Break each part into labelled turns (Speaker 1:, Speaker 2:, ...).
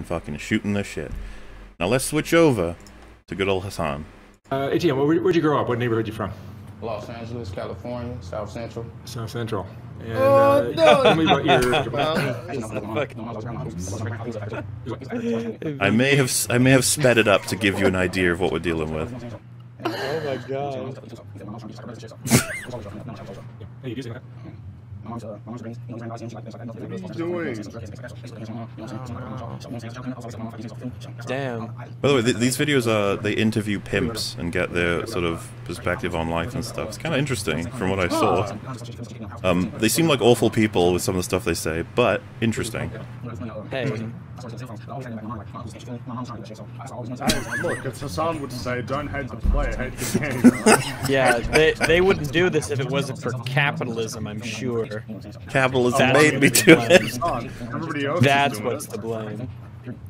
Speaker 1: and fucking shooting the shit. Now let's switch over to good old Hasan.
Speaker 2: Uh, ATM, where, where'd you grow up? What neighborhood you from?
Speaker 3: Los Angeles, California, South Central.
Speaker 2: South Central. And,
Speaker 4: Oh,
Speaker 2: uh,
Speaker 4: no.
Speaker 2: Tell me about your.
Speaker 1: I may have s- I may have sped it up to give you an idea of what we're dealing with.
Speaker 4: Oh my god.
Speaker 2: Hey, you using that?
Speaker 4: Damn.
Speaker 1: By the way, th- these videos are they interview pimps and get their sort of perspective on life and stuff. It's kind of interesting from what I saw. Um, they seem like awful people with some of the stuff they say, but interesting.
Speaker 4: Hey.
Speaker 5: Look, as Hasan would say, don't hate the player, hate the game.
Speaker 4: Yeah, they they wouldn't do this if it wasn't for capitalism, I'm sure.
Speaker 1: Capitalism
Speaker 4: That's
Speaker 1: made me do it.
Speaker 4: blame.
Speaker 5: Everybody else is
Speaker 4: That's what's
Speaker 5: it.
Speaker 4: the blame.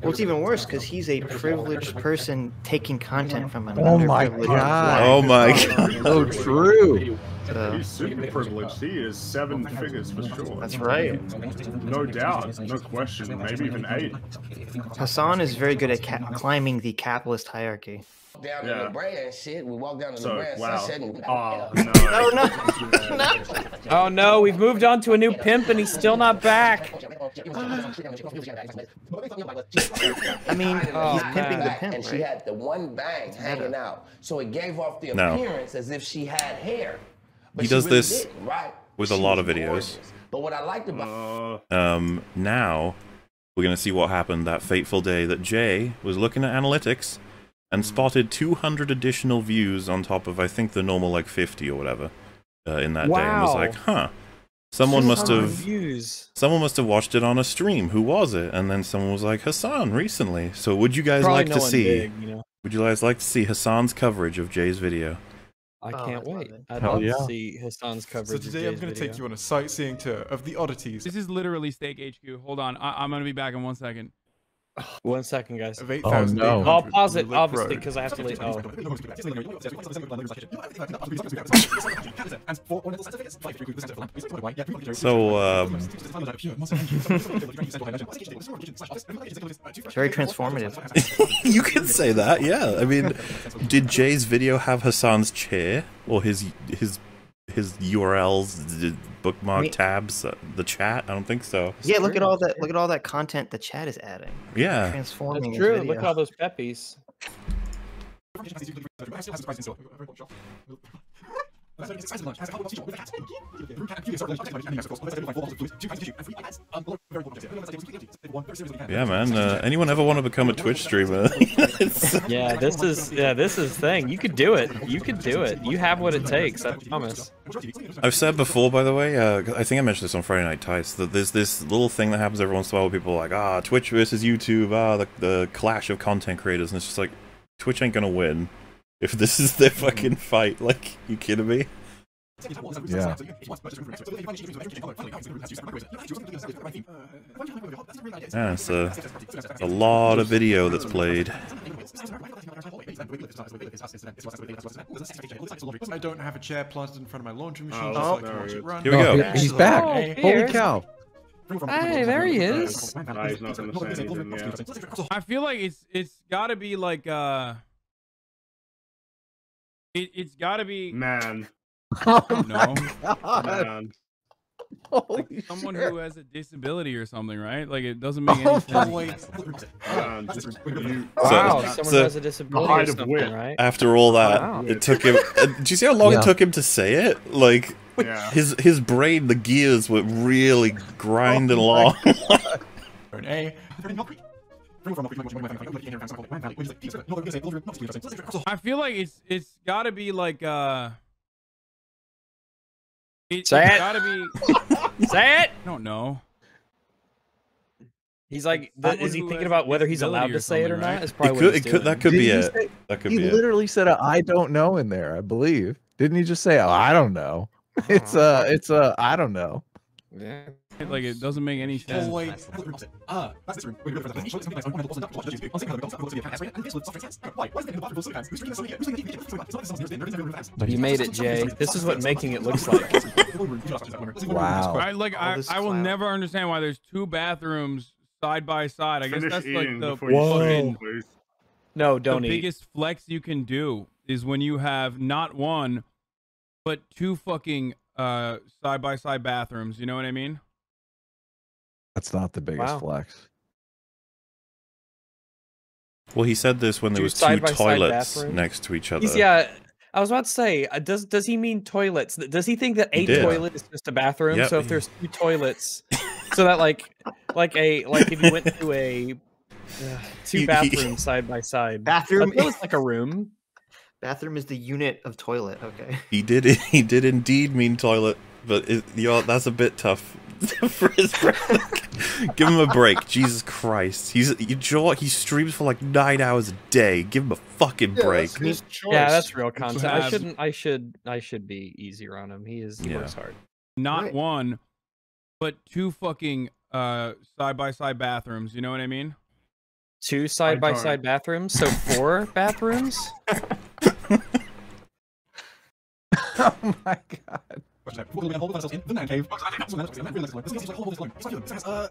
Speaker 6: Well, it's even worse because he's a privileged person taking content from another
Speaker 7: Oh my
Speaker 6: privileged
Speaker 7: God.
Speaker 1: Oh my god.
Speaker 7: So true.
Speaker 6: Uh, so,
Speaker 5: He's super privileged. He is seven figures for sure.
Speaker 6: that's right.
Speaker 5: No doubt, no question, maybe even eight.
Speaker 6: Hasan is very good at ca- climbing the capitalist hierarchy.
Speaker 3: Down
Speaker 5: Yeah.
Speaker 3: in the brand shit. We walked down to the
Speaker 5: So,
Speaker 3: brand
Speaker 5: wow.
Speaker 3: sunset and
Speaker 5: oh, oh, no.
Speaker 6: Oh no!
Speaker 4: Oh no, we've moved on to a new pimp and he's still not back.
Speaker 6: I mean,
Speaker 4: Oh,
Speaker 6: he's pimping the pimp,
Speaker 3: and she
Speaker 6: right?
Speaker 3: had the one bang hanging out, so it gave off the
Speaker 1: No.
Speaker 3: appearance as if she had hair. But
Speaker 1: He does
Speaker 3: really
Speaker 1: this
Speaker 3: didn't, right?
Speaker 1: with a lot of videos.
Speaker 3: gorgeous. But what I liked about
Speaker 5: Uh,
Speaker 1: Um, now we're gonna see what happened that fateful day that Jay was looking at analytics and spotted 200 additional views on top of I think the normal like 50 or whatever uh, in that day, and was like, huh. Someone must have
Speaker 4: views.
Speaker 1: someone must have watched it on a stream. Who was it? And then someone was like Hasan recently. So would you guys
Speaker 4: Probably
Speaker 1: like
Speaker 4: no
Speaker 1: to see?
Speaker 4: big, you know.
Speaker 1: Would you guys like to see Hasan's coverage of Jay's video?
Speaker 4: I
Speaker 6: Oh,
Speaker 4: can't
Speaker 6: I
Speaker 4: wait.
Speaker 6: it.
Speaker 4: I'd
Speaker 7: Hell
Speaker 4: love
Speaker 7: yeah.
Speaker 4: to see Hasan's coverage.
Speaker 8: So
Speaker 4: of
Speaker 8: today I'm going to take you on a sightseeing tour of the oddities
Speaker 9: This is literally Steak HQ. Hold on, I- I'm gonna be back in one second.
Speaker 4: One second, guys.
Speaker 8: of
Speaker 7: Oh,
Speaker 8: 8,800
Speaker 7: no.
Speaker 4: I'll pause it, obviously, because I have to leave. Oh.
Speaker 1: So um,
Speaker 6: It's very transformative.
Speaker 1: you can say that, yeah. I mean, did Jay's video have Hasan's chair or his his his URLs, the bookmark
Speaker 6: Me-
Speaker 1: tabs, uh, the chat? I don't think so.
Speaker 6: Yeah, look at all that. Look at all that content the chat is adding.
Speaker 1: Yeah.
Speaker 6: Transforming.
Speaker 4: That's true.
Speaker 6: video.
Speaker 4: Look at all those peppies.
Speaker 1: Yeah, man. Uh, anyone ever want to become a Twitch streamer?
Speaker 4: Yeah, this is yeah, this is thing. You could do it. You could do it. You have what it takes. I promise.
Speaker 1: I've said before, by the way, uh, I think I mentioned this on Friday Night Tights, that there's this little thing that happens every once in a while where people are like, ah, Twitch versus YouTube, ah, the, the clash of content creators. And it's just like, Twitch ain't gonna win if this is their fucking fight. Like, you kidding me?
Speaker 7: Yeah.
Speaker 1: Yeah, it's a, a lot of video that's played.
Speaker 8: I don't have a chair planted in front of my laundry machine.
Speaker 5: Oh,
Speaker 8: just like to watch
Speaker 5: he
Speaker 8: it
Speaker 5: is.
Speaker 8: run.
Speaker 1: Here we go.
Speaker 7: Oh, he's back.
Speaker 4: Oh,
Speaker 7: Holy cow.
Speaker 4: Hey, there he is.
Speaker 5: Nah, he's not say anything, yeah.
Speaker 9: I feel like it's it's got to be like uh, it it's got to be
Speaker 5: Man, Oh
Speaker 9: no
Speaker 5: man.
Speaker 7: Holy
Speaker 9: someone
Speaker 7: shit.
Speaker 9: who has a disability or something, right? Like it doesn't make any
Speaker 7: Oh,
Speaker 9: sense.
Speaker 5: man. You,
Speaker 4: Wow,
Speaker 1: So-
Speaker 4: someone
Speaker 1: so-
Speaker 4: has a disability or something, right?
Speaker 1: After all that,
Speaker 4: Wow.
Speaker 1: it took him. Uh, do you see how long
Speaker 7: Yeah.
Speaker 1: it took him to say it? Like,
Speaker 5: yeah.
Speaker 1: his his brain, the gears were really grinding
Speaker 7: Oh
Speaker 1: along.
Speaker 8: A.
Speaker 9: I feel like it's it's got to be like uh, it,
Speaker 4: Say
Speaker 9: it's
Speaker 4: it.
Speaker 9: got to be.
Speaker 4: Say it.
Speaker 9: I don't know.
Speaker 4: He's like, is he thinking about whether he's allowed to say it or not? It's
Speaker 1: It could, it could, that could
Speaker 7: Did
Speaker 1: be it.
Speaker 7: say-
Speaker 1: That could
Speaker 7: He
Speaker 1: be it.
Speaker 7: literally said a I don't know in there, I believe. Didn't he just say oh, I don't know? It's uh it's uh I don't know.
Speaker 4: Yeah.
Speaker 9: Like it doesn't make any sense.
Speaker 8: Oh, wait. Ah, that's this.
Speaker 4: You made it, Jay. This is what making it looks like.
Speaker 7: Wow.
Speaker 9: I like I, I will never understand why there's two bathrooms side by side. I guess
Speaker 5: Finish
Speaker 9: that's like
Speaker 5: eating
Speaker 9: the
Speaker 5: before you
Speaker 9: fucking
Speaker 5: sleep, please.
Speaker 4: No,
Speaker 9: the
Speaker 4: don't eat.
Speaker 9: biggest flex you can do is when you have not one, but two fucking uh side by side bathrooms. You know what I mean?
Speaker 7: That's not the biggest
Speaker 4: Wow.
Speaker 7: flex.
Speaker 1: Well, he said this when there
Speaker 4: Two
Speaker 1: was two toilets next to each other.
Speaker 4: He's, yeah, I was about to say, uh, does does he mean toilets? Does he think that a toilet is just a bathroom?
Speaker 1: Yep.
Speaker 4: So if there's two toilets, so that like like a like if you went to a uh, two
Speaker 1: He- he-
Speaker 4: bathrooms side by side,
Speaker 6: Bathroom
Speaker 4: a toilet's like a room.
Speaker 6: Bathroom is the unit of toilet. Okay.
Speaker 1: He did. He did indeed mean toilet, but it, you know, that's a bit tough for his friend. Give him a break, Jesus Christ! He's you Joel. He streams for like nine hours a day. Give him a fucking
Speaker 5: Yeah,
Speaker 1: break.
Speaker 5: that's his choice.
Speaker 4: Yeah, that's real content. I shouldn't. I should. I should be easier on him. He is. He
Speaker 1: Yeah.
Speaker 4: works hard.
Speaker 9: Not
Speaker 6: Right.
Speaker 9: one, but two fucking uh side by side bathrooms. You know what I mean?
Speaker 4: Two side by side bathrooms. So four bathrooms.
Speaker 7: oh my god.
Speaker 8: Uh,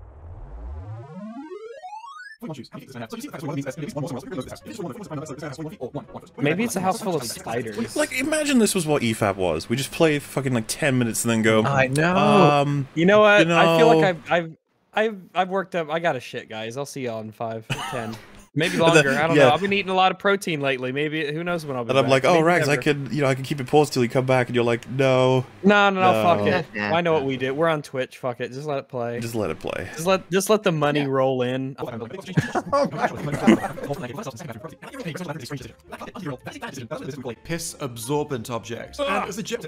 Speaker 4: Maybe it's a house full of spiders.
Speaker 1: Like, imagine this was what E EFAP was. We just play fucking like ten minutes and then go.
Speaker 7: I know.
Speaker 1: Um,
Speaker 4: You know what?
Speaker 1: You
Speaker 4: I feel like I've I've I've I've worked up. I got a shit, guys. I'll see y'all in five, ten, maybe
Speaker 1: And then-
Speaker 4: longer. I don't
Speaker 1: yeah.
Speaker 4: know. I've been eating a lot of protein lately. Maybe who knows when I'll be.
Speaker 1: and I'm
Speaker 4: back.
Speaker 1: like, oh,
Speaker 4: Maybe
Speaker 1: Rags, I
Speaker 4: never.
Speaker 1: could, you know, I can keep it paused till you come back, and you're like, no,
Speaker 4: No, no, no, fuck it. I know what we do. We're on Twitch. Fuck it. Just let it play.
Speaker 1: just let it play.
Speaker 4: Just let just let the money roll in.
Speaker 8: piss absorbent object. And as a jet-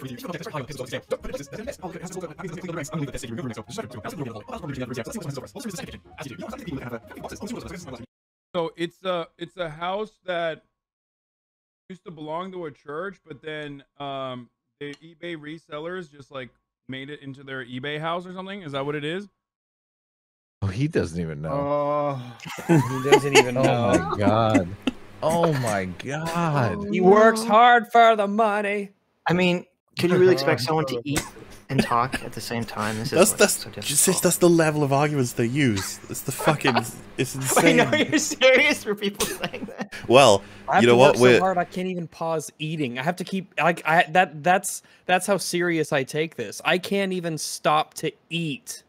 Speaker 9: So it's a it's a house that used to belong to a church, but then um the eBay resellers just like made it into their eBay house or something. Is that what it is?
Speaker 7: Oh, he doesn't even know.
Speaker 5: Oh,
Speaker 4: He doesn't even know.
Speaker 7: Oh my god. Oh my god.
Speaker 4: He works hard for the money.
Speaker 6: I mean, can you really expect someone to eat and talk at the same time? This
Speaker 1: That's
Speaker 6: is like,
Speaker 1: that's
Speaker 6: so
Speaker 1: just
Speaker 6: difficult.
Speaker 1: that's the level of arguments they use. It's the fucking it's insane.
Speaker 6: I
Speaker 1: insane.
Speaker 6: know you're serious for people saying that.
Speaker 1: Well,
Speaker 4: I have
Speaker 1: you know
Speaker 4: to
Speaker 1: what?
Speaker 4: work so
Speaker 1: We're
Speaker 4: hard I can't even pause eating. I have to keep like I that that's that's how serious I take this. I can't even stop to eat.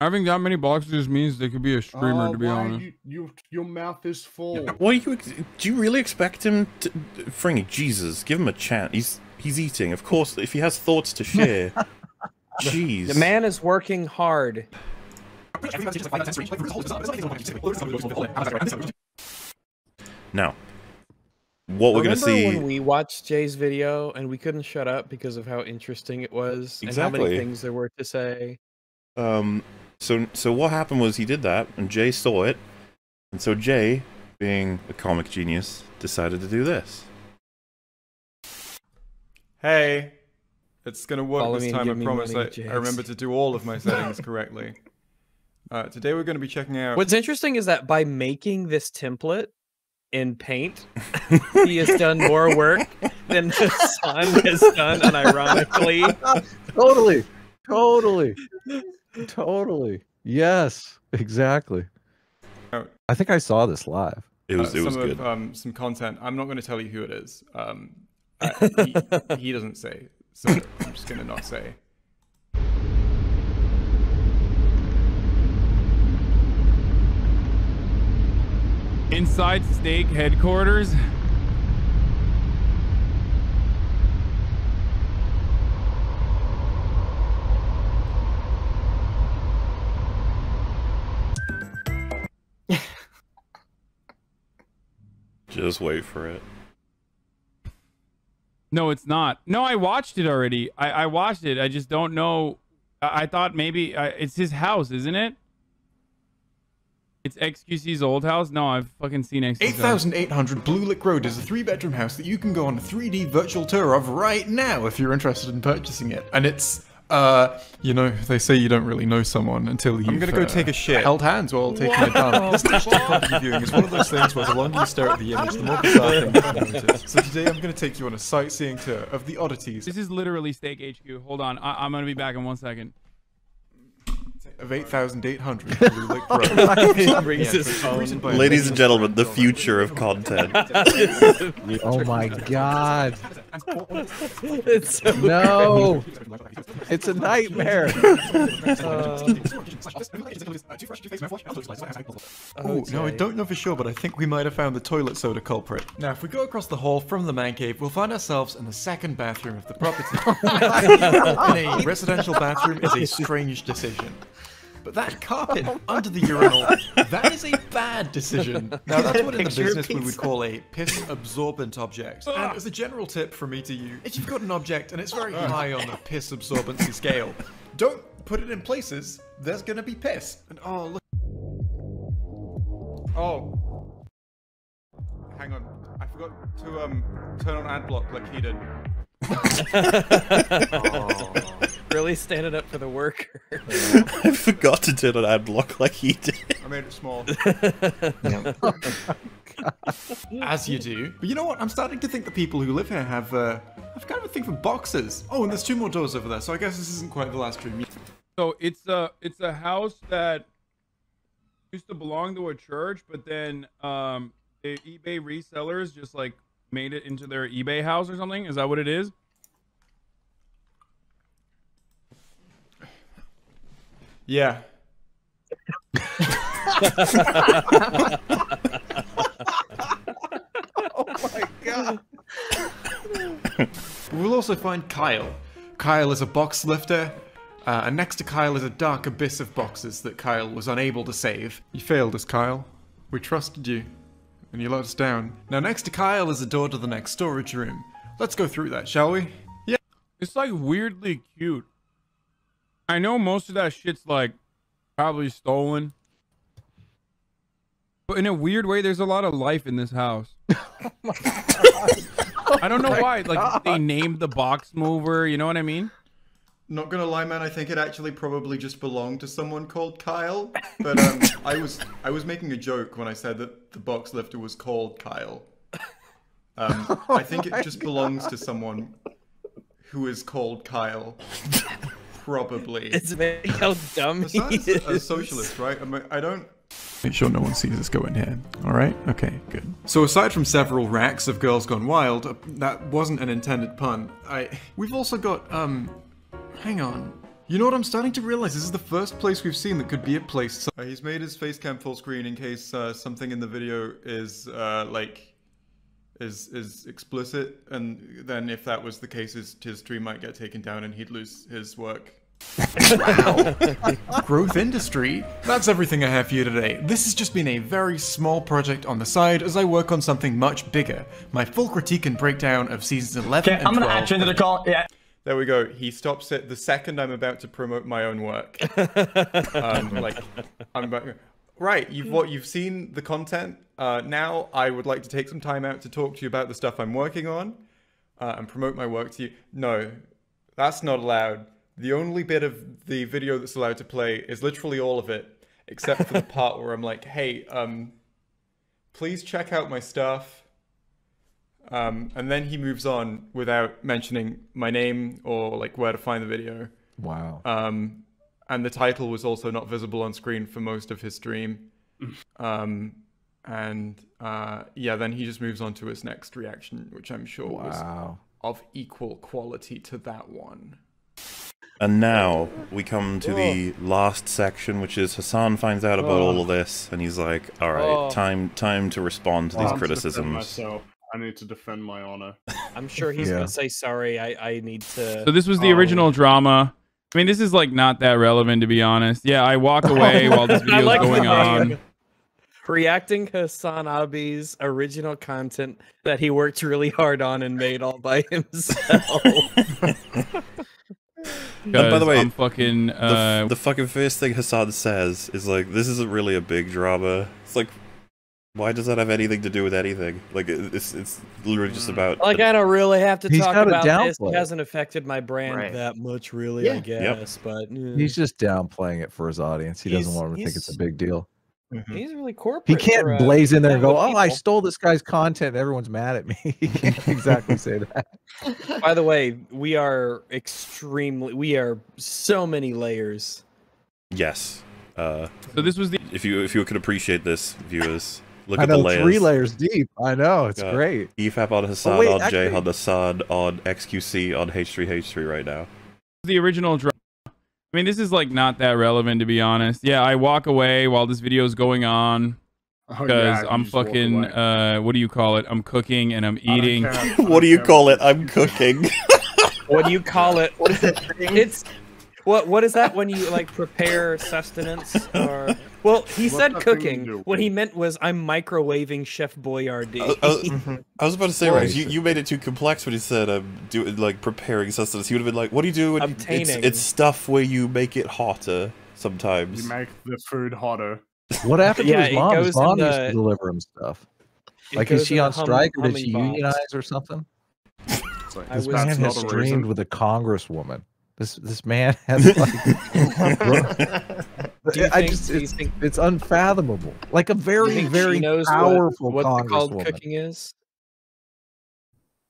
Speaker 9: Having that many boxes means they could be a streamer,
Speaker 5: oh,
Speaker 9: to be
Speaker 5: why
Speaker 9: honest.
Speaker 5: You, you, your mouth is full.
Speaker 1: what do you do? You really expect him to, Fringy? Jesus, give him a chance. He's he's eating. Of course, if he has thoughts to share. Jeez.
Speaker 4: The man is working hard.
Speaker 1: Now, what we're gonna
Speaker 4: Remember
Speaker 1: see.
Speaker 4: when we watched Jay's video and we couldn't shut up because of how interesting it was and how many things there were to say.
Speaker 1: Um, so so what happened was he did that, and Jay saw it, and so Jay, being a comic genius, decided to do this.
Speaker 8: Hey, it's gonna work
Speaker 4: Follow
Speaker 8: this time. I promise.
Speaker 4: money,
Speaker 8: I, I remember to do all of my settings correctly. Uh, today we're going to be checking out.
Speaker 4: What's interesting is that by making this template in Paint, he has done more work than the sun has done, unironically.
Speaker 7: Totally. Totally. Totally. Yes, exactly.
Speaker 8: Oh.
Speaker 7: I think I saw this live.
Speaker 1: It was
Speaker 8: uh,
Speaker 1: it was
Speaker 8: some
Speaker 1: good.
Speaker 8: Of, um, some content. I'm not going to tell you who it is. Um, uh, he, he doesn't say, so I'm just going to not say.
Speaker 9: Inside Steak headquarters.
Speaker 1: Just wait for it.
Speaker 9: No, it's not. No, I watched it already. I, I watched it. I just don't know. I, I thought maybe it's his house, isn't it? It's XQC's old house. No, I've fucking seen house.
Speaker 8: 8800 Blue Lick Road is a three bedroom house that you can go on a 3D virtual tour of right now if you're interested in purchasing it. And it's, uh, you know, they say you don't really know someone until you.
Speaker 5: I'm gonna go take a shit.
Speaker 8: Held hands while taking a dump.
Speaker 5: This digital viewing is one of those things where the longer you stare at the image, the more bizarre things you notice. So today I'm going to take you on a sightseeing tour of the oddities.
Speaker 9: This is literally Steak HQ. Hold on. I, I'm gonna be back in one second.
Speaker 8: of 8800 Blue Lick Road.
Speaker 4: He brings
Speaker 8: Yeah,
Speaker 4: his
Speaker 8: so it's
Speaker 4: phone.
Speaker 8: greeted by a
Speaker 1: Ladies and gentlemen, the future of content.
Speaker 7: Oh my god.
Speaker 4: It's so
Speaker 7: No. It's a nightmare.
Speaker 8: Oh, no, I don't know for sure, but I think we might have found the toilet soda culprit. Now, if we go across the hall from the man cave, we'll find ourselves in the second bathroom of the property. in a residential bathroom is a strange decision. But that carpet under the urinal, that is a bad decision. Now, that's what in the business we would call a piss absorbent object. And as a general tip from me to you, if you've got an object and it's very high on the piss absorbency scale, don't put it in places there's gonna be piss. And oh, look. Oh. Hang on. I forgot to um turn on ad block like he did.
Speaker 4: really standing up for the worker.
Speaker 1: I forgot to turn on ad block like he did.
Speaker 8: I made it small. As you do. But you know what? I'm starting to think the people who live here have uh have kind of a thing for boxes. Oh, and there's two more doors over there, so I guess this isn't quite the last room.
Speaker 9: So it's a it's a house that used to belong to a church, but then um the eBay resellers just like made it into their eBay house or something. Is that what it is?
Speaker 8: Yeah.
Speaker 7: Oh my god.
Speaker 8: We'll also find Kyle. Kyle is a box lifter, uh, and next to Kyle is a dark abyss of boxes that Kyle was unable to save. You failed us, Kyle. We trusted you, and you let us down. Now, next to Kyle is a door to the next storage room. Let's go through that, shall we? Yeah.
Speaker 9: It's like weirdly cute. I know most of that shit's like probably stolen. But in a weird way, there's a lot of life in this house. I don't know why. Like they named the box mover, you know what I mean?
Speaker 8: Not gonna lie, man. I think it actually probably just belonged to someone called Kyle. But um, I was I was making a joke when I said that the box lifter was called Kyle. Um, I think it just belongs to someone who is called Kyle. Probably.
Speaker 4: It's very how dumb he
Speaker 8: Besides a socialist, right? I, mean, I don't. Make sure no one sees us go in here. All right. Okay. Good. So aside from several racks of Girls Gone Wild, uh, that wasn't an intended pun. I. We've also got um. Hang on. You know what? I'm starting to realize this is the first place we've seen that could be a place. So, uh, he's made his face cam full screen in case uh, something in the video is uh, like is is explicit, and then if that was the case, his, his stream might get taken down and he'd lose his work. wow. Growth industry. That's everything I have for you today. This has just been a very small project on the side as I work on something much bigger. My full critique and breakdown of seasons 11
Speaker 10: Okay,
Speaker 8: and
Speaker 10: I'm gonna
Speaker 8: 12.
Speaker 10: add you into the call. Yeah.
Speaker 8: There we go. He stops it the second I'm about to promote my own work. um, like, I'm about. Right, you've what you've seen the content. Uh, now I would like to take some time out to talk to you about the stuff I'm working on, uh, and promote my work to you. No, that's not allowed. The only bit of the video that's allowed to play is literally all of it, except for the part where I'm like, "Hey, um, please check out my stuff." Um, and then he moves on without mentioning my name or like where to find the video.
Speaker 7: Wow.
Speaker 8: Um, and the title was also not visible on screen for most of his stream. Um, and uh, yeah, then he just moves on to his next reaction, which I'm sure was of equal quality to that one.
Speaker 1: And now we come to the last section, which is Hasan finds out about all of this, and he's like, "All right,
Speaker 4: Oh.
Speaker 1: time time to respond to
Speaker 11: I
Speaker 1: these
Speaker 11: need to
Speaker 1: criticisms."
Speaker 11: myself. I need to defend my honor.
Speaker 4: I'm sure he's
Speaker 7: Yeah.
Speaker 4: gonna say sorry. I, I need to.
Speaker 9: So this was the
Speaker 11: Oh.
Speaker 9: original drama. I mean, this is like not that relevant to be honest. Yeah, I walk away while this video is
Speaker 4: like
Speaker 9: going on.
Speaker 4: name. Reacting HasanAbi's original content that he worked really hard on and made all by himself.
Speaker 1: And by the way,
Speaker 9: I'm fucking.
Speaker 1: the,
Speaker 9: Uh,
Speaker 1: f- the fucking first thing Hasan says is like, "This isn't really a big drama." It's like, why does that have anything to do with anything? Like, it's it's literally just about
Speaker 4: like I don't really have to
Speaker 7: He's
Speaker 4: talk about this. It
Speaker 7: it.
Speaker 4: hasn't affected my brand
Speaker 6: Right.
Speaker 4: that much, really. I
Speaker 6: Yeah.
Speaker 4: guess, but eh.
Speaker 7: He's just downplaying it for his audience. He doesn't want him to think it's a big deal.
Speaker 4: he's really corporate.
Speaker 7: He can't
Speaker 4: for, uh,
Speaker 7: blaze in there and go,
Speaker 4: with
Speaker 7: "Oh, I stole this guy's content. Everyone's mad at me." he can't exactly say that.
Speaker 4: By the way, we are extremely. We are so many layers
Speaker 1: Yes. Uh,
Speaker 9: So this was the
Speaker 1: if you if you could appreciate this, viewers, look
Speaker 7: I
Speaker 1: at
Speaker 7: know
Speaker 1: the layers.
Speaker 7: three layers deep. I know it's
Speaker 1: Got
Speaker 7: great.
Speaker 1: EFAP on Hasan,
Speaker 7: Oh, wait,
Speaker 1: on J,
Speaker 7: actually-
Speaker 1: on Hassad, on XQC, on H3H3 right now.
Speaker 9: the original drama. I mean, this is like not that relevant to be honest. Yeah, I walk away while this video is going on
Speaker 11: Oh,
Speaker 9: because
Speaker 11: yeah,
Speaker 9: I'm fucking uh, what do you call it? I'm cooking and I'm eating.
Speaker 1: what
Speaker 11: don't
Speaker 1: you call it? I'm cooking.
Speaker 4: What do you call it? it's what what is that when you like prepare sustenance or well he
Speaker 11: What's
Speaker 4: said
Speaker 11: that thing you
Speaker 4: cooking. What he meant was I'm microwaving Chef Boyardee.
Speaker 1: I, I- I was about to say,
Speaker 7: Right.
Speaker 1: right? You, you made it too complex when he said um, do like preparing sustenance. He would have been like, "What do you do?" When you- it's, it's stuff where you make it hotter sometimes.
Speaker 11: You make the food hotter.
Speaker 7: What happened
Speaker 4: Yeah,
Speaker 7: to his mom? His
Speaker 4: goes in
Speaker 7: mom used to deliver him stuff. Like, is
Speaker 4: goes
Speaker 7: she on
Speaker 4: hum-
Speaker 7: strike or did
Speaker 4: humming
Speaker 7: she
Speaker 4: box.
Speaker 7: unionize or something?
Speaker 11: It's like,
Speaker 7: This
Speaker 4: was-
Speaker 7: man has
Speaker 11: not
Speaker 7: streamed
Speaker 11: reason.
Speaker 7: with a congresswoman. This this man has like.
Speaker 4: Do you
Speaker 7: I
Speaker 4: think-
Speaker 7: just
Speaker 4: do you
Speaker 7: it's,
Speaker 4: think-
Speaker 7: it's unfathomable. Like a very very
Speaker 4: knows what-
Speaker 7: powerful
Speaker 4: what, the called cooking is.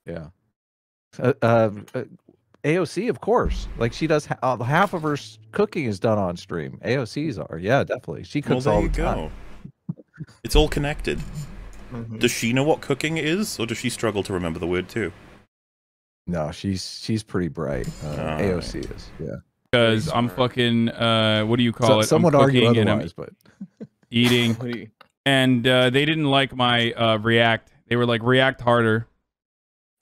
Speaker 7: Yeah. Uh, uh, uh, AOC, of course. Like she does. Ha- uh, half of her cooking is done on stream. AOC's are. Yeah, definitely. She
Speaker 1: well,
Speaker 7: cooks
Speaker 1: there
Speaker 7: all
Speaker 1: you
Speaker 7: the time.
Speaker 1: go. It's all connected.
Speaker 6: Mhm.
Speaker 1: Does she know what cooking is, or does she struggle to remember the word too?
Speaker 7: No, she's she's pretty bright. Uh,
Speaker 1: Alright.
Speaker 7: AOC is. Yeah.
Speaker 9: because I'm fucking uh, what do you call
Speaker 7: So,
Speaker 9: it?
Speaker 7: some
Speaker 9: I'm
Speaker 7: would argue
Speaker 9: cooking
Speaker 7: otherwise, but
Speaker 9: eating,
Speaker 4: What do you-
Speaker 9: and uh, they didn't like my uh, React. They were like React harder.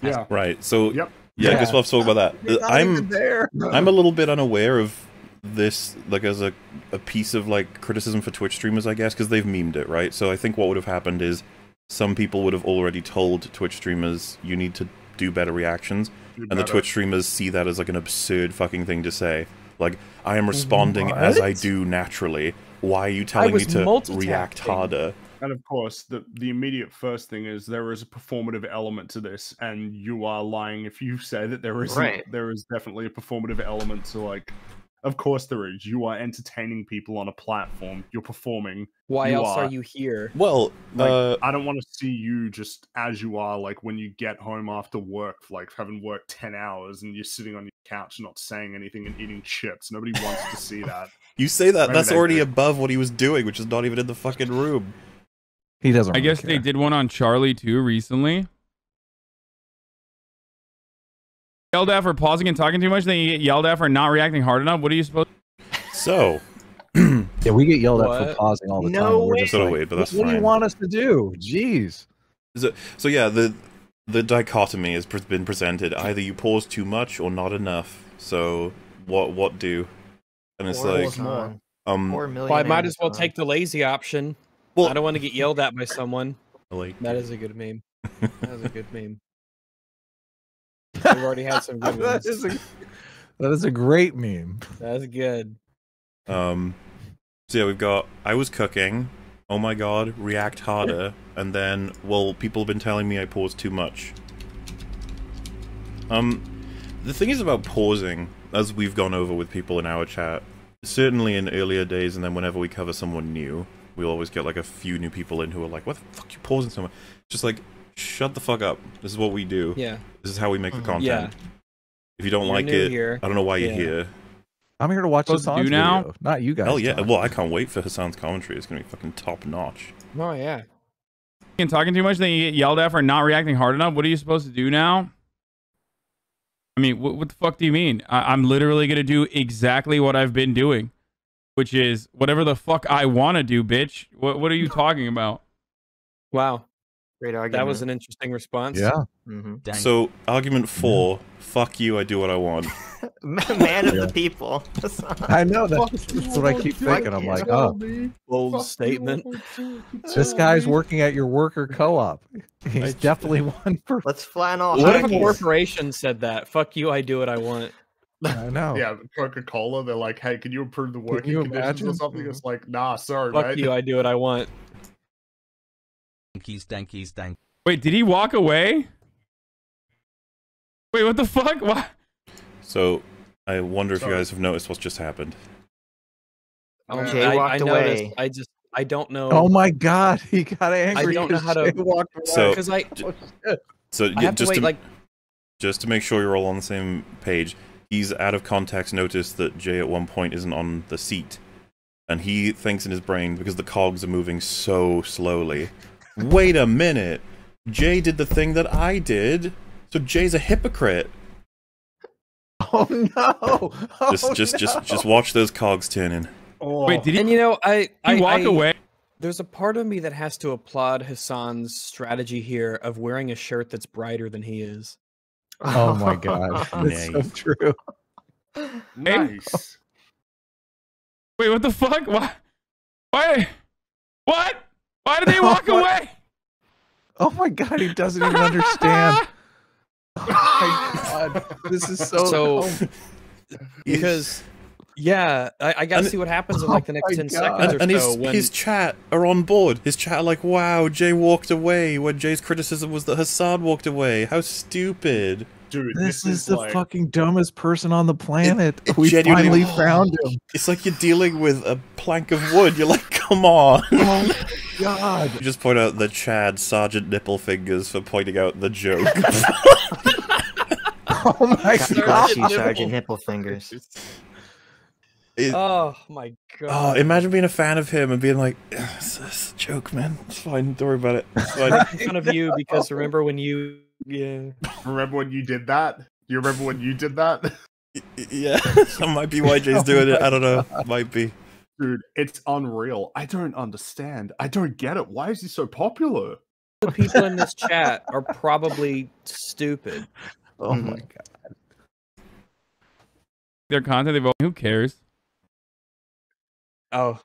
Speaker 11: Yeah.
Speaker 1: Right. So
Speaker 11: Yep.
Speaker 1: yeah, I guess
Speaker 7: Yeah.
Speaker 1: we'll have to talk about that.
Speaker 7: You're not even
Speaker 1: I'm
Speaker 7: there.
Speaker 1: I'm a little bit unaware of this, like as a a piece of like criticism for Twitch streamers, I guess, because they've memed it, right? So I think what would have happened is some people would have already told Twitch streamers you need to do better reactions,
Speaker 11: Do
Speaker 1: and the. Twitch streamers see that as like an absurd fucking thing to say. Like I am responding as I do naturally. Why are you telling me to react harder?
Speaker 11: And of course, the the immediate first thing is there is a performative element to this, and you are lying if you say that there isn't.
Speaker 6: Right.
Speaker 11: There is definitely a performative element to like. Of course, there is. You are entertaining people on a platform. You're performing.
Speaker 4: Why
Speaker 11: You
Speaker 4: else are
Speaker 11: are.
Speaker 4: you here?
Speaker 1: Well,
Speaker 11: Like,
Speaker 1: uh,
Speaker 11: I don't want to see you just as you are. Like when you get home after work, like having worked ten hours, and you're sitting on your couch, not saying anything and eating chips. Nobody wants to see that.
Speaker 1: you say that
Speaker 11: Maybe
Speaker 1: that's already
Speaker 11: do.
Speaker 1: above what he was doing, which is not even in the fucking room.
Speaker 7: He doesn't.
Speaker 9: I
Speaker 7: really
Speaker 9: guess they did one on Charlie too recently. Yelled at for pausing and talking too much, then you get yelled at for not reacting hard enough. What are you supposed?
Speaker 1: So,
Speaker 7: Yeah, we get yelled at for pausing all the
Speaker 6: No
Speaker 7: time. We're
Speaker 6: way.
Speaker 7: just
Speaker 1: So
Speaker 7: like,
Speaker 1: we, but that's
Speaker 7: what do you want us to do? Jeez.
Speaker 1: So, so yeah, the the dichotomy has pre- been presented. Either you pause too much or not enough. So what what do? And it's
Speaker 6: Or
Speaker 1: like
Speaker 6: more.
Speaker 1: um
Speaker 4: Well, I might as well take the lazy option.
Speaker 1: well
Speaker 4: I don't want to get yelled at by someone.
Speaker 1: like
Speaker 4: That is a good meme. That is a good meme. We've already had some good
Speaker 7: that
Speaker 4: ones.
Speaker 7: is a that is a great meme.
Speaker 4: That's good.
Speaker 1: um so yeah, we've got I was cooking. Oh my god, react harder. And then well, people have been telling me I pause too much. Um the thing is about pausing, as we've gone over with people in our chat, certainly in earlier days and then whenever we cover someone new, we'll always get like a few new people in who are like, What the fuck you pausing so much? Just like shut the fuck up. This is what we do.
Speaker 4: Yeah.
Speaker 1: This is how we make the
Speaker 6: Mhm.
Speaker 1: content.
Speaker 4: Yeah.
Speaker 1: If you don't
Speaker 4: You're
Speaker 1: like it,
Speaker 4: here.
Speaker 1: I don't know why you're
Speaker 4: Yeah.
Speaker 1: here.
Speaker 7: I'm here to watch
Speaker 9: Supposed to
Speaker 7: Hasan's
Speaker 9: do now?
Speaker 7: video, not you guys.
Speaker 1: Oh yeah.
Speaker 7: John.
Speaker 1: Well, I can't wait for Hasan's commentary. It's gonna be fucking top notch.
Speaker 4: Oh yeah.
Speaker 9: And talking too much, then you get yelled at for not reacting hard enough. What are you supposed to do now? I mean, what, what the fuck do you mean? I, I'm literally gonna do exactly what I've been doing, which is whatever the fuck I want to do, bitch. What What are you talking about?
Speaker 4: Wow.
Speaker 6: Great argument.
Speaker 4: That was an interesting response.
Speaker 7: Yeah.
Speaker 6: Hmm
Speaker 1: So, argument four, fuck you, I do what I want.
Speaker 6: man of
Speaker 7: Yeah.
Speaker 6: the people.
Speaker 7: I know that's, that's what I keep thinking. I'm like, oh,
Speaker 4: Bold statement.
Speaker 7: this guy's working at your worker co-op. He's definitely one for.
Speaker 6: Let's flatten off.
Speaker 4: What if a corporation said that? Fuck you, I do what I want.
Speaker 7: I know.
Speaker 11: Yeah, Coca Cola. They're like, "Hey, can you improve the working
Speaker 7: you
Speaker 11: conditions
Speaker 7: imagine?
Speaker 11: or something?" It's like, "Nah, sorry,
Speaker 4: Fuck
Speaker 11: mate."
Speaker 4: you, I do what I want.
Speaker 10: Stanky, stanky, stanky.
Speaker 9: Wait, did he walk away? Wait, what the fuck? What?
Speaker 1: So, I wonder if you guys have noticed what's just happened.
Speaker 4: Um,
Speaker 6: Jay
Speaker 4: I,
Speaker 6: walked
Speaker 4: I noticed.
Speaker 6: away.
Speaker 4: I just I don't know.
Speaker 7: Oh my god, he got angry.
Speaker 4: I don't know
Speaker 7: 'cause
Speaker 4: how to-
Speaker 7: Jay walked away.
Speaker 1: So-
Speaker 4: because I
Speaker 1: So,
Speaker 4: I
Speaker 1: yeah,
Speaker 4: have to
Speaker 1: just
Speaker 4: wait
Speaker 1: to,
Speaker 4: like
Speaker 1: just to make sure you're all on the same page, he's out of context noticed that Jay at one point isn't on the seat. and he thinks in his brain because the cogs are moving so slowly. Wait a minute, Jay did the thing that I did, so Jay's a hypocrite.
Speaker 7: Oh no!
Speaker 1: Just,
Speaker 7: Oh,
Speaker 1: just,
Speaker 7: no.
Speaker 1: just, just watch those cogs turning.
Speaker 9: Wait, did he?
Speaker 4: And you know, I I
Speaker 9: walk
Speaker 4: I-
Speaker 9: away?
Speaker 4: There's a part of me that has to applaud Hasan's strategy here of wearing a shirt that's brighter than he is.
Speaker 7: Oh my god, that's so true.
Speaker 11: Nice.
Speaker 9: Wait, what the fuck? Why? Why? What? Why did they walk away?
Speaker 7: Oh my god, he doesn't even understand. Oh my god, this is so.
Speaker 4: So-
Speaker 7: oh,
Speaker 4: Because yeah, I, I gotta
Speaker 1: And-
Speaker 4: see what happens in oh like the next
Speaker 7: my
Speaker 4: ten
Speaker 7: God.
Speaker 4: seconds or
Speaker 1: and his,
Speaker 4: so when
Speaker 1: his chat are on board. His chat are like, wow, Jay walked away when Jay's criticism was that Hasan walked away. How stupid.
Speaker 11: Dude,
Speaker 7: this,
Speaker 11: this,
Speaker 7: is, the
Speaker 11: like,
Speaker 7: fucking dumbest person on the planet.
Speaker 1: it
Speaker 7: we
Speaker 1: genuinely-
Speaker 7: finally found him.
Speaker 1: It's like you're dealing with a plank of wood. You're like, come on.
Speaker 7: Oh god.
Speaker 1: Just point out the Chad Sergeant Nipple Fingers for pointing out the joke.
Speaker 7: Oh my
Speaker 4: Sergeant
Speaker 7: god.
Speaker 6: Got you,
Speaker 4: Nipple.
Speaker 6: Sergeant Nipple Fingers.
Speaker 1: It-
Speaker 4: Oh my
Speaker 1: oh,
Speaker 4: god!
Speaker 1: oh, imagine being a fan of him and being like, it's, it's a joke, man. It's fine. Don't worry about it. It's fine.
Speaker 4: making fun of you because remember when you yeah
Speaker 11: Remember when you did that? You remember when you did that?
Speaker 1: yeah, that might be why Jay's doing it. I don't know. Might be.
Speaker 11: Dude, it's unreal. I don't understand. I don't get it. Why is he so popular?
Speaker 4: the people in this chat are probably stupid.
Speaker 7: Oh my
Speaker 6: Mhm.
Speaker 7: god.
Speaker 9: Their content. They've. Who cares?
Speaker 4: Oh,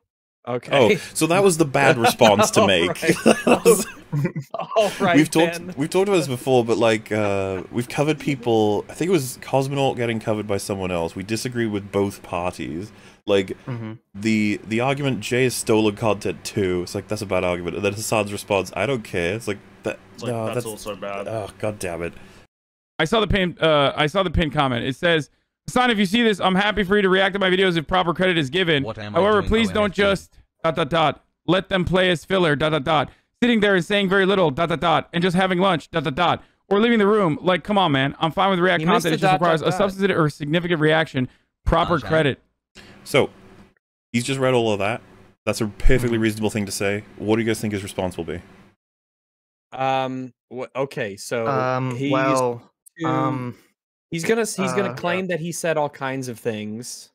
Speaker 4: okay.
Speaker 1: Oh, so that was the bad response to make.
Speaker 4: Alright. All right,
Speaker 1: we've talked
Speaker 4: Ben.
Speaker 1: we've talked about this before, but like uh, we've covered people. I think it was Cosmonaut getting covered by someone else. We disagree with both parties. Like
Speaker 6: Mhm.
Speaker 1: the the argument Jay has stolen content too. It's like that's a bad argument. And then Hasan's response, I don't care. It's like that.
Speaker 11: It's like,
Speaker 1: no,
Speaker 11: that's,
Speaker 1: that's
Speaker 11: also bad.
Speaker 1: oh god damn it.
Speaker 9: I saw the pin. Uh, I saw the pin comment. It says, "Hasan, if you see this, I'm happy for you to react to my videos if proper credit is given.
Speaker 10: What am I
Speaker 9: However,
Speaker 10: doing,
Speaker 9: please don't just dot dot dot let them play as filler dot dot dot sitting there and saying very little dot dot dot and just having lunch dot dot dot or leaving the room. Like, come on, man. I'm fine with React
Speaker 4: You missed
Speaker 9: content. It just
Speaker 4: dot,
Speaker 9: requires
Speaker 4: dot,
Speaker 9: a substantive or significant reaction. Proper
Speaker 10: on, Shaq.
Speaker 9: credit.
Speaker 1: So he's just read all of that. That's a perfectly reasonable thing to say. What do you guys think his response will be?
Speaker 4: Um. wh- Okay. So
Speaker 6: Um,
Speaker 4: he's
Speaker 6: well,
Speaker 4: to-
Speaker 6: um,
Speaker 4: he's gonna he's gonna
Speaker 6: uh,
Speaker 4: claim that he said all kinds of things.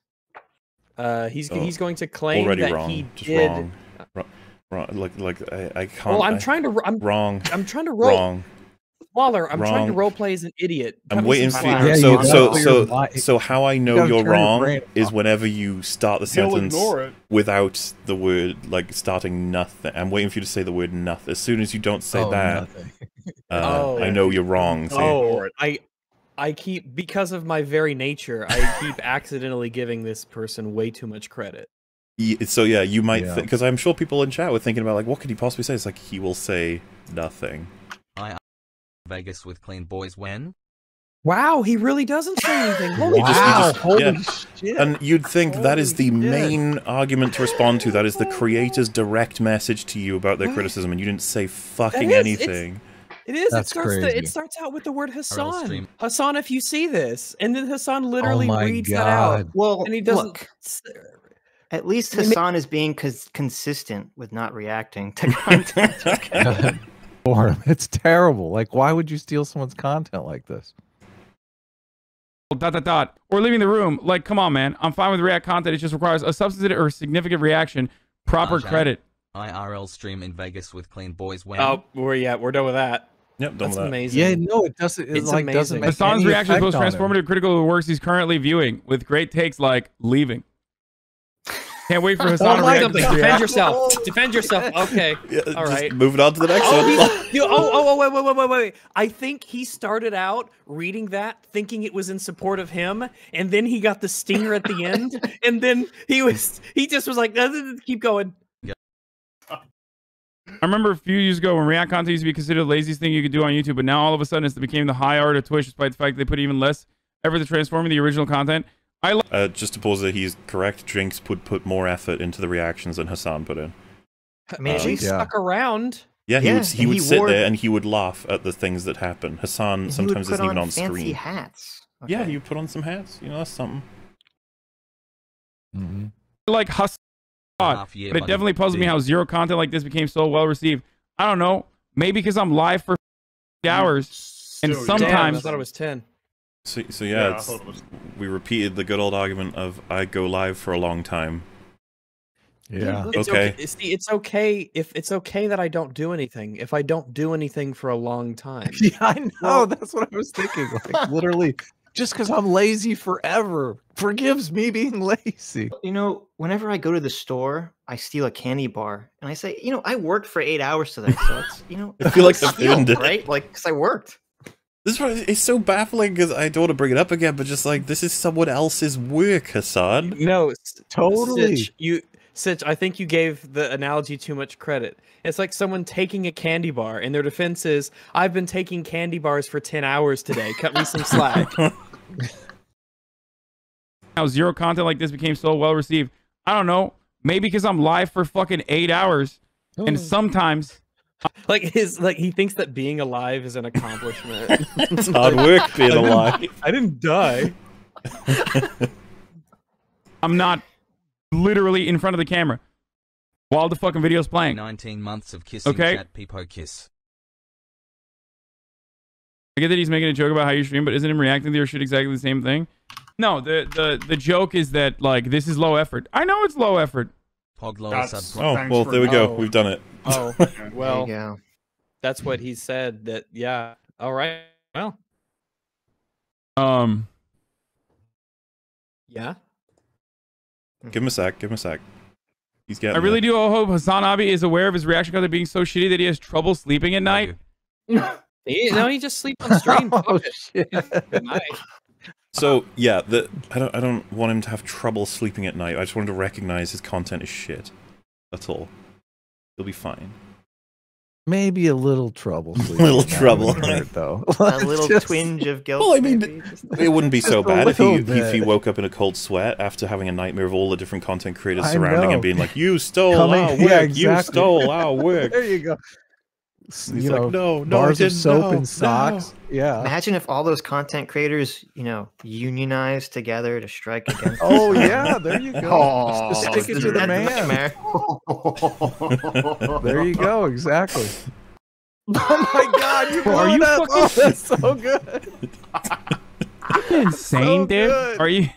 Speaker 4: Uh, he's
Speaker 1: Oh,
Speaker 4: he's going to claim
Speaker 1: Already
Speaker 4: that
Speaker 1: wrong.
Speaker 4: he
Speaker 1: Just
Speaker 4: did.
Speaker 1: wrong. wrong. Wrong. Like like I, I can't.
Speaker 4: Well, I'm
Speaker 1: I-
Speaker 4: trying to. I'm
Speaker 1: Wrong.
Speaker 4: I'm trying to roll.
Speaker 1: Wrong.
Speaker 4: Mauler, I'm trying to role play as an idiot.
Speaker 1: I'm
Speaker 4: me
Speaker 1: waiting for you.
Speaker 7: Yeah,
Speaker 1: so
Speaker 7: you gotta
Speaker 1: so so so how I know
Speaker 7: gotta
Speaker 1: you're
Speaker 7: turn your
Speaker 1: wrong is whenever you start the
Speaker 11: He'll
Speaker 1: sentence without the word like starting nothing. I'm waiting for you to say the word nothing. As soon as you don't say
Speaker 7: Oh,
Speaker 1: that, uh,
Speaker 4: Oh.
Speaker 1: I know you're wrong. See?
Speaker 4: Oh, I I keep because of my very nature, I keep accidentally giving this person way too much credit.
Speaker 1: Ye- So yeah, you might
Speaker 7: Yeah.
Speaker 1: because I'm sure people in chat were thinking about like, what could he possibly say? It's like he will say nothing.
Speaker 10: I Vegas with clean boys when?
Speaker 4: Wow, he really doesn't say anything. Holy
Speaker 1: He just-
Speaker 7: Wow,
Speaker 1: just-
Speaker 7: holy
Speaker 1: yeah.
Speaker 7: shit.
Speaker 1: And you'd think that is the
Speaker 4: shit.
Speaker 1: main argument to respond to. That is the creator's direct message to you about their
Speaker 4: What?
Speaker 1: criticism, and you didn't say fucking
Speaker 4: is,
Speaker 1: anything.
Speaker 4: It is.
Speaker 7: That's
Speaker 4: it starts. To,
Speaker 7: crazy.
Speaker 4: it starts out with the word
Speaker 10: Hasan.
Speaker 4: Hasan, if you see this, and then Hasan oh literally
Speaker 7: Oh my
Speaker 4: reads that out,
Speaker 7: God.
Speaker 6: well,
Speaker 4: and he doesn't.
Speaker 6: look.
Speaker 4: Uh,
Speaker 6: At least Hasan is being cons- consistent with not reacting to content. okay?
Speaker 7: For. It's terrible. Like, why would you steal someone's content like this?
Speaker 9: dot dot dot or leaving the room. Like, come on, man. I'm fine with React content. It just requires a substantive or significant reaction. Proper
Speaker 10: Shaq.
Speaker 9: credit.
Speaker 10: IRL stream in Vegas with clean boys when?
Speaker 4: Oh, we're yeah, we're done with that.
Speaker 1: Yep, done
Speaker 4: That's
Speaker 1: with that.
Speaker 4: amazing.
Speaker 7: Yeah, no, it doesn't. It
Speaker 4: It's
Speaker 7: like doesn't
Speaker 4: amazing.
Speaker 7: make
Speaker 9: Hasan's
Speaker 7: any
Speaker 9: reaction is most transformative, critical of the works he's currently viewing, with great takes like leaving. Can't wait for Hasan to
Speaker 4: Oh,
Speaker 9: react.
Speaker 4: something.
Speaker 9: to
Speaker 4: Defend yourself. Defend yourself. Okay.
Speaker 1: Yeah,
Speaker 4: All
Speaker 1: just moving on to the next
Speaker 4: Oh,
Speaker 1: one.
Speaker 4: you- oh, oh, oh, wait, wait, wait, wait, wait. I think he started out reading that, thinking it was in support of him, and then he got the stinger at the end, and then he was, he just was like, "Uh, uh, keep going.
Speaker 9: I remember a few years ago when React content used to be considered the laziest thing you could do on YouTube, but now all of a sudden it's became the high art of Twitch, despite the fact they put even less effort to transforming the original content. I like
Speaker 1: Uh, just to pause there, he's correct. Jinx would put more effort into the reactions than Hasan put in.
Speaker 6: I mean, at
Speaker 1: Um,
Speaker 6: least
Speaker 7: yeah.
Speaker 4: Stuck around.
Speaker 1: Yeah, he
Speaker 6: Yeah,
Speaker 1: would he would
Speaker 6: he
Speaker 1: sit
Speaker 6: wore-
Speaker 1: there and he would laugh at the things that happen. Hasan
Speaker 6: he
Speaker 1: sometimes isn't even
Speaker 6: on
Speaker 1: on
Speaker 6: fancy
Speaker 1: screen.
Speaker 6: hats.
Speaker 1: Yeah,
Speaker 6: Okay.
Speaker 1: he would put on some hats. You know, that's something.
Speaker 7: Mhm.
Speaker 9: like
Speaker 10: Hasan year,
Speaker 9: but it
Speaker 10: buddy.
Speaker 9: definitely puzzles me how zero content like this became so well received. I don't know. Maybe because I'm live for hours, and
Speaker 11: sometimes.
Speaker 4: Damn, I thought it was ten.
Speaker 1: So, so
Speaker 11: Yeah,
Speaker 1: yeah, it's,
Speaker 11: it was-
Speaker 1: we repeated the good old argument of I go live for a long time.
Speaker 7: Yeah.
Speaker 4: It's
Speaker 1: Okay.
Speaker 4: See, it's okay if it's okay that I don't do anything. If I don't do anything for a long time.
Speaker 7: Yeah, I know. That's what I was thinking. Like literally, just because I'm lazy forever forgives me being lazy.
Speaker 6: You know, whenever I go to the store, I steal a candy bar, and I say, you know, I worked for eight hours today, so it's you know,
Speaker 1: I feel like
Speaker 6: a
Speaker 1: I've
Speaker 6: steal,
Speaker 1: earned
Speaker 6: right? Like, because I worked.
Speaker 1: This is it's so baffling because I don't want to bring it up again, but just like this is someone else's work, Hasan.
Speaker 4: No,
Speaker 7: Totally.
Speaker 4: Sitch, you Sitch, I think you gave the analogy too much credit. It's like someone taking a candy bar, and their defense is, "I've been taking candy bars for ten hours today. Cut me some slack."
Speaker 9: how zero content like this became so well received. I don't know. Maybe because I'm live for fucking eight hours, and oh. sometimes
Speaker 4: like his, like he thinks that being alive is an accomplishment.
Speaker 1: It's hard work being alive.
Speaker 4: I didn't die.
Speaker 9: I'm not literally in front of the camera while the fucking video's playing.
Speaker 10: 19 months of kissing
Speaker 9: Okay.
Speaker 10: chat peepo kiss.
Speaker 9: I get that he's making a joke about how you stream, but isn't him reacting to your shit exactly the same thing? No, the the the joke is that like this is low effort. I know it's low effort.
Speaker 10: Hog lower
Speaker 11: That's-
Speaker 10: subs.
Speaker 1: Oh well,
Speaker 11: for-
Speaker 1: there we go.
Speaker 4: Oh.
Speaker 1: We've done it.
Speaker 4: Oh well,
Speaker 6: you go.
Speaker 4: that's what he said. That yeah. All right. Well,
Speaker 9: Um,
Speaker 4: yeah.
Speaker 1: Give him a sec. Give him a sec. He's getting.
Speaker 9: I really do hope HasanAbi is aware of his reaction content being so shitty that he has trouble sleeping at night.
Speaker 4: He, no, he just sleep on stream.
Speaker 7: Oh shit.
Speaker 4: Good night.
Speaker 1: So yeah, the I don't I don't want him to have trouble sleeping at night. I just want him to recognize his content is shit. That's all. He'll be fine.
Speaker 7: Maybe a little trouble. a
Speaker 1: Little
Speaker 7: at
Speaker 1: trouble.
Speaker 7: hurt, though.
Speaker 6: A little
Speaker 7: Just-
Speaker 6: twinge of guilt.
Speaker 1: Well, I mean,
Speaker 6: maybe,
Speaker 1: It wouldn't be so bad if he
Speaker 7: little
Speaker 1: if he woke up in a cold sweat after having a nightmare of all the different content creators
Speaker 7: I
Speaker 1: surrounding him being like, "You stole
Speaker 7: Coming-
Speaker 1: our work.
Speaker 7: yeah,
Speaker 1: You stole our work."
Speaker 7: There you go. S-
Speaker 1: He's
Speaker 7: you
Speaker 1: like,
Speaker 7: know,
Speaker 1: "No, no,
Speaker 7: bars of soap
Speaker 1: No,
Speaker 7: and socks. Yeah.
Speaker 6: Imagine if all those content creators, you know, unionized together to strike against.
Speaker 7: Oh yeah, there you go.
Speaker 11: Oh,
Speaker 7: Just stick it to the man. There you go. Exactly. Oh my God! You
Speaker 9: Bro, are you
Speaker 7: it
Speaker 9: fucking-
Speaker 7: Oh, that's so good.
Speaker 9: Insane,
Speaker 7: So
Speaker 9: dude.
Speaker 7: good.
Speaker 9: Are you?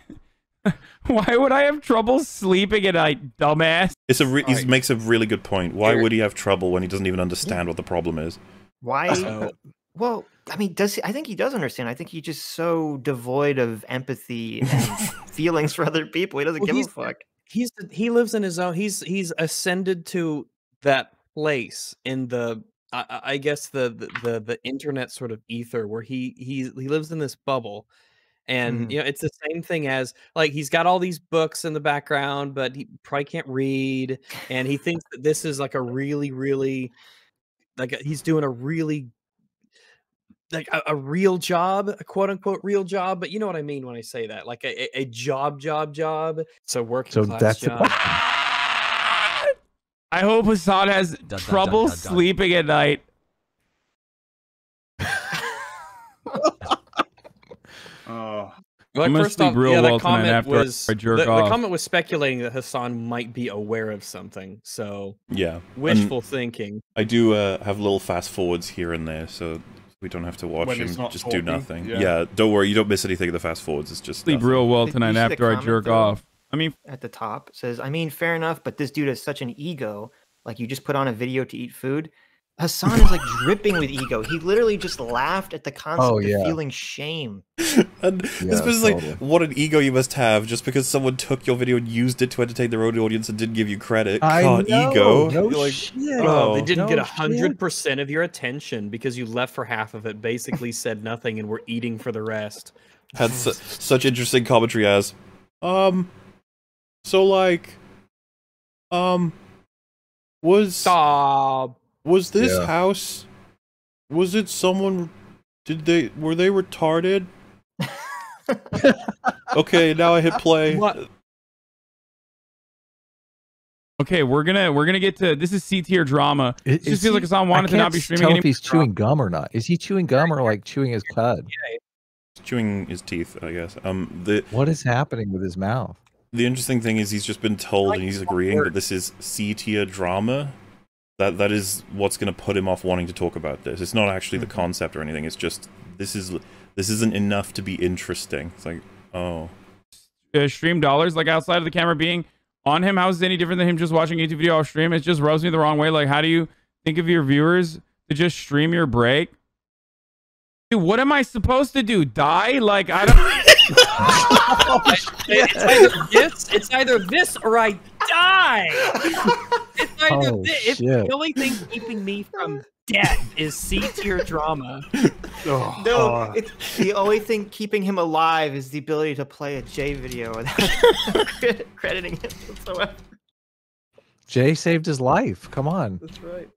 Speaker 9: Why would I have trouble sleeping at night, dumbass?
Speaker 1: It's a re- he
Speaker 4: Alright.
Speaker 1: makes a really good point. Why
Speaker 4: Here.
Speaker 1: would he have trouble when he doesn't even understand what the problem is?
Speaker 6: Why?
Speaker 4: So-
Speaker 6: Well, I mean, does he, I think he does understand? I think he's just so devoid of empathy and feelings for other people. He doesn't
Speaker 4: Well,
Speaker 6: give a fuck.
Speaker 4: he's he lives in his own he's he's ascended to that place in the I, I- I guess the, the the the internet sort of ether where he he he lives in this bubble and
Speaker 6: Mhm.
Speaker 4: you know it's the same thing as like he's got all these books in the background but he probably can't read and he thinks that this is like a really really like a- he's doing a really like a, a real job, a quote unquote real job, but you know what I mean when I say that, like a, a- a job, job, job. So working
Speaker 7: So
Speaker 4: class
Speaker 7: that's
Speaker 4: job.
Speaker 9: I hope Hasan has
Speaker 10: dun,
Speaker 9: trouble
Speaker 10: dun, dun.
Speaker 9: sleeping at night.
Speaker 11: Oh,
Speaker 4: Like,
Speaker 9: I'm gonna
Speaker 4: first off,
Speaker 9: real
Speaker 4: yeah,
Speaker 9: well
Speaker 4: that
Speaker 9: tonight
Speaker 4: comment
Speaker 9: after I
Speaker 4: was
Speaker 9: jerk
Speaker 4: the, the comment was speculating that Hasan might be aware of something. So
Speaker 1: Yeah. And
Speaker 4: wishful thinking.
Speaker 1: I do uh, have little fast forwards here and there, so we don't have to watch
Speaker 11: When
Speaker 1: him
Speaker 11: he's not
Speaker 1: just do nothing.
Speaker 11: yeah.
Speaker 1: Yeah. don't worry, you don't miss anything of the fast forwards. It's just
Speaker 9: Sleep
Speaker 1: nothing.
Speaker 9: real well tonight after I jerk
Speaker 6: though?
Speaker 9: off. I mean,
Speaker 6: At the top says, I mean, fair enough, but this dude has such an ego. Like you just put on a video to eat food. Hasan is like dripping with ego. He literally just laughed at the concept
Speaker 7: Oh, yeah.
Speaker 6: of feeling shame.
Speaker 1: And
Speaker 7: Yeah,
Speaker 1: this was like, what an ego you must have just because someone took your video and used it to entertain their own audience and didn't give you credit.
Speaker 7: I
Speaker 1: God,
Speaker 7: know,
Speaker 1: ego.
Speaker 7: no
Speaker 1: like,
Speaker 7: shit.
Speaker 4: Oh, they didn't get
Speaker 7: no
Speaker 4: a hundred percent of your attention because you left for half of it. Basically, said nothing and were eating for the rest.
Speaker 1: had su- such interesting commentary as, um, so like, um, was
Speaker 4: Stop.
Speaker 1: Was this
Speaker 7: Yeah.
Speaker 1: house? Was it someone? Did they were they retarded? okay, now I hit play.
Speaker 4: What?
Speaker 9: okay, we're gonna we're gonna get to this is C tier drama. It just feels like Hasan wanted
Speaker 7: I
Speaker 9: to not
Speaker 7: can't
Speaker 9: be streaming
Speaker 7: tell
Speaker 9: any
Speaker 7: if he's chewing gum or not. Is he chewing gum or like chewing his cud?
Speaker 1: Chewing his teeth, I guess. Um, the
Speaker 7: What is happening with his mouth?
Speaker 1: The interesting thing is he's just been told and he's agreeing that this is C tier drama. That that is what's going to put him off wanting to talk about this. It's not actually the concept or anything. It's just this is this isn't enough to be interesting. It's like, oh,
Speaker 9: uh, stream dollars like outside of the camera being on him how is it any different than him just watching youtube video off stream it just rubs me the wrong way like how do you think of your viewers to just stream your break dude what am i supposed to do die like i don't
Speaker 4: it's either this, it's either this or I die. It's either
Speaker 7: Oh,
Speaker 4: this. If
Speaker 7: shit.
Speaker 4: the only thing keeping me from death is C tier drama.
Speaker 11: Oh,
Speaker 6: No,
Speaker 11: uh,
Speaker 6: it's, the only thing keeping him alive is the ability to play a J video without crediting him whatsoever.
Speaker 7: Jay saved his life. Come on.
Speaker 6: That's right.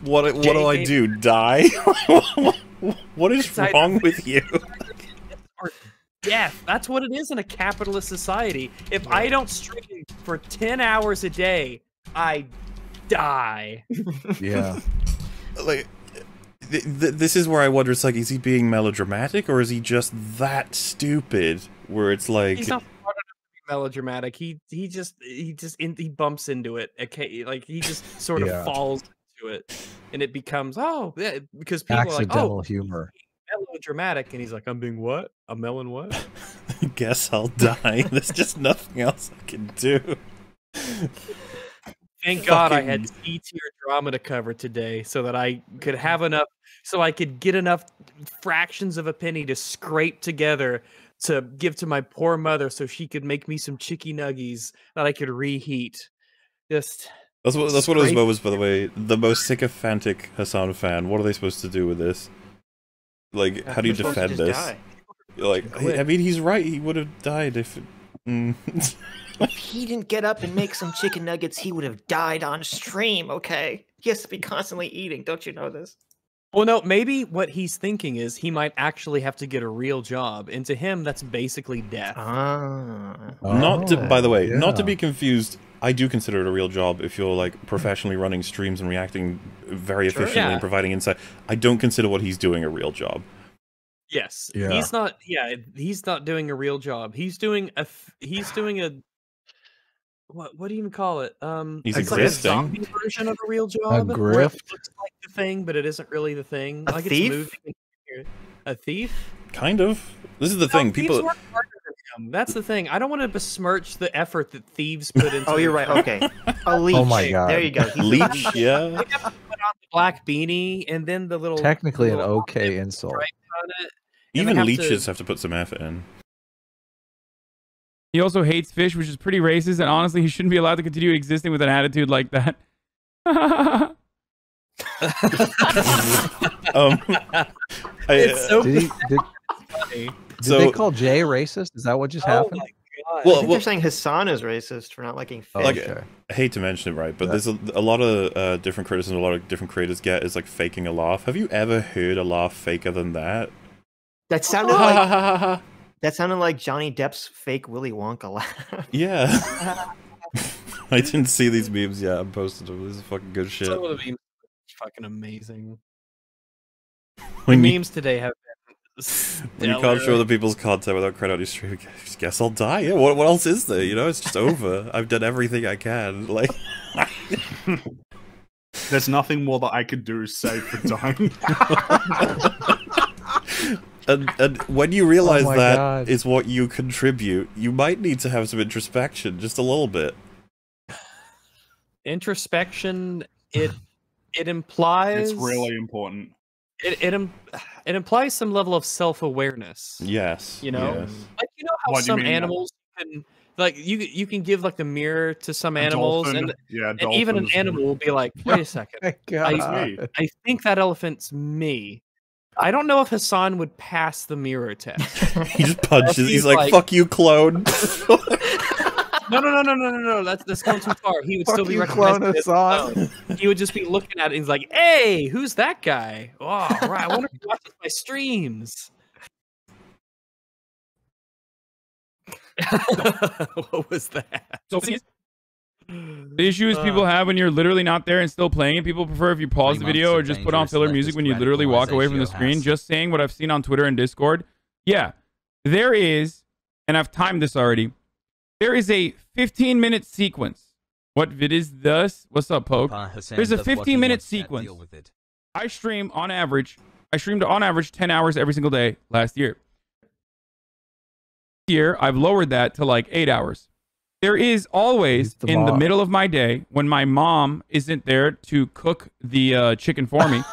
Speaker 1: what what do I do? Die? what is
Speaker 4: It's
Speaker 1: wrong with you?
Speaker 4: or death. That's what it is in a capitalist society. If I don't stream for 10 hours a day, I die.
Speaker 7: Yeah.
Speaker 1: like th- th- this is where I wonder. It's like, is he being melodramatic or is he just that stupid? Where it's like,
Speaker 4: He's not smart enough to be melodramatic. He he just he just in, he bumps into it. Okay, like he just sort of
Speaker 7: Yeah.
Speaker 4: falls into it, and it becomes oh yeah, because people are like
Speaker 7: Accidental
Speaker 4: oh
Speaker 7: humor.
Speaker 4: Melodramatic, and he's like I'm being what a melon what?
Speaker 1: I guess I'll die. There's just nothing else I can do.
Speaker 4: Thank God I had C tier drama to cover today, so that I could mm-hmm. have enough, so I could get enough fractions of a penny to scrape together to give to my poor mother, so she could make me some chicky nuggies that I could reheat. Just
Speaker 1: That's what that's one of those
Speaker 4: Scrape-
Speaker 1: moments, by the way. The most sycophantic Hasan fan. What are they supposed to do with this? Like, how do you
Speaker 6: They're supposed to
Speaker 1: defend this?
Speaker 6: die.
Speaker 1: Like, I, I mean, he's right. He would have died if. It, mm.
Speaker 6: If he didn't get up and make some chicken nuggets, he would have died on stream, okay? He has to be constantly eating. Don't you know this?
Speaker 4: Well, no, maybe what he's thinking is he might actually have to get a real job, and to him, that's basically death.
Speaker 6: Ah.
Speaker 1: not to, by the way, not to be confused. I do consider it a real job if you're like professionally running streams and reacting very
Speaker 6: Sure.
Speaker 1: efficiently
Speaker 4: Yeah.
Speaker 1: and providing insight. I don't consider what he's doing a real job.
Speaker 4: Yes,
Speaker 7: Yeah.
Speaker 4: he's not. Yeah, he's not doing a real job. He's doing a. He's doing a. What what do you even call it? Um,
Speaker 1: He's
Speaker 4: it's like a
Speaker 1: existing.
Speaker 4: zombie version of a real job. where it looks like the thing, but it isn't really the thing.
Speaker 6: A
Speaker 4: like
Speaker 6: thief?
Speaker 4: It's moving. A thief?
Speaker 1: Kind of. This is the
Speaker 4: No,
Speaker 1: thing.
Speaker 4: thieves
Speaker 1: People.
Speaker 4: Work harder than him. That's the thing. I don't want to besmirch the effort that thieves put into.
Speaker 6: Oh, you're right. Okay. A leech.
Speaker 7: Oh my God.
Speaker 6: There you go. He's a
Speaker 1: Leech, yeah.
Speaker 4: They have to put on the black beanie and then the little.
Speaker 7: Technically an okay insult.
Speaker 4: stripe on it. and they
Speaker 1: Even
Speaker 4: have to-
Speaker 1: leeches have to put some effort in.
Speaker 9: he also hates fish which is pretty racist and honestly he shouldn't be allowed to continue existing with an attitude like that
Speaker 1: Um, I,
Speaker 4: It's so
Speaker 7: Did, he, did,
Speaker 4: funny.
Speaker 7: Did
Speaker 1: So-
Speaker 7: they call Jay racist? Is that what just
Speaker 4: Oh
Speaker 7: happened?
Speaker 4: my god.
Speaker 6: I
Speaker 1: Well,
Speaker 6: think
Speaker 1: well-
Speaker 6: they're saying Hasan is racist for not liking fish.
Speaker 1: Like-
Speaker 7: okay.
Speaker 1: I hate to mention it, right? But
Speaker 7: Yeah.
Speaker 1: there's a, a lot of uh, different criticism. A lot of different creators get is like faking a laugh. Have you ever heard a laugh faker than that?
Speaker 6: that sounded like that sounded like Johnny Depp's fake Willy Wonka laugh.
Speaker 1: yeah. I didn't see these memes yet. I'm posting them. This is fucking good shit.
Speaker 4: Some of the memes are fucking amazing. The
Speaker 1: When you,
Speaker 4: memes today have been.
Speaker 1: when you can't show
Speaker 4: stellar.
Speaker 1: the people's content without credit on your stream, I guess I'll die. Yeah. What, what else is there? You know, it's just over. I've done everything I can. Like,
Speaker 11: There's nothing more that I could do save for dying.
Speaker 1: and and when you oh realize
Speaker 7: Oh my
Speaker 1: that is
Speaker 7: God.
Speaker 1: what you contribute, you might need to have some introspection, just a little bit.
Speaker 4: introspection it it implies
Speaker 11: it's really important.
Speaker 4: it it, im- it implies some level of self-awareness
Speaker 1: Yes.
Speaker 4: You know?
Speaker 1: Yes.
Speaker 4: like you know how
Speaker 11: What
Speaker 4: some
Speaker 11: mean, yeah?
Speaker 4: animals can like you you can give like the mirror to some
Speaker 11: A
Speaker 4: animals and,
Speaker 11: yeah,
Speaker 4: and even an animal will be like wait a second I, I think that elephant's me i don't know if hasan would pass the mirror test
Speaker 1: He just punches.
Speaker 4: He's
Speaker 1: He's like,
Speaker 4: like-
Speaker 1: "Fuck you, clone."
Speaker 4: no no no no no no no that's that's going too far he would still be
Speaker 7: you,
Speaker 4: recognized
Speaker 7: clone
Speaker 4: as a
Speaker 7: Hasan.
Speaker 4: clone. he would just be looking at it and he's like, hey, who's that guy? Oh, right. I wonder if he watches my streams. what was that?
Speaker 9: So the issue is people
Speaker 4: Uh.
Speaker 9: have when you're literally not there and still playing it. People prefer if you pause the video or just put on filler music when you literally walk away from the screen.
Speaker 10: has-
Speaker 9: Just saying what I've seen on Twitter and Discord. Yeah, there is, and I've timed this already. There is a 15 minute sequence. What vid is this? What's up, Poke? There's a
Speaker 10: does what he
Speaker 9: 15 minute sequence.
Speaker 10: deal with it.
Speaker 9: I stream on average. I streamed on average 10 hours every single day last year. This year, I've lowered that to like eight hours. There is always
Speaker 7: the
Speaker 9: in the middle of my day when my mom isn't there to cook the uh, chicken for me.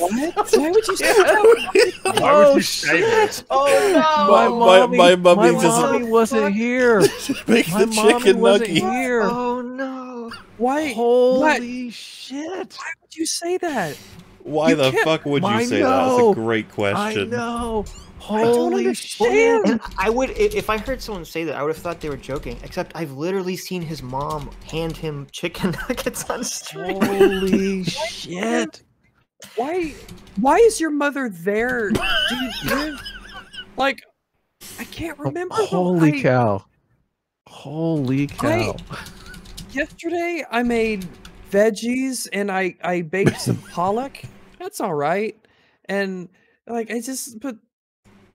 Speaker 4: What? Why would you say that?
Speaker 11: Why would you say that?
Speaker 6: Oh no!
Speaker 1: my-
Speaker 7: mommy,
Speaker 1: my mummy
Speaker 7: my
Speaker 1: just-
Speaker 7: mommy wasn't here.
Speaker 1: Make
Speaker 7: My
Speaker 1: the
Speaker 7: mommy
Speaker 1: chicken
Speaker 7: wasn't
Speaker 1: nugget.
Speaker 7: here.
Speaker 6: Oh no!
Speaker 4: Why?
Speaker 7: Holy shit!
Speaker 4: Why would you say that?
Speaker 1: Why
Speaker 4: You
Speaker 1: the fuck would you
Speaker 7: I
Speaker 1: say that? That's a great question.
Speaker 7: I
Speaker 1: question.
Speaker 7: Know.
Speaker 4: I don't
Speaker 7: Holy
Speaker 4: understand.
Speaker 7: shit!
Speaker 6: And I would, if I heard someone say that, I would have thought they were joking. Except I've literally seen his mom hand him chicken nuggets on stream.
Speaker 7: Holy shit!
Speaker 4: Why? Why is your mother there? Do you live? Like, I can't remember. though.
Speaker 7: Holy
Speaker 4: I-
Speaker 7: cow! Holy cow!
Speaker 4: Yesterday, I made veggies and I I baked some pollock. That's all right. And like, I just but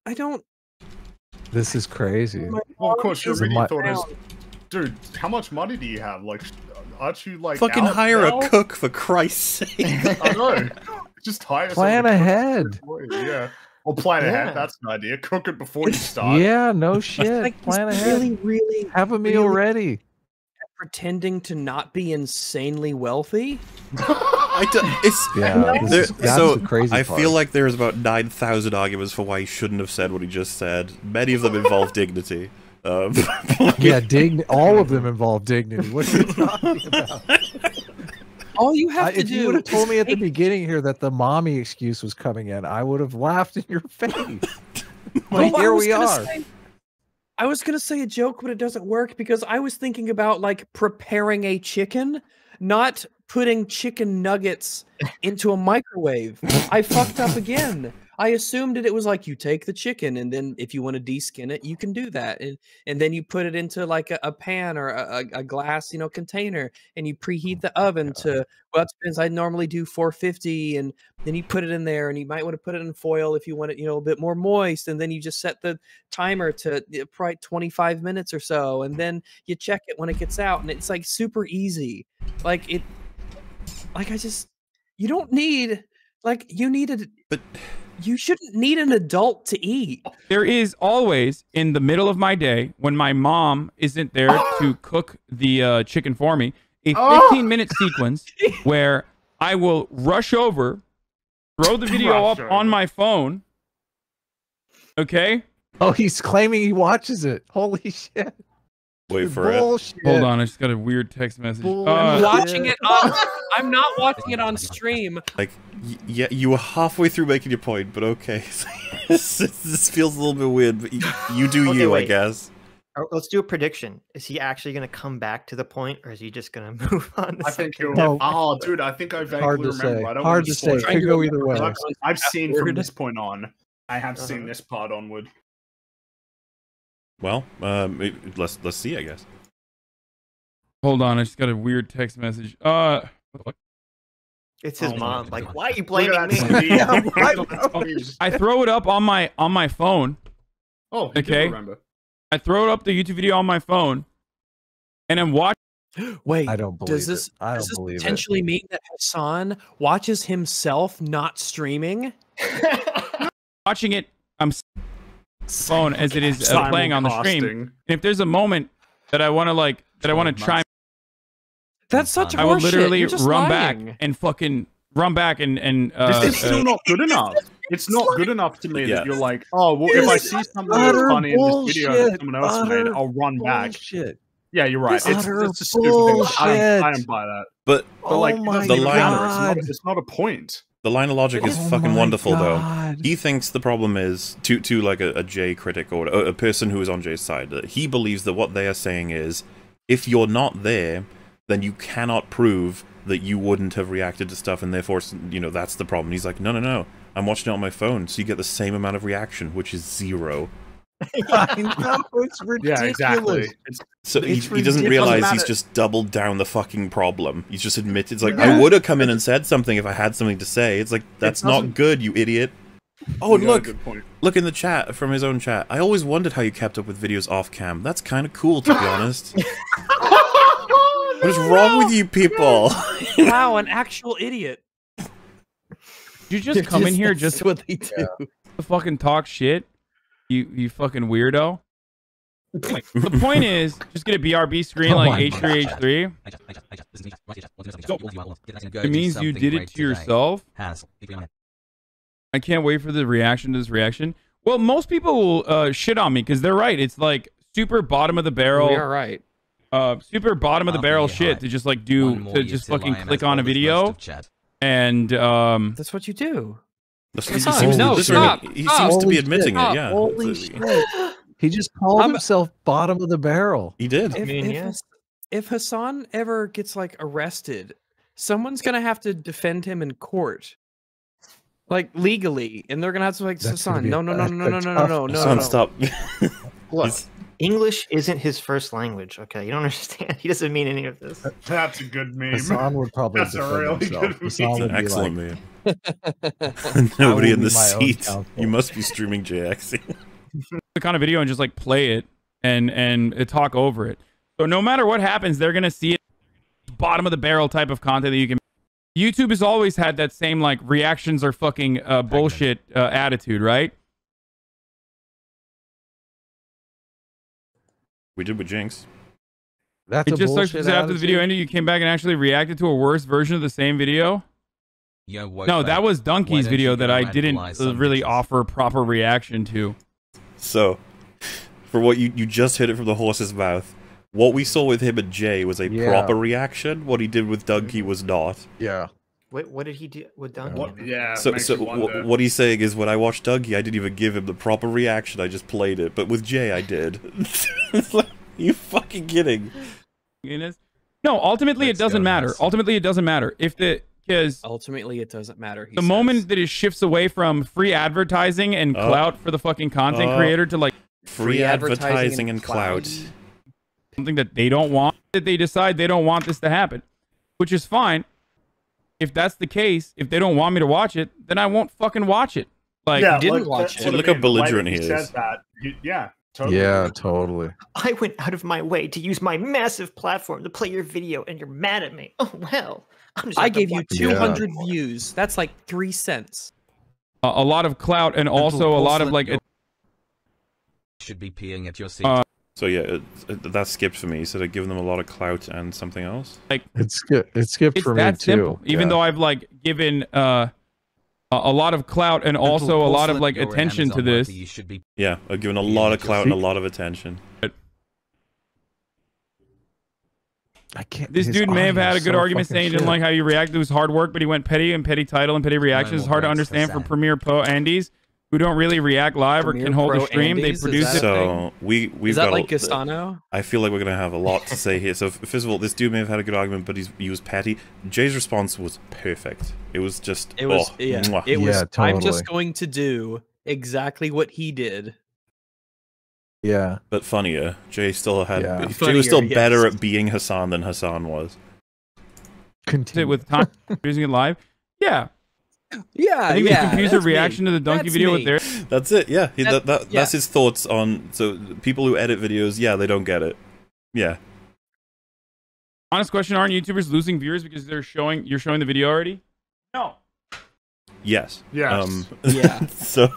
Speaker 4: I don't.
Speaker 7: This is crazy.
Speaker 11: Well, of course, you
Speaker 4: isn't
Speaker 7: my-
Speaker 11: thought
Speaker 4: is,
Speaker 11: Dude, how much money do you have? Like, aren't you like.
Speaker 1: Fucking
Speaker 11: out
Speaker 1: hire
Speaker 11: now?
Speaker 1: a cook for Christ's sake.
Speaker 11: I know. Just hire
Speaker 7: Plan
Speaker 11: someone to cook
Speaker 7: ahead.
Speaker 11: for you, Yeah. Or plan
Speaker 6: Yeah.
Speaker 11: ahead. That's an idea. Cook it before you start.
Speaker 7: Yeah, no shit.
Speaker 4: Like,
Speaker 7: Plan ahead.
Speaker 4: really, really
Speaker 7: Have a meal
Speaker 4: really-
Speaker 7: ready.
Speaker 4: pretending to not be insanely wealthy.
Speaker 1: I do, it's
Speaker 7: Yeah, this
Speaker 1: there-
Speaker 7: is-
Speaker 1: so
Speaker 7: crazy
Speaker 1: I
Speaker 7: part.
Speaker 1: feel like there's about nine thousand arguments for why he shouldn't have said what he just said. Many of them involve dignity. Um,
Speaker 7: Yeah, dig. All of them involve dignity. What are you talking about?
Speaker 4: All you have
Speaker 7: I,
Speaker 4: to
Speaker 7: if
Speaker 4: do
Speaker 7: you would have told me at the beginning here that the mommy excuse was coming in, I would have laughed in your face.
Speaker 4: Well,
Speaker 7: But
Speaker 4: I
Speaker 7: here we are.
Speaker 4: say- I was gonna say a joke, but it doesn't work because I was thinking about like preparing a chicken, not putting chicken nuggets into a microwave. I fucked up again. I assumed that it was like you take the chicken and then if you want to deskin it, you can do that, and and then you put it into like a, a pan or a, a, glass, you know, container, and you preheat the oh, oven to well, it depends. I normally do 450, and then you put it in there, and you might want to put it in foil if you want it, you know, a bit more moist, and then you just set the timer to probably 25 minutes or so, and then you check it when it gets out, and it's like super easy. Like it, like I just, you don't need, like you need a,
Speaker 1: but
Speaker 4: you shouldn't need an adult to eat.
Speaker 9: There is always in the middle of my day when my mom isn't there to cook the uh, chicken for me, a
Speaker 11: Oh.
Speaker 9: 15 minute sequence where I will rush over, throw the video
Speaker 11: Rush
Speaker 9: up on my phone. Okay,
Speaker 7: Oh, he's claiming he watches it. Holy shit!
Speaker 1: Wait for it.
Speaker 9: Hold on. I just got a weird text message.
Speaker 7: Bull-
Speaker 9: Uh,
Speaker 4: I'm watching it on. I'm not watching it on stream.
Speaker 1: Like, y- yeah, you were halfway through making your point, but okay. this, this feels a little bit weird, but you, you do
Speaker 6: Okay,
Speaker 1: you, I guess.
Speaker 6: Uh, Let's do a prediction. Is he actually going to come back to the point, or is he just going to move on?
Speaker 11: I think he'll.
Speaker 7: No.
Speaker 11: Oh, dude, I think I vaguely
Speaker 7: Hard to
Speaker 11: remember.
Speaker 7: say.
Speaker 11: I don't
Speaker 7: Hard
Speaker 11: want
Speaker 7: to say. Could go either way.
Speaker 11: I've, I've seen from this point on. I have seen
Speaker 6: Uh-huh.
Speaker 11: this part onward.
Speaker 1: Well, um, it- let's let's see, I guess.
Speaker 9: hold on. I just got a weird text message. Uh.
Speaker 6: It's his
Speaker 11: Oh
Speaker 6: mom. Like, why are you blaming
Speaker 11: at
Speaker 6: me?
Speaker 11: that speed.
Speaker 7: Yeah,
Speaker 11: Look
Speaker 7: right.
Speaker 11: at that speed.
Speaker 9: I throw it up on my on my phone.
Speaker 11: Oh,
Speaker 9: Okay.
Speaker 11: remember.
Speaker 9: I throw it up the YouTube video on my phone, and I'm watching.
Speaker 4: Wait,
Speaker 7: I don't believe
Speaker 4: does this
Speaker 7: it. I
Speaker 4: does
Speaker 7: don't
Speaker 4: this
Speaker 7: believe it.
Speaker 4: potentially mean that Hasan watches himself not streaming?
Speaker 9: watching it I'm s- phone as it is uh, playing on the stream. And if there's a moment that I want to like that I want to try,
Speaker 10: months.
Speaker 4: That's such
Speaker 9: I will literally
Speaker 4: You're just
Speaker 9: run
Speaker 4: lying.
Speaker 9: back and fucking run back and and uh,
Speaker 11: This is still
Speaker 9: uh,
Speaker 11: not good enough. It's not good enough to me
Speaker 1: Yeah.
Speaker 11: that you're like, oh, well, if I see something that's
Speaker 7: utter
Speaker 11: funny in this video that someone else made, I'll run back.
Speaker 7: Bullshit.
Speaker 11: Yeah, you're right.
Speaker 7: This
Speaker 11: It's,
Speaker 7: utter
Speaker 11: it's a stupid thing. I don't, I don't buy that.
Speaker 1: But
Speaker 11: But like,
Speaker 7: oh
Speaker 11: it
Speaker 1: The line-
Speaker 11: It's not, it's not a point.
Speaker 1: The line of logic is
Speaker 7: Oh
Speaker 1: fucking wonderful, though. He thinks the problem is to to like a, a Jay critic or a, a person who is on Jay's side. That he believes that what they are saying is, if you're not there, then you cannot prove that you wouldn't have reacted to stuff, and therefore, you know, that's the problem. He's like, no, no, no. I'm watching it on my phone, so you get the same amount of reaction, which is zero.
Speaker 7: I know it's ridiculous.
Speaker 11: Yeah, exactly. It's,
Speaker 1: So he,
Speaker 7: It's
Speaker 1: he doesn't realize he's just doubled down the fucking problem. He's just admitted. It's like
Speaker 11: Yeah.
Speaker 1: I would have come in and said something if I had something to say. It's like that's not
Speaker 11: doesn't-
Speaker 1: good, you idiot. Oh,
Speaker 11: You
Speaker 1: look, look in the chat from his own chat. I always wondered how you kept up with videos off cam. That's kind of cool, to be honest. what is wrong with you people?
Speaker 4: wow, an actual idiot.
Speaker 9: Did you just come in here just
Speaker 4: what they do.
Speaker 9: to fucking talk shit? You you fucking weirdo. the point is, just get a BRB screen
Speaker 10: Oh
Speaker 9: like H3 H3. It means you did it to yourself. I can't wait for the reaction to this reaction. Well, most people will uh, shit on me because they're right. It's like super bottom of the barrel.
Speaker 4: We are right.
Speaker 9: Uh, super bottom of the barrel shit to just like do to just fucking click on a video and um.
Speaker 4: That's what you do.
Speaker 1: This-
Speaker 4: He
Speaker 1: he
Speaker 4: seems-
Speaker 1: seems,
Speaker 4: no,
Speaker 1: to-
Speaker 4: stop,
Speaker 1: he
Speaker 4: stop.
Speaker 1: seems to be admitting
Speaker 7: shit.
Speaker 1: it. Yeah,
Speaker 7: Holy shit. He just called
Speaker 4: I'm-
Speaker 7: himself bottom of the barrel.
Speaker 1: he did.
Speaker 4: If,
Speaker 6: mean,
Speaker 4: if,
Speaker 6: yeah.
Speaker 4: If Hasan ever gets like arrested, someone's gonna have to defend him in court, like legally, and they're gonna have to like
Speaker 7: That's
Speaker 4: Hasan.
Speaker 7: be
Speaker 4: No,
Speaker 7: a-
Speaker 4: no, no,
Speaker 7: a
Speaker 4: no, no, no, no,
Speaker 7: tough-
Speaker 4: no, no,
Speaker 1: Son,
Speaker 4: no.
Speaker 1: stop.
Speaker 6: Look,
Speaker 1: He's-
Speaker 6: English isn't his first language. Okay, you don't understand. He doesn't mean any of this.
Speaker 11: That's a good meme.
Speaker 7: Hasan would probably
Speaker 11: That's a
Speaker 7: defend
Speaker 11: really
Speaker 7: himself.
Speaker 11: good
Speaker 7: Hasan
Speaker 1: It's
Speaker 7: would
Speaker 1: an excellent
Speaker 7: like,
Speaker 1: meme. Nobody in the
Speaker 7: my own
Speaker 1: seat. You must be streaming JX.
Speaker 9: click on a video and just like play it and and uh, talk over it. So no matter what happens, they're gonna see it bottom of the barrel type of content that you can. YouTube has always had that same like reactions are fucking uh, bullshit uh, attitude, right?
Speaker 1: We did with Jinx.
Speaker 7: That's
Speaker 9: It
Speaker 7: a
Speaker 9: just sucks
Speaker 7: bullshit
Speaker 9: because after the video ended, you came back and actually reacted to a worse version of the same video.
Speaker 10: Yo,
Speaker 9: No, that was Donkey's video that I didn't
Speaker 10: analyze
Speaker 9: uh,
Speaker 10: some
Speaker 9: really
Speaker 10: bitches?
Speaker 9: offer proper reaction to.
Speaker 1: So, for what you you just hit it from the horse's mouth. What we saw with him and Jay was a
Speaker 7: Yeah.
Speaker 1: proper reaction. What he did with Donkey was not.
Speaker 7: Yeah.
Speaker 6: What, what did he do with Donkey?
Speaker 11: What, um, yeah.
Speaker 1: So, so
Speaker 11: you
Speaker 1: what he's saying is, when I watched Dougie, I didn't even give him the proper reaction. I just played it. But with Jay, I did. It's like, you fucking kidding?
Speaker 9: Guinness? No, ultimately
Speaker 7: Let's
Speaker 9: it doesn't
Speaker 7: go,
Speaker 9: matter.
Speaker 7: Ness.
Speaker 9: Ultimately it doesn't matter if the because
Speaker 4: Ultimately, it doesn't matter. he
Speaker 9: the
Speaker 4: says.
Speaker 9: moment that it shifts away from free advertising and
Speaker 1: Oh.
Speaker 9: clout for the fucking content
Speaker 1: Oh.
Speaker 9: creator to like
Speaker 1: Free, advertising, and clout.
Speaker 9: something that they don't want, that they decide they don't want this to happen, which is fine. If that's the case, if they don't want me to watch it, then I won't fucking watch it. Like,
Speaker 11: yeah,
Speaker 4: didn't
Speaker 11: like,
Speaker 4: watch it.
Speaker 11: what I
Speaker 1: Look how
Speaker 11: mean. The way that
Speaker 1: belligerent
Speaker 11: he
Speaker 1: he
Speaker 11: said
Speaker 1: is.
Speaker 11: That, he- yeah, totally.
Speaker 7: Yeah, totally.
Speaker 6: I went out of my way to use my massive platform to play your video, and you're mad at me. Oh well. I'm just
Speaker 4: I gave you
Speaker 6: watch it.
Speaker 4: 200 views. That's like three cents.
Speaker 9: a, a lot of clout and also a lot of like
Speaker 10: should be peeing at your seat.
Speaker 9: Uh,
Speaker 1: So yeah, it, it, that skipped for me. So said I'd given them a lot of clout and something else.
Speaker 7: It skipped. It skipped
Speaker 9: it's
Speaker 7: for me
Speaker 9: that
Speaker 7: too.
Speaker 9: simple. Even
Speaker 7: yeah.
Speaker 9: though I've like given uh a, a lot of clout and also a lot of like
Speaker 10: Your
Speaker 9: attention to this.
Speaker 10: You should be
Speaker 1: Yeah, I've given a
Speaker 10: Yeah,
Speaker 1: lot of
Speaker 10: just-
Speaker 1: clout and a lot of attention.
Speaker 7: I can't.
Speaker 9: This dude may have had a good
Speaker 7: so
Speaker 9: argument saying he didn't
Speaker 7: shit.
Speaker 9: like how you reacted to his hard work, but he went petty and petty title and petty reactions. It's hard to understand for
Speaker 10: Premier
Speaker 9: Premiere Pro Andes who don't really react live or can hold
Speaker 4: Pro
Speaker 9: a stream. They
Speaker 4: Andes, is
Speaker 9: produce it.
Speaker 1: So we we've
Speaker 4: Is that
Speaker 1: got
Speaker 4: like
Speaker 1: a,
Speaker 4: Gastano?
Speaker 1: Uh, I feel like we're gonna have a lot to say here. So first of all, this dude may have had a good argument, but he's he was petty. Jay's response was perfect. It was just
Speaker 4: It was
Speaker 1: oh,
Speaker 4: yeah.
Speaker 1: mwah.
Speaker 4: It was.
Speaker 7: Yeah,
Speaker 4: I'm just going to do exactly what he did.
Speaker 7: Yeah.
Speaker 1: but funnier. Jay still had
Speaker 7: Yeah.
Speaker 1: Jay
Speaker 4: Funnier,
Speaker 1: was still better at being Hasan than Hasan was.
Speaker 9: it
Speaker 7: Continue.
Speaker 9: with time producing it live. Yeah,
Speaker 4: Yeah,
Speaker 9: I think
Speaker 4: yeah.
Speaker 9: the computer
Speaker 4: that's me.
Speaker 9: reaction to the donkey
Speaker 4: That's
Speaker 9: video
Speaker 4: me.
Speaker 9: with their
Speaker 1: That's it. Yeah, he,
Speaker 4: That-
Speaker 1: that, that,
Speaker 4: yeah.
Speaker 1: that's his thoughts on. So people who edit videos, yeah, they don't get it. Yeah,
Speaker 9: honest question: Aren't YouTubers losing viewers because they're showing you're showing the video already? No.
Speaker 1: yes,
Speaker 11: Yes.
Speaker 1: Um,
Speaker 4: Yeah.
Speaker 1: so,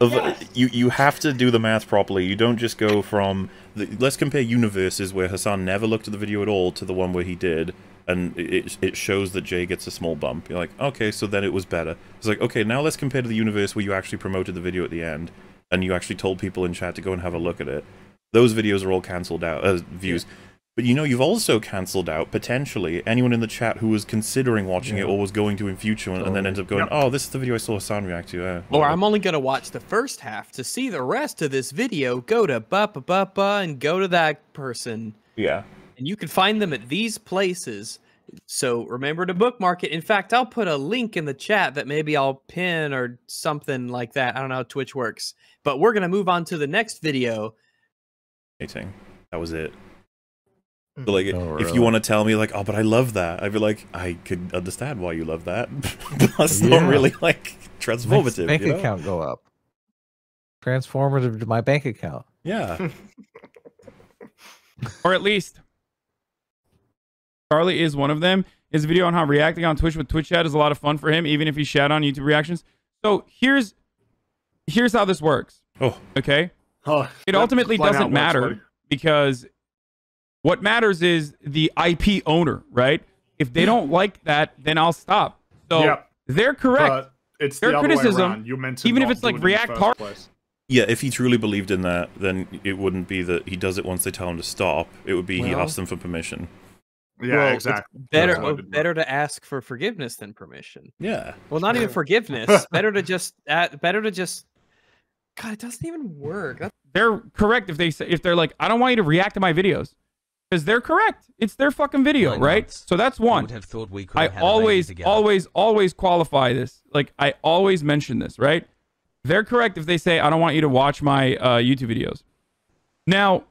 Speaker 1: of, you you have to do the math properly. You don't just go from the, let's compare universes where Hasan never looked at the video at all to the one where he did, and it it shows that Jay gets a small bump. You're like, okay, so then it was better. It's like, okay, now let's compare to the universe where you actually promoted the video at the end, and you actually told people in chat to go and have a look at it. Those videos are all cancelled out uh, views. But you know, you've also cancelled out potentially anyone in the chat who was considering watching it or was going to in future, and, then ends up going,
Speaker 11: Yep.
Speaker 1: "Oh, this is the video I saw Hasan react to." Uh,
Speaker 4: Or
Speaker 1: whatever."
Speaker 4: I'm only gonna watch the first half to see the rest of this video. Go to ba ba ba ba and go to that person,
Speaker 1: yeah.
Speaker 4: And you can find them at these places. So remember to bookmark it. In fact, I'll put a link in the chat that maybe I'll pin or something like that. I don't know how Twitch works, but we're gonna move on to the next video.
Speaker 1: That was it. So like,
Speaker 7: Oh,
Speaker 1: if
Speaker 7: really?
Speaker 1: you want to tell me like, oh, but I love that, I'd be like, I could understand why you love that. but that's
Speaker 7: Yeah.
Speaker 1: not really like transformative.
Speaker 7: bank
Speaker 1: you know?
Speaker 7: account go up. Transformative to my bank account.
Speaker 1: Yeah.
Speaker 9: or at least Charlie is one of them. His video on how reacting on Twitch with Twitch chat is a lot of fun for him, even if he shat on YouTube reactions. So here's here's how this works.
Speaker 1: Oh,
Speaker 9: okay.
Speaker 11: Oh,
Speaker 9: It ultimately doesn't
Speaker 11: it works,
Speaker 9: matter because what matters is the IP owner, right? If they don't like that, then I'll stop. So
Speaker 11: Yep.
Speaker 9: they're correct.
Speaker 11: But it's
Speaker 9: their
Speaker 11: the other way
Speaker 9: criticism.
Speaker 11: You're meant to
Speaker 9: even if it's like
Speaker 11: it
Speaker 9: React
Speaker 11: first
Speaker 9: hard.
Speaker 11: place.
Speaker 1: Yeah, if he truly believed in that, then it wouldn't be that he does it once they tell him to stop. It would be he asks them for permission.
Speaker 11: Yeah,
Speaker 4: Well,
Speaker 11: exactly.
Speaker 4: Better,
Speaker 11: That's
Speaker 4: oh, better to ask for forgiveness than permission.
Speaker 1: Yeah.
Speaker 4: Well, not even forgiveness. better to just, better to just. God, it doesn't even work. That's
Speaker 9: they're correct if they say if they're like, I don't want you to react to my videos. Because they're correct. It's their fucking video, right? So that's one.
Speaker 10: would have thought we could
Speaker 9: I
Speaker 10: have had a baby
Speaker 9: always,
Speaker 10: together.
Speaker 9: always, always qualify this. Like I always mention this, right? They're correct if they say I don't want you to watch my uh, YouTube videos. Now,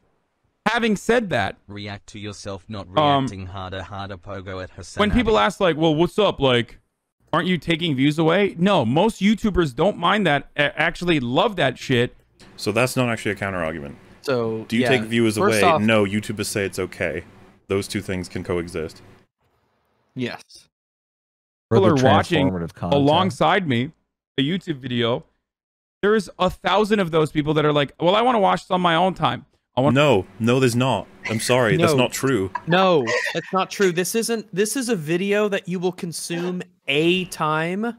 Speaker 9: having said that,
Speaker 10: React to yourself not
Speaker 9: Um,
Speaker 10: reacting harder, harder pogo at Hassan.
Speaker 9: when people ask like, "Well, what's up?" Like, aren't you taking views away? No, most YouTubers don't mind that. Actually, love that shit.
Speaker 1: So that's not actually a counter argument.
Speaker 4: So
Speaker 1: Do you
Speaker 4: yeah,
Speaker 1: take viewers
Speaker 4: first
Speaker 1: away?
Speaker 4: off-
Speaker 1: no, YouTubers say it's okay. Those two things can coexist.
Speaker 4: yes.
Speaker 9: people are watching
Speaker 7: content.
Speaker 9: alongside me a YouTube video, there's a thousand of those people that are like, "Well, I want to watch this on my own time." I want
Speaker 1: No, no, there's not. I'm sorry, that's not true.
Speaker 4: No, that's not true. This isn't. This is a video that you will consume a time,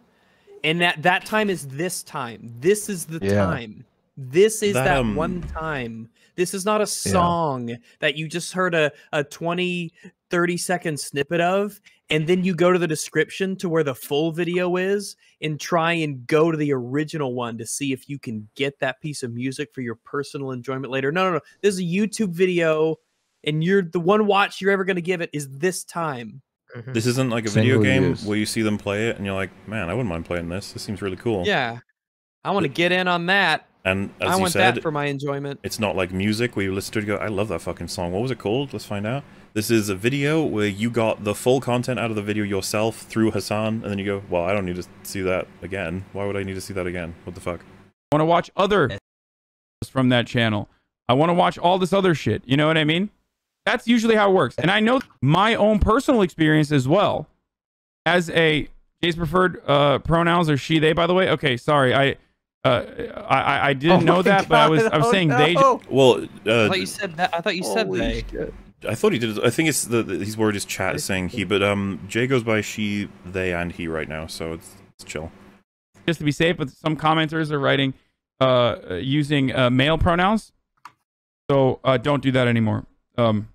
Speaker 4: and that that time is this time. This is the
Speaker 7: Yeah.
Speaker 4: time. This is
Speaker 1: That,
Speaker 4: that,
Speaker 1: um,
Speaker 4: one time. This is not a song that you just heard a, a 20, 30 second snippet of, and then you go to the description to where the full video is and try and go to the original one to see if you can get that piece of music for your personal enjoyment later. No, no, no. This is a YouTube video, and you're the one watch you're ever going to give it is this time. Mm-hmm.
Speaker 1: This isn't like a video game
Speaker 7: use.
Speaker 1: where you see them play it and you're like, man, I wouldn't mind playing this. This seems really cool.
Speaker 4: Yeah. I want to get in on that.
Speaker 1: And as
Speaker 4: I
Speaker 1: you
Speaker 4: want
Speaker 1: said,
Speaker 4: that for my enjoyment.
Speaker 1: it's not like music where you listen to it and go, I love that fucking song. What was it called? Let's find out. This is a video where you got the full content out of the video yourself through Hasan, and then you go, well, I don't need to see that again. Why would I need to see that again? What the fuck?
Speaker 9: I want to watch other from that channel. I want to watch all this other shit. You know what I mean? That's usually how it works. And I know my own personal experience as well. As a Jay's preferred uh, pronouns are she they. By the way, okay, sorry, I uh, I I- I didn't
Speaker 7: Oh
Speaker 9: know
Speaker 7: my
Speaker 9: that, but I was I was
Speaker 7: oh
Speaker 9: saying they.
Speaker 7: no.
Speaker 1: Well,
Speaker 4: I
Speaker 1: uh,
Speaker 4: thought you said that. I thought you said they.
Speaker 7: shit.
Speaker 1: I thought he did. I think it's the, the his word is chat is saying he, but um, Jay goes by she, they, and he right now, so it's, it's chill.
Speaker 9: just to be safe, but some commenters are writing uh, using uh, male pronouns. So uh, don't do that anymore. Um,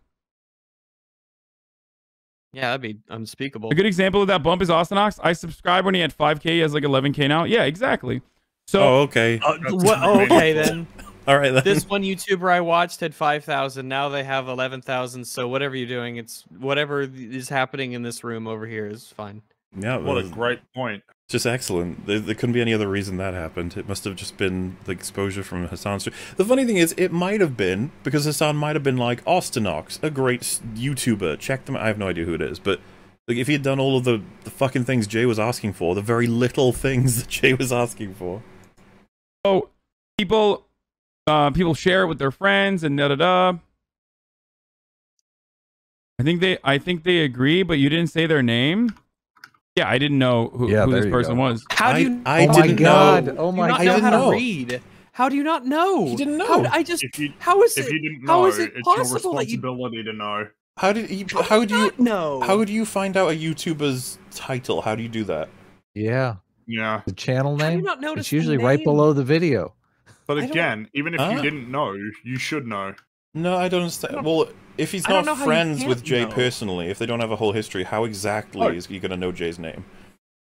Speaker 4: Yeah, that'd be unspeakable.
Speaker 9: a good example of that bump is Austinox. I subscribed when he had 5K. He has like 11K now. Yeah, exactly. So
Speaker 1: oh, okay.
Speaker 4: Uh, what, oh, okay then.
Speaker 1: All right then.
Speaker 4: This one YouTuber I watched had five thousand. Now they have eleven thousand. So whatever you're doing, it's whatever is happening in this room over here is fine.
Speaker 1: yeah,
Speaker 11: What a
Speaker 1: uh,
Speaker 11: great point.
Speaker 1: just excellent. There, there couldn't be any other reason that happened. It must have just been the exposure from Hasan's. stream. The funny thing is, it might have been because Hasan might have been like Austinox, a great YouTuber. Check them. I have no idea who it is, but like if he had done all of the the fucking things Jay was asking for, the very little things that Jay was asking for.
Speaker 9: Oh, people uh people share it with their friends and da da da. I think they I think they agree, but you didn't say their name. Yeah, I didn't know who,
Speaker 7: Yeah,
Speaker 9: who this person
Speaker 7: go.
Speaker 9: was.
Speaker 4: How do
Speaker 1: I-
Speaker 4: you?
Speaker 1: I
Speaker 7: oh
Speaker 1: didn't
Speaker 7: god!
Speaker 1: know.
Speaker 7: Oh
Speaker 4: do
Speaker 7: my
Speaker 4: you not
Speaker 1: I
Speaker 4: know
Speaker 1: didn't
Speaker 4: how
Speaker 1: know.
Speaker 4: to read? How do you not know?
Speaker 1: He didn't
Speaker 4: How,
Speaker 1: know.
Speaker 4: I just.
Speaker 11: If you
Speaker 4: How is
Speaker 11: if
Speaker 4: it?
Speaker 11: you didn't know,
Speaker 4: how is it possible that you
Speaker 11: responsibility to know.
Speaker 1: How did you? How do you?
Speaker 4: know?
Speaker 1: How do you find out a YouTuber's title? How do you do that?
Speaker 7: Yeah,
Speaker 11: Yeah.
Speaker 7: the channel
Speaker 4: How do you
Speaker 7: name.
Speaker 4: not notice
Speaker 7: It's
Speaker 4: the
Speaker 7: usually right below the video.
Speaker 11: But again, even if
Speaker 1: Huh?
Speaker 11: you didn't know, you should know.
Speaker 1: No, I don't understand. Well, if he's
Speaker 4: don't
Speaker 1: not
Speaker 4: know how you
Speaker 1: friends with Jay
Speaker 4: know.
Speaker 1: personally, if they don't have a whole history, how exactly
Speaker 11: Oh.
Speaker 1: is he gonna know Jay's name?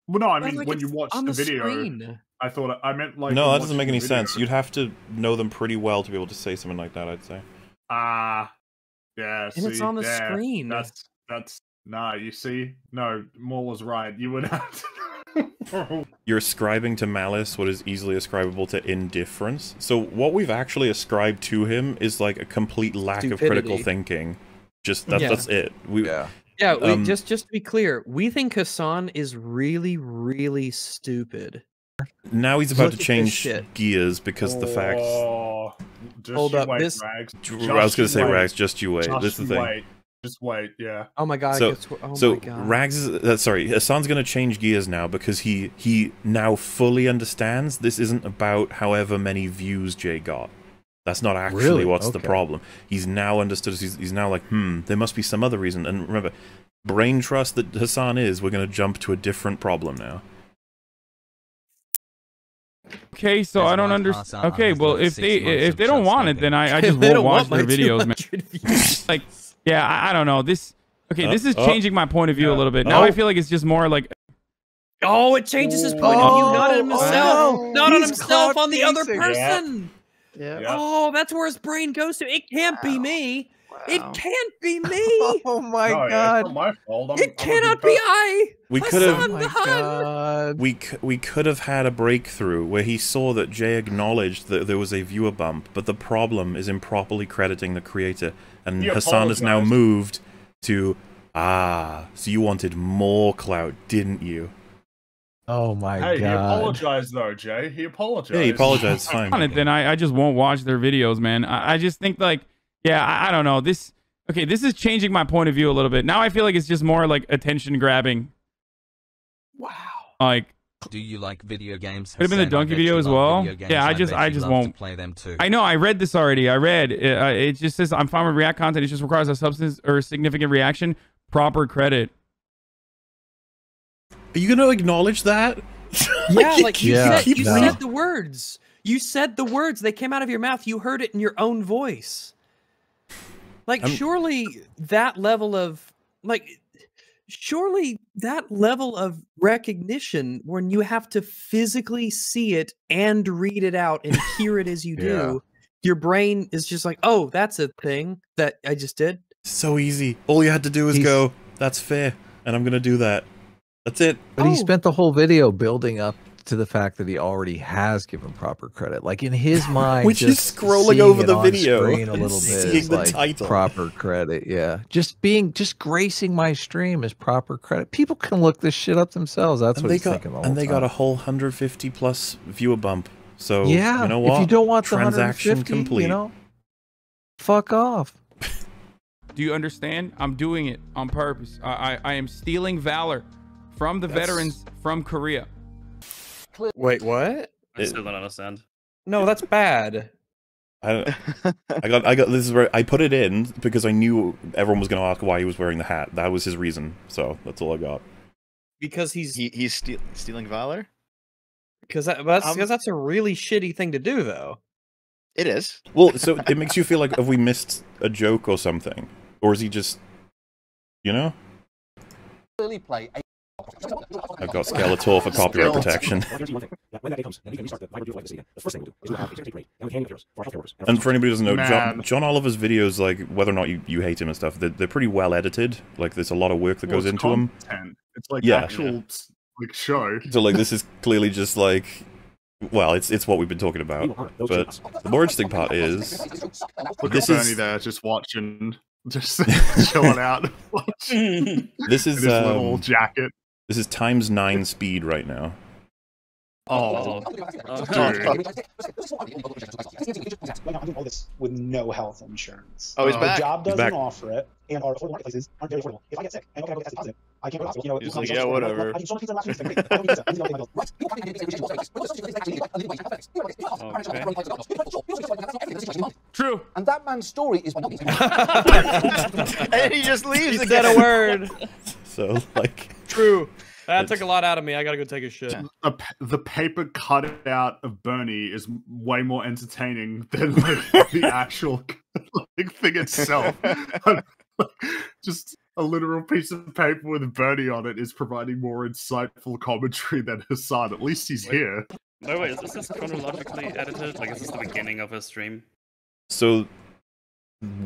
Speaker 11: Well, no, I mean
Speaker 4: like,
Speaker 11: when you watch the,
Speaker 4: the
Speaker 11: video,
Speaker 4: screen.
Speaker 11: I thought I meant like.
Speaker 1: no, that doesn't make any
Speaker 11: video.
Speaker 1: sense. You'd have to know them pretty well to be able to say something like that. I'd say.
Speaker 11: Ah, yeah.
Speaker 4: And it's on the
Speaker 11: yeah,
Speaker 4: screen.
Speaker 11: That's that's nah. You see, no, Maul was right. You would have to.
Speaker 1: You're ascribing to malice what is easily ascribable to indifference. So what we've actually ascribed to him is like a complete lack of critical thinking. Just that,
Speaker 4: Yeah.
Speaker 1: that's it. We,
Speaker 7: Yeah.
Speaker 4: Yeah, we,
Speaker 1: Um,
Speaker 4: just just to be clear, we think Hasan is really, really stupid.
Speaker 1: Now he's about
Speaker 4: Look
Speaker 1: to change gears because the fact.
Speaker 11: Oh,
Speaker 4: Hold up,
Speaker 11: wait,
Speaker 4: this-
Speaker 11: Rags.
Speaker 1: I was going to say,
Speaker 11: wait.
Speaker 1: Rags, just you wait.
Speaker 11: Just
Speaker 1: this is the thing.
Speaker 11: Wait. Just white, Yeah.
Speaker 4: Oh my god!
Speaker 1: So,
Speaker 4: guess oh
Speaker 1: so
Speaker 4: my god.
Speaker 1: Rags is uh, sorry. Hasan's going to change gears now because he he now fully understands this isn't about however many views Jay got. That's not actually
Speaker 7: Really?
Speaker 1: what's the problem. He's now understood. He's, he's now like, hmm, there must be some other reason. And remember, brain trust that Hasan is. We're going to jump to a different problem now.
Speaker 9: Okay, so I don't understand. Okay, well, if they if they don't want it, then I, I just won't watch their videos, man. like, yeah, I, I don't know. This okay,
Speaker 1: Oh,
Speaker 9: this is
Speaker 1: oh.
Speaker 9: changing my point of view a little bit. Now I
Speaker 1: Oh.
Speaker 9: feel like it's just more like
Speaker 4: Oh, it changes his point of view, not on
Speaker 7: Oh,
Speaker 4: himself,
Speaker 7: no.
Speaker 4: not on himself, on the other person.
Speaker 6: Yeah.
Speaker 11: Yeah.
Speaker 4: Oh, that's where his brain goes to. It can't be me. It can't be me.
Speaker 7: Oh my
Speaker 11: no,
Speaker 7: god.
Speaker 11: it's not my fault. I'm,
Speaker 4: it
Speaker 11: I'm
Speaker 4: cannot be. I.
Speaker 1: We could have-
Speaker 7: Oh my
Speaker 4: the Hun.
Speaker 7: god.
Speaker 1: We we could have had a breakthrough where he saw that Jay acknowledged that there was a viewer bump, but the problem is improperly crediting the creator, and
Speaker 11: He
Speaker 1: Hasan has now moved to ah. So you wanted more clout, didn't you?
Speaker 7: Oh my
Speaker 11: Hey, he
Speaker 7: god.
Speaker 11: apologized though, Jay. He apologized.
Speaker 1: Yeah, he apologized. Fine.
Speaker 9: on it, then I, I just won't watch their videos, man. I, I just think like, yeah, I, I don't know. This okay, this is changing my point of view a little bit. Now I feel like it's just more like attention grabbing.
Speaker 4: Wow.
Speaker 9: Like
Speaker 10: Do you like video games?
Speaker 9: Could have been the donkey video as well.
Speaker 10: video.
Speaker 9: Yeah, I just- I
Speaker 10: you
Speaker 9: just won't-
Speaker 10: play them too.
Speaker 9: I know I read this already. I read it, uh, it just says I'm fine with React content. It just requires a substance or significant reaction, proper credit.
Speaker 1: Are you gonna acknowledge that?
Speaker 4: Yeah, like you
Speaker 7: Yeah,
Speaker 4: said, you
Speaker 7: no.
Speaker 4: said the words. You said the words. They came out of your mouth. You heard it in your own voice. Like,
Speaker 1: I'm-
Speaker 4: surely that level of like, surely that level of recognition when you have to physically see it and read it out and hear it as you
Speaker 7: Yeah.
Speaker 4: do, your brain is just like, oh, that's a thing that I just did.
Speaker 1: So easy. All you had to do is
Speaker 7: He's-
Speaker 1: go. That's fair, and I'm gonna do that. That's it.
Speaker 7: But he
Speaker 4: Oh.
Speaker 7: spent the whole video building up to the fact that he already has given proper credit. Like in his mind,
Speaker 1: Which is
Speaker 7: just
Speaker 1: scrolling over the video
Speaker 7: screen a
Speaker 1: and
Speaker 7: little bit
Speaker 1: seeing the
Speaker 7: like
Speaker 1: title.
Speaker 7: proper credit. Yeah, just being, just gracing my stream is proper credit. People can look this shit up themselves. That's
Speaker 1: and
Speaker 7: what
Speaker 1: they
Speaker 7: he's
Speaker 1: got
Speaker 7: thinking the
Speaker 1: and they got a whole 150 plus viewer bump. So
Speaker 7: yeah.
Speaker 1: you know what?
Speaker 7: If you don't want the
Speaker 1: transaction
Speaker 7: 150,
Speaker 1: complete.
Speaker 7: you know, fuck off.
Speaker 9: Do you understand? I'm doing it on purpose. I I, I am stealing valor from the
Speaker 1: That's-
Speaker 9: veterans from Korea.
Speaker 4: Wait, what?
Speaker 12: I
Speaker 1: It-
Speaker 12: still don't understand.
Speaker 4: No, that's bad.
Speaker 1: I, I got I got this is where I put it in because I knew everyone was going to ask why he was wearing the hat. That was his reason. So that's all I got.
Speaker 4: Because he's
Speaker 13: He, he's steal, stealing valor.
Speaker 4: because that, that's
Speaker 13: Um,
Speaker 4: because that's a really shitty thing to do, though.
Speaker 13: It is.
Speaker 1: Well, so it makes you feel like have we missed a joke or something, or is he just, you know?
Speaker 3: Clearly play a
Speaker 1: I've got Skeletor for copyright protection. And for anybody who doesn't know, John, John Oliver's videos, like whether or not you, you hate him and stuff, they're, they're pretty well edited. Like there's a lot of work that
Speaker 11: Well,
Speaker 1: goes
Speaker 11: it's
Speaker 1: into them.
Speaker 11: content. It's like
Speaker 1: Yeah.
Speaker 11: actual like show.
Speaker 1: So like this is clearly just like, well, it's it's what we've been talking about. But the more interesting part is
Speaker 11: Look
Speaker 1: this is
Speaker 11: there, just watching, just chilling out.
Speaker 1: this
Speaker 11: in
Speaker 1: is
Speaker 11: his little
Speaker 1: um,
Speaker 11: jacket.
Speaker 1: This is times nine speed right now.
Speaker 11: Oh,
Speaker 14: with no health insurance.
Speaker 13: Oh, he's
Speaker 14: the
Speaker 13: back.
Speaker 14: job doesn't
Speaker 1: back.
Speaker 14: offer it, and our affordable marketplaces aren't very affordable. If I get sick and okay, I test positive, I can't go to the hospital. You know,
Speaker 13: He's
Speaker 14: it's not
Speaker 13: like,
Speaker 14: my
Speaker 13: yeah,
Speaker 14: choice.
Speaker 13: whatever.
Speaker 14: I can show my pizza last week. It's been great. I don't need pizza. I need to pay my bills.
Speaker 9: True.
Speaker 3: And that man's story is
Speaker 13: and he just leaves
Speaker 4: He said a word.
Speaker 1: So like,
Speaker 4: True. That took a lot out of me. I gotta go take a shit.
Speaker 11: a p- the paper cutout of Bernie is way more entertaining than like, the actual like, thing itself. Just a literal piece of paper with Bernie on it is providing more insightful commentary than Hasan. At least he's here.
Speaker 12: No, wait, is this just chronologically edited? Like, is this the beginning of a stream?
Speaker 1: so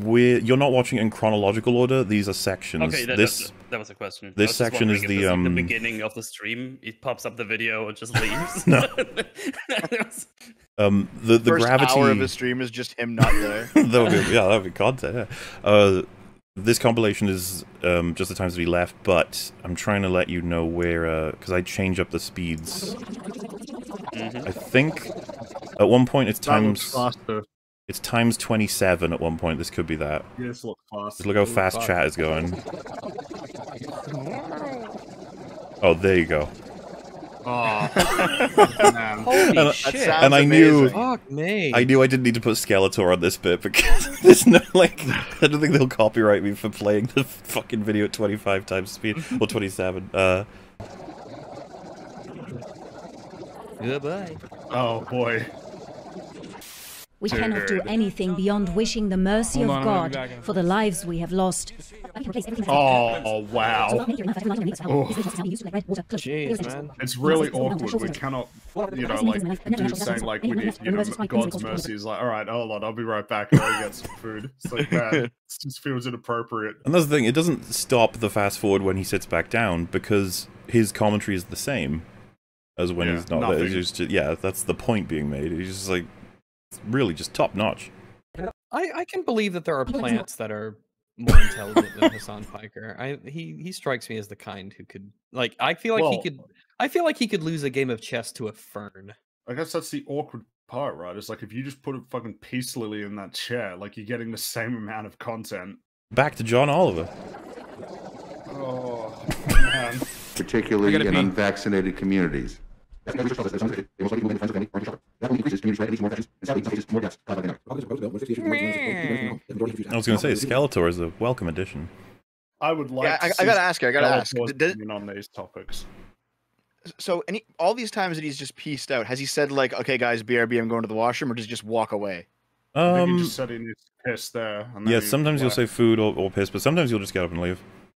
Speaker 1: we're you're not watching in chronological order. These are sections.
Speaker 12: Okay, that,
Speaker 1: this
Speaker 12: that, that was a question.
Speaker 1: This section is the,
Speaker 12: this
Speaker 1: um,
Speaker 12: the beginning of the stream. It pops up the video and just leaves.
Speaker 1: No.
Speaker 12: Was-
Speaker 1: um the the
Speaker 13: First
Speaker 1: gravity
Speaker 13: hour of his stream is just him not there.
Speaker 1: that would be yeah, that would be content. Yeah. Uh, this compilation is um, just the times that he left, but I'm trying to let you know where because I change up the speeds.
Speaker 12: Mhm.
Speaker 1: I think at one point it's times
Speaker 11: faster.
Speaker 1: It's times 27 at one point. This could be that.
Speaker 11: Yeah, this looks fast.
Speaker 1: Just look how fast chat is going. Oh, there you go.
Speaker 11: Oh, man.
Speaker 4: Holy
Speaker 1: and,
Speaker 4: shit.
Speaker 1: and I knew
Speaker 4: Fuck me.
Speaker 1: I knew I didn't need to put Skeletor on this bit because there's no like I don't think they'll copyright me for playing the fucking video at 25 times speed or 27. Uh
Speaker 4: Goodbye.
Speaker 11: Oh boy.
Speaker 15: We cannot do anything beyond wishing the mercy
Speaker 11: Hold
Speaker 15: of
Speaker 11: on, I'm gonna be
Speaker 15: God for the lives we have lost.
Speaker 11: Oh, wow.
Speaker 4: Jeez, man.
Speaker 11: It's really awkward. We cannot, you know, like, do saying, like, we need, you know, God's mercy is like, all right, hold on, I'll be right back. I'll go get some food. It's like, man, it just feels inappropriate.
Speaker 1: and that's the thing, it doesn't stop the fast forward when he sits back down because his commentary is the same as when
Speaker 11: Yeah,
Speaker 1: he's not
Speaker 11: nothing.
Speaker 1: It's just, yeah, that's the point being made. He's just like it's really just top notch.
Speaker 4: I, I can believe that there are plants that are more intelligent than Hasan Piker. I he he strikes me as the kind who could like I feel like he could I feel like he could lose a game of chess to a fern.
Speaker 11: I guess that's the awkward part, right? It's like if you just put a fucking peace lily in that chair, like you're getting the same amount of content.
Speaker 1: Back to John Oliver.
Speaker 11: Oh man.
Speaker 16: particularly
Speaker 11: I gotta
Speaker 16: in
Speaker 11: pee.
Speaker 16: unvaccinated communities.
Speaker 1: I was going to say Skeletor is a welcome addition.
Speaker 11: I would like.
Speaker 13: Yeah,
Speaker 11: to
Speaker 13: I- I gotta ask you, I gotta ask,
Speaker 11: Skeletor's
Speaker 13: did- did-
Speaker 11: on these topics.
Speaker 13: So, any all these times that he's just pieced out, has he said like, "Okay, guys, BRB, I'm going to the washroom," or does he just walk away?
Speaker 11: I think
Speaker 1: Um,
Speaker 11: he just said he needs to piss there. And then
Speaker 1: yeah,
Speaker 11: he
Speaker 1: sometimes you'll say food or, or piss, but sometimes you'll just get up and leave.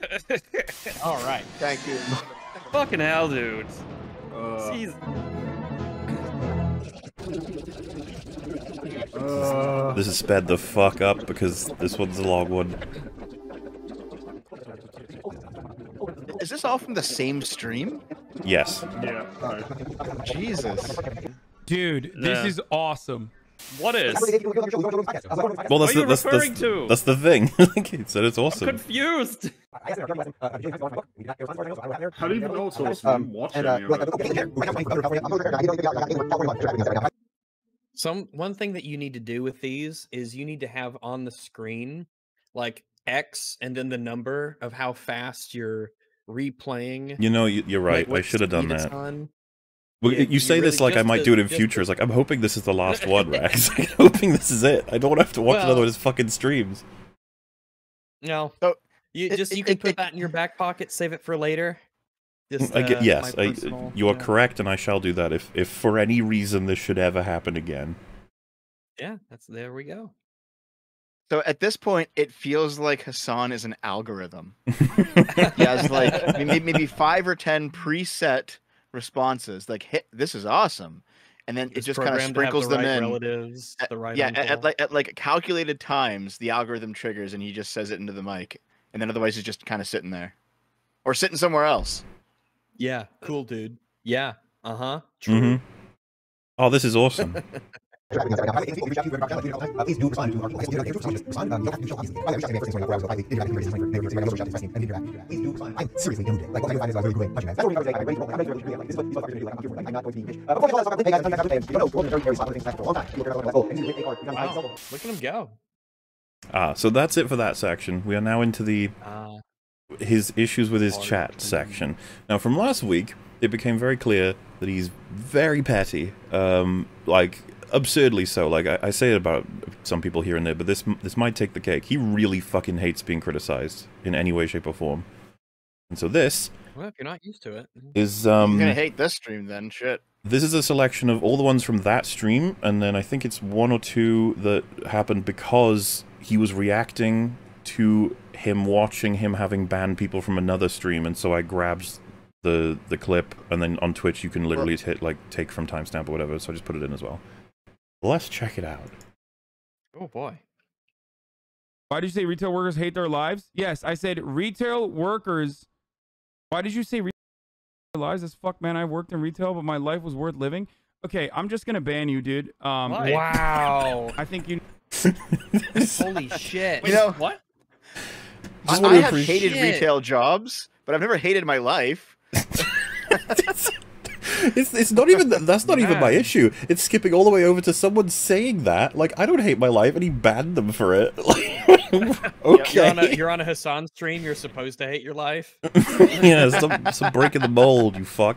Speaker 12: All right.
Speaker 13: Thank you.
Speaker 12: Fucking hell, dude.
Speaker 11: Uh,
Speaker 12: Jeez.
Speaker 11: Uh,
Speaker 1: This is sped the fuck up because this one's a long one.
Speaker 13: Is this all from the same stream?
Speaker 1: Yes.
Speaker 11: Yeah.
Speaker 13: Jesus.
Speaker 9: Dude, this
Speaker 12: Yeah.
Speaker 9: is awesome.
Speaker 12: What is?
Speaker 1: Well, that's
Speaker 12: what are
Speaker 1: the
Speaker 12: you
Speaker 1: that's,
Speaker 12: referring
Speaker 1: that's,
Speaker 12: to?
Speaker 1: that's the thing. Like he said it's awesome.
Speaker 12: Confused.
Speaker 11: How do you even know it's awesome? You watch any of.
Speaker 4: Some one thing that you need to do with these is you need to have on the screen like X and then the number of how fast you're replaying.
Speaker 1: You know, you, you're
Speaker 4: like,
Speaker 1: right. I should have done
Speaker 4: speed it's
Speaker 1: that.
Speaker 4: On.
Speaker 1: Well,
Speaker 4: Yeah,
Speaker 1: you
Speaker 4: you
Speaker 1: say this like I might
Speaker 4: to-
Speaker 1: do it in
Speaker 4: just
Speaker 1: future. It's like I'm hoping this is the last one, Rex. I'm hoping this is it. I don't want to have to watch
Speaker 4: Well-
Speaker 1: another one of his fucking streams.
Speaker 4: No.
Speaker 13: So
Speaker 4: You
Speaker 13: it-
Speaker 4: just
Speaker 13: it-
Speaker 4: you can
Speaker 13: it-
Speaker 4: put
Speaker 13: it-
Speaker 4: that in your back pocket, save it for later. Just,
Speaker 1: I get,
Speaker 4: uh,
Speaker 1: yes,
Speaker 4: my
Speaker 1: I,
Speaker 4: personal,
Speaker 1: you are
Speaker 4: yeah.
Speaker 1: correct, and I shall do that if, if for any reason this should ever happen again.
Speaker 4: Yeah, that's there we go.
Speaker 13: So at this point, it feels like Hasan is an algorithm. he has like maybe, maybe five or ten preset responses. Like, hit this is awesome, and then it just kind of
Speaker 4: programmed to have
Speaker 13: sprinkles
Speaker 4: the
Speaker 13: them
Speaker 4: right
Speaker 13: in.
Speaker 4: relatives,
Speaker 13: At-
Speaker 4: the right
Speaker 13: yeah, at, at like at like calculated times, the algorithm triggers, and he just says it into the mic, and then otherwise he's just kind of sitting there, or sitting somewhere else.
Speaker 4: Yeah, cool, dude. Yeah, uh huh. True.
Speaker 1: hmm Oh, this is awesome.
Speaker 14: Please do respond to our do respond. Um, you have to show By the way, I'm saying first thing when I was like, please do Please do respond. I'm seriously doing it. Like, what I find is I was really good. Punching man. That's what we're going to say. I'm ready to roll. I'm ready to roll. Like, this is what this is what I'm going to do. Like, I'm not going to be. Uh, before let's talk about. Hey guys, I'm Patrick. You know, we're very very solid things for a long time. Were like, oh, and you a card. You're
Speaker 4: Wow. Look at him go.
Speaker 1: ah, so that's it for that section. We are now into the
Speaker 4: Uh,
Speaker 1: his issues with his chat section. Now, from last week, it became very clear that he's very petty, um, like absurdly so. Like I, I say it about some people here and there, but this this might take the cake. He really fucking hates being criticized in any way, shape, or form. And so this
Speaker 4: well, if you're not used to it,
Speaker 1: is
Speaker 13: You're
Speaker 1: um
Speaker 13: gonna hate this stream then. Shit.
Speaker 1: this is a selection of all the ones from that stream, and then I think it's one or two that happened because he was reacting to him watching him having banned people from another stream, and so I grabbed the the clip, and then on Twitch you can literally hit like take from timestamp or whatever. So I just put it in as well. Let's check it out.
Speaker 4: Oh boy.
Speaker 9: Why did you say retail workers hate their lives? Yes, I said retail workers. Why did you say retail lives? As fuck, man. I worked in retail, but my life was worth living. Okay, I'm just gonna ban you, dude. Um,
Speaker 4: Why? Wow.
Speaker 9: I think you.
Speaker 4: Holy shit.
Speaker 13: You know
Speaker 4: what?
Speaker 13: I, I have hated
Speaker 4: Shit.
Speaker 13: retail jobs, but I've never hated my life.
Speaker 1: It's it's not even that, that's not even my issue. It's skipping all the way over to someone saying that. Like I don't hate my life, and he banned them for it. Okay.
Speaker 4: You're on, a, you're on a Hasan stream. You're supposed to hate your life.
Speaker 1: yeah, stop, stop breaking the mold, you fuck.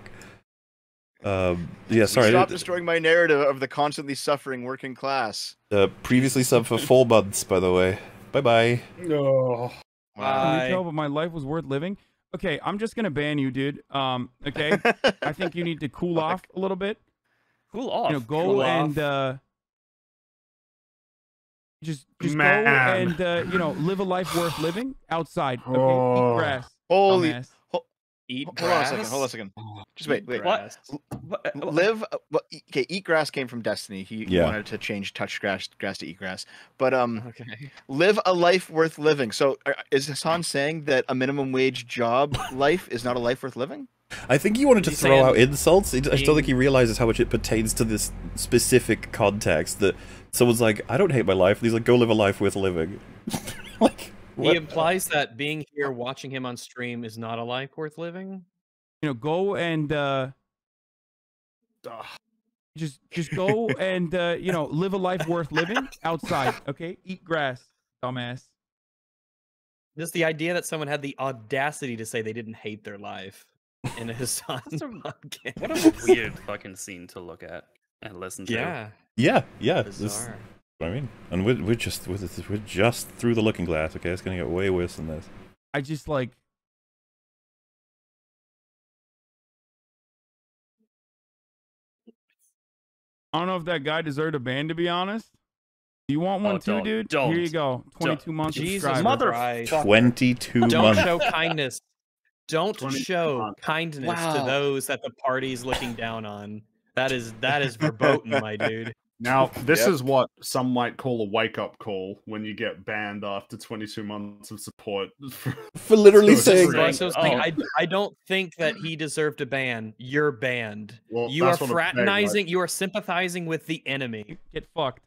Speaker 1: Um, yeah, sorry.
Speaker 13: Stop destroying my narrative of the constantly suffering working class.
Speaker 1: Uh, previously sub for four months, by the way. Bye bye.
Speaker 11: No.
Speaker 9: Bye. Can you tell? but my life was worth living. Okay, I'm just gonna ban you, dude. Um, okay. I think you need to cool off a little bit.
Speaker 12: Cool off.
Speaker 9: You know, go
Speaker 12: Cool
Speaker 9: and uh, just just
Speaker 11: Man.
Speaker 9: go and uh, you know live a life worth living outside. Okay,
Speaker 11: Oh.
Speaker 9: eat grass.
Speaker 13: Holy.
Speaker 9: dumbass.
Speaker 12: Eat
Speaker 13: Hold on a second. Hold on a second. Just wait. Wait.
Speaker 12: What? What?
Speaker 13: Live. okay. Eat grass came from Destiny. He, he
Speaker 1: Yeah.
Speaker 13: wanted to change touch grass grass to eat grass. But um,
Speaker 4: Okay.
Speaker 13: live a life worth living. So uh, is Hasan saying that a minimum wage job life is not a life worth living?
Speaker 1: I think he wanted to
Speaker 4: He's
Speaker 1: throw out insults. I don't think he realizes how much it pertains to this specific context. That someone's like, "I don't hate my life." And he's like, "Go live a life worth living." like,
Speaker 4: He implies that being here watching him on stream is not a life worth living.
Speaker 9: You know, go and uh,
Speaker 11: Ugh.
Speaker 9: just just go and uh, you know live a life worth living outside. Okay, eat grass, dumbass.
Speaker 4: Just the idea that someone had the audacity to say they didn't hate their life in a Hasan podcast.
Speaker 12: What a weird fucking scene to look at and listen to.
Speaker 4: Yeah.
Speaker 1: Yeah, yeah. This is
Speaker 4: Bizarre.
Speaker 1: What I mean, and we're we're just we're, we're just through the looking glass. Okay, it's gonna get way worse than this.
Speaker 9: I just like. I don't know if that guy deserved a ban, to be honest. Do you want one
Speaker 12: Oh,
Speaker 9: too,
Speaker 12: don't-
Speaker 9: dude?
Speaker 12: don't,
Speaker 9: Here you go. 22
Speaker 12: don't.
Speaker 9: months
Speaker 4: Jesus
Speaker 9: subscriber.
Speaker 12: Mother-
Speaker 4: Christ.
Speaker 1: Twenty-two
Speaker 4: Don't
Speaker 1: months.
Speaker 4: show kindness. Don't show
Speaker 11: months.
Speaker 4: kindness
Speaker 13: Wow.
Speaker 4: to those that the party's looking down on. That is that is verboten, my dude.
Speaker 11: Now, this
Speaker 13: Yep.
Speaker 11: is what some might call a wake up call when you get banned after 22 months of support.
Speaker 1: For literally saying,
Speaker 4: So, so saying,
Speaker 12: Oh.
Speaker 4: I, I don't think that he deserved a ban. You're banned.
Speaker 11: Well,
Speaker 4: you are
Speaker 11: that's saying, like-
Speaker 4: fraternizing. You are sympathizing with the enemy.
Speaker 9: Get fucked.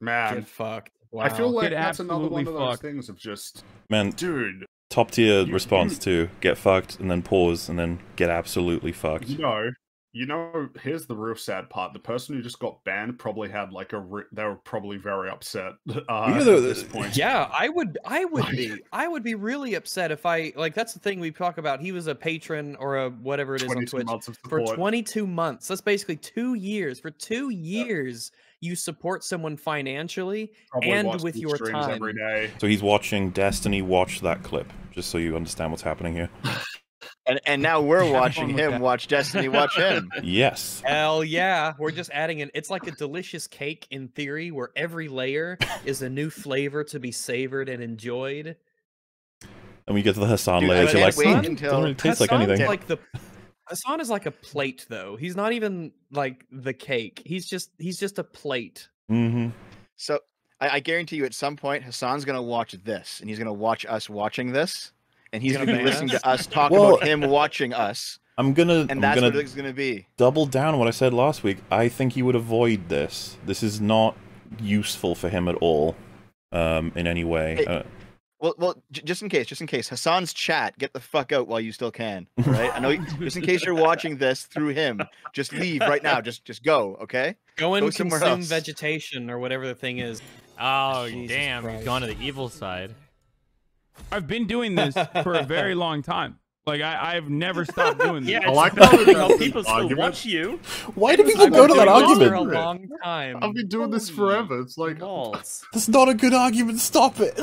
Speaker 11: Man,
Speaker 4: Get fucked. Wow.
Speaker 11: I feel like
Speaker 9: Get
Speaker 11: that's another one
Speaker 9: absolutely
Speaker 11: of those
Speaker 9: fucked.
Speaker 11: things of just,
Speaker 1: man,
Speaker 11: dude,
Speaker 1: top tier response to get fucked and then pause and then get absolutely fucked.
Speaker 11: you know, you know, here's the real sad part. The person who just got banned probably had like a, re- they were probably very upset uh,
Speaker 1: Yeah,
Speaker 11: at this point.
Speaker 4: Yeah, I would I would be I would be really upset if I like that's the thing we talk about. He was a patron or a whatever it is on Twitch for 22 months. That's basically 2 years. For 2 years you support someone financially
Speaker 11: Probably
Speaker 4: and with your time.
Speaker 11: every day.
Speaker 1: So he's watching Destiny watch that clip, just so you understand what's happening here.
Speaker 13: And and now we're watching him
Speaker 9: that.
Speaker 13: watch Destiny watch him.
Speaker 1: Yes.
Speaker 4: Hell yeah, we're just adding an it's like a delicious cake in theory where every layer is a new flavor to be savored and enjoyed.
Speaker 1: And we get to the Hasan
Speaker 13: Dude, I
Speaker 1: layers, you're like,
Speaker 13: can't wait
Speaker 1: "Hmm,
Speaker 13: until-
Speaker 1: doesn't really taste like anything.
Speaker 4: like the Hasan is like a plate though. He's not even like the cake. He's just he's just a plate.
Speaker 1: mm-hmm.
Speaker 13: So I, I guarantee you, at some point, Hasan's gonna watch this, and he's gonna watch us watching this, and he's
Speaker 4: Gonna
Speaker 13: gonna be listening
Speaker 4: us?
Speaker 13: to us talk
Speaker 1: Well,
Speaker 13: about him watching us,
Speaker 1: I'm gonna,
Speaker 13: and
Speaker 1: I'm
Speaker 13: that's
Speaker 1: gonna
Speaker 13: what it's gonna be.
Speaker 1: double down what I said last week. I think he would avoid this. This is not useful for him at all, um, in any way.
Speaker 13: Hey,
Speaker 1: Uh,
Speaker 13: Well, well, j- just in case, just in case, Hasan's chat, get the fuck out while you still can. right? I know. you- Just in case you're watching this through him, just leave right now. Just, just go. Okay.
Speaker 4: Go and
Speaker 13: Go somewhere
Speaker 4: consume
Speaker 13: else.
Speaker 4: vegetation or whatever the thing is.
Speaker 17: Oh,
Speaker 4: Jesus
Speaker 17: damn.
Speaker 4: Christ.
Speaker 17: You've gone to the evil side.
Speaker 9: I've been doing this for a very long time. Like I, I've never stopped doing this.
Speaker 12: Yeah,
Speaker 11: I
Speaker 12: it's
Speaker 11: like
Speaker 12: like
Speaker 11: that
Speaker 12: how
Speaker 11: that's
Speaker 12: people
Speaker 11: an
Speaker 12: still
Speaker 11: argument.
Speaker 12: watch you.
Speaker 1: why do people
Speaker 11: I've
Speaker 1: go
Speaker 11: been
Speaker 1: to that
Speaker 11: doing this
Speaker 1: argument?
Speaker 4: for a long time.
Speaker 11: I've been doing this forever. It's like,
Speaker 12: Balls.
Speaker 1: That's not a good argument. Stop it.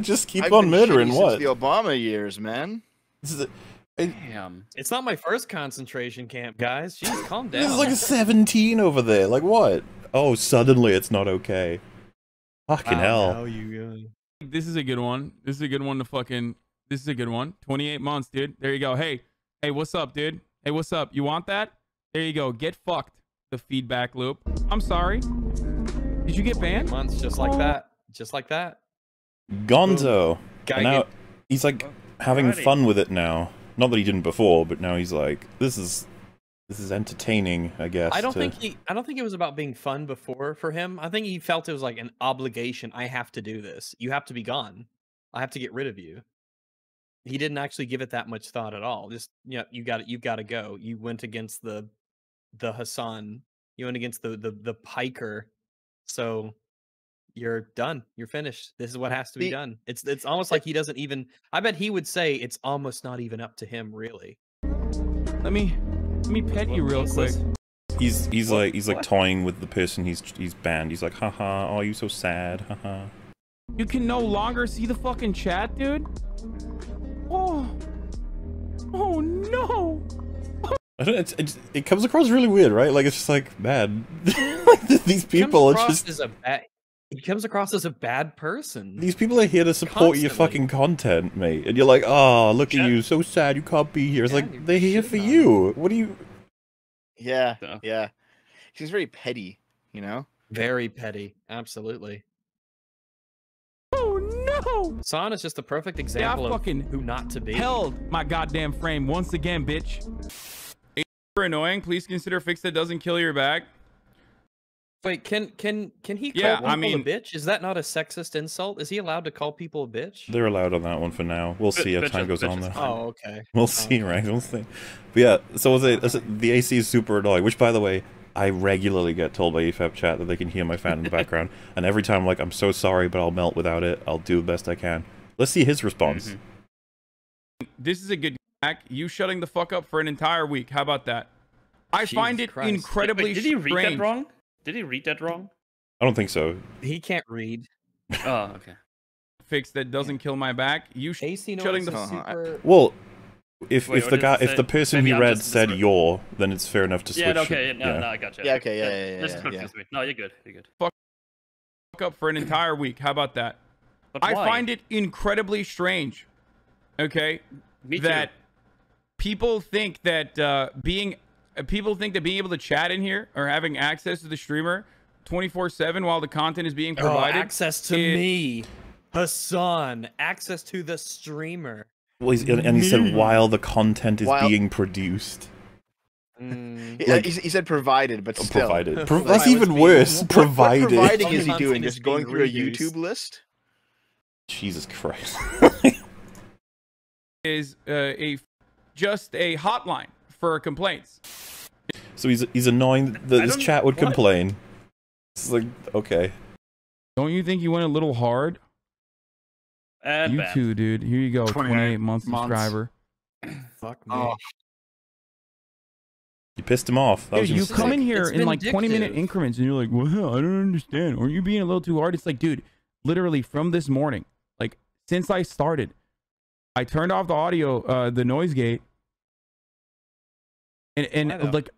Speaker 1: just keep
Speaker 13: I've
Speaker 1: on
Speaker 13: been
Speaker 1: murdering
Speaker 13: shitty
Speaker 1: what?
Speaker 13: Since the Obama years, man.
Speaker 1: This is, a, it-
Speaker 12: Damn.
Speaker 4: It's not my first concentration camp, guys. Jeez, calm down.
Speaker 1: this is like a 17 over there. Like what? Oh, suddenly it's not okay. Fucking
Speaker 4: Wow,
Speaker 1: hell.
Speaker 4: Now you,
Speaker 9: This is a good one. This is a good one to fucking. This is a good one. 28 months, dude. There you go. Hey, hey, what's up, dude? Hey, what's up? You want that? There you go. Get fucked. The feedback loop. I'm sorry. Did you get banned?
Speaker 4: Months just like that. Just like that.
Speaker 1: Gonzo.
Speaker 4: Guy
Speaker 1: now
Speaker 4: get-
Speaker 1: he's like having fun with it now. Not that he didn't before, but now he's like, this is this is entertaining, I guess.
Speaker 4: I don't
Speaker 1: to-
Speaker 4: think he. I don't think it was about being fun before for him. I think he felt it was like an obligation. I have to do this. You have to be gone. I have to get rid of you. He didn't actually give it that much thought at all. Just yeah, you got it. You got to go. You went against the the Hasan. You went against the the the Piker. So you're done. You're finished. This is what has to be
Speaker 13: The-
Speaker 4: done. It's it's almost like he doesn't even. I bet he would say it's almost not even up to him, really.
Speaker 9: Let me let me pet you real quick.
Speaker 4: this?
Speaker 1: He's he's
Speaker 4: What-
Speaker 1: like he's like
Speaker 4: what?
Speaker 1: toying with the person he's he's banned. He's like, haha, oh you so sad, haha.
Speaker 9: You can no longer see the fucking chat, dude. Oh. Oh no.
Speaker 1: I don't, it's, it's, it comes across really weird, right? Like it's just like, man, like these people
Speaker 4: He
Speaker 1: are
Speaker 4: comes across
Speaker 1: just
Speaker 4: as a bad. He comes across as a bad person.
Speaker 1: these people are here to support your fucking content, mate. And you're like, oh, look at you, so sad you can't be here. It's like they're here for you. What do you?
Speaker 13: Yeah, yeah. He's very petty, you know.
Speaker 4: Very petty. Absolutely.
Speaker 9: Oh no!
Speaker 4: San is just the perfect
Speaker 9: Yeah, I
Speaker 4: example of
Speaker 9: fucking
Speaker 4: who not to be.
Speaker 9: held my goddamn frame once again, bitch. Super annoying. Please consider fix that doesn't kill your back.
Speaker 4: Wait, can can can he call
Speaker 9: Yeah,
Speaker 4: people
Speaker 9: I
Speaker 4: a
Speaker 9: mean-
Speaker 4: bitch? Is that not a sexist insult? Is he allowed to call people a bitch?
Speaker 1: They're allowed on that one for now. We'll see as
Speaker 4: bitch
Speaker 1: time goes on. Though.
Speaker 4: Oh, okay.
Speaker 1: We'll
Speaker 4: Oh,
Speaker 1: see, right? We'll see. But yeah, so was it, is it- the AC is super annoying. Which, by the way, I regularly get told by EFAP chat that they can hear my fan in the background, and every time I'm like, I'm so sorry, but I'll melt without it. I'll do the best I can. Let's see his response. Mm-hmm.
Speaker 9: This is a good back. You shutting the fuck up for an entire week. How about that? I
Speaker 12: Jesus
Speaker 9: find it
Speaker 12: Christ.
Speaker 9: incredibly
Speaker 12: Wait, did he read
Speaker 9: strange.
Speaker 12: that wrong? Did he read that wrong?
Speaker 1: I don't think so.
Speaker 4: He can't read.
Speaker 12: Oh, okay.
Speaker 9: Fix that doesn't kill my back. You sh-
Speaker 4: AC
Speaker 9: shutting the
Speaker 4: noise is
Speaker 9: fuck
Speaker 4: super-
Speaker 1: Well, if
Speaker 12: Wait,
Speaker 1: if the guy if the person
Speaker 12: Maybe
Speaker 1: he
Speaker 12: I'm
Speaker 1: read said
Speaker 12: misread.
Speaker 1: "your," then it's fair enough to switch.
Speaker 12: Yeah,
Speaker 1: it.
Speaker 12: okay, no, no, I gotcha.
Speaker 13: Yeah, okay, yeah, yeah, yeah,
Speaker 12: This
Speaker 13: yeah,
Speaker 12: confused me. No, you're good. You're good.
Speaker 9: fuck up for an entire week. How about that?
Speaker 12: But
Speaker 9: I
Speaker 12: why?
Speaker 9: find it incredibly strange. Okay,
Speaker 12: Me too.
Speaker 9: that people think that uh, being people think that being able to chat in here or having access to the streamer 24/7 while the content is being
Speaker 4: Oh,
Speaker 9: provided
Speaker 4: access to
Speaker 9: is-
Speaker 4: me, Hasan. Access to the streamer.
Speaker 1: Well, he's, and, and he said while the content is
Speaker 13: While-
Speaker 1: being produced.
Speaker 4: Mm.
Speaker 13: He,
Speaker 1: Like-
Speaker 13: he, he said provided, but still.
Speaker 1: provided. Pro- that's even worse.
Speaker 13: What,
Speaker 1: Provided.
Speaker 13: what providing is he doing? Just going
Speaker 4: being
Speaker 13: through a. YouTube list?
Speaker 1: Jesus Christ.
Speaker 9: is uh, a just a hotline for complaints.
Speaker 1: so he's he's annoying that
Speaker 9: I
Speaker 1: this chat would
Speaker 9: what?
Speaker 1: complain. It's like okay.
Speaker 9: Don't you think you went a little hard?
Speaker 12: And
Speaker 9: you
Speaker 12: banned.
Speaker 9: too, dude. Here you go.
Speaker 11: 28
Speaker 9: 28 month
Speaker 11: months.
Speaker 9: subscriber.
Speaker 4: Fuck me.
Speaker 11: Oh,
Speaker 1: You pissed him off. That
Speaker 9: Dude,
Speaker 1: was
Speaker 9: you
Speaker 1: just-
Speaker 9: come in here
Speaker 4: it's
Speaker 9: in like 20 minute increments and you're like, well, I don't understand. Or you being a little too hard. It's like, dude, literally from this morning, like since I started, I turned off the audio, uh, the noise gate. And, and like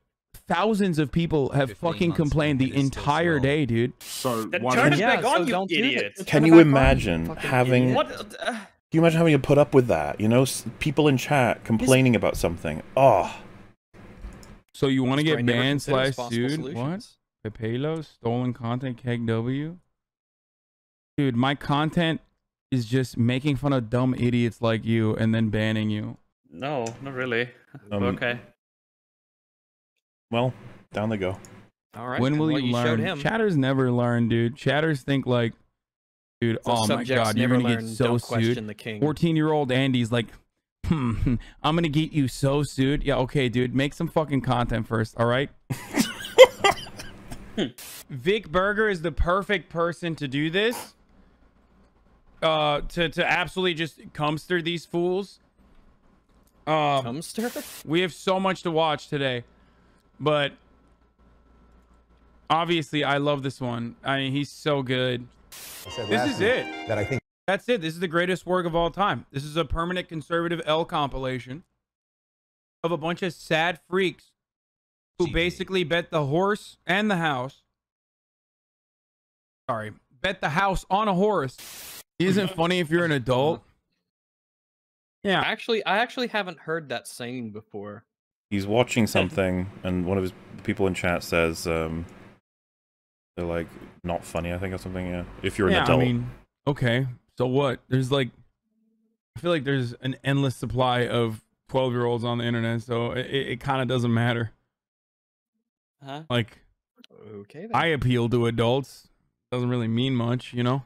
Speaker 9: thousands of people have fucking complained the
Speaker 17: and it is still
Speaker 9: entire day, dude.
Speaker 11: so why
Speaker 12: turn it
Speaker 11: you-
Speaker 12: back
Speaker 4: so
Speaker 12: on, you
Speaker 4: don't
Speaker 12: idiot.
Speaker 1: Can you imagine having-
Speaker 4: idiot.
Speaker 12: What? Uh,
Speaker 1: Can you imagine having to put up with that? You know, people in chat complaining about something. Oh,
Speaker 9: So you want to get banned
Speaker 4: considers
Speaker 9: slash
Speaker 4: possible
Speaker 9: sued? What?
Speaker 4: solutions.
Speaker 9: Pepelo, stolen content, KEKW. Dude, my content is just making fun of dumb idiots like you and then banning you.
Speaker 12: no, not really.
Speaker 1: Um,
Speaker 12: okay.
Speaker 1: Well, down they go.
Speaker 4: All right.
Speaker 9: when will
Speaker 4: well,
Speaker 9: you,
Speaker 4: showed
Speaker 9: learn?
Speaker 4: him.
Speaker 9: Chatters never learn, dude. Chatters think like, dude,
Speaker 4: So
Speaker 9: oh my god, you're gonna get so
Speaker 4: don't
Speaker 9: sued.
Speaker 4: the king.
Speaker 9: 14 year old Andy's like, hmm, I'm gonna get you so sued. Yeah, okay, dude, make some fucking content first, all right? Vic Berger is the perfect person to do this. Uh, to to absolutely just comster these fools. Um,
Speaker 4: Comster?
Speaker 9: we have so much to watch today, but obviously, I love this one. I mean, he's so good. This is it.
Speaker 14: That I think
Speaker 9: That's it. This is the greatest work of all time. This is a permanent conservative L compilation of a bunch of sad freaks who basically bet the horse and the house. Sorry, bet the house on a horse. Isn't funny if you're an adult. Yeah.
Speaker 4: Actually, I actually haven't heard that saying before.
Speaker 1: He's watching something, and one of his people in chat says, um, they're like, not funny, I think, or something, yeah. If you're an
Speaker 9: yeah,
Speaker 1: adult.
Speaker 9: I mean, okay. So what? There's like, I feel like there's an endless supply of 12 year olds on the internet, so it, it kind of doesn't matter.
Speaker 12: Huh?
Speaker 9: Like,
Speaker 4: Okay. Then.
Speaker 9: I appeal to adults. Doesn't really mean much, you know?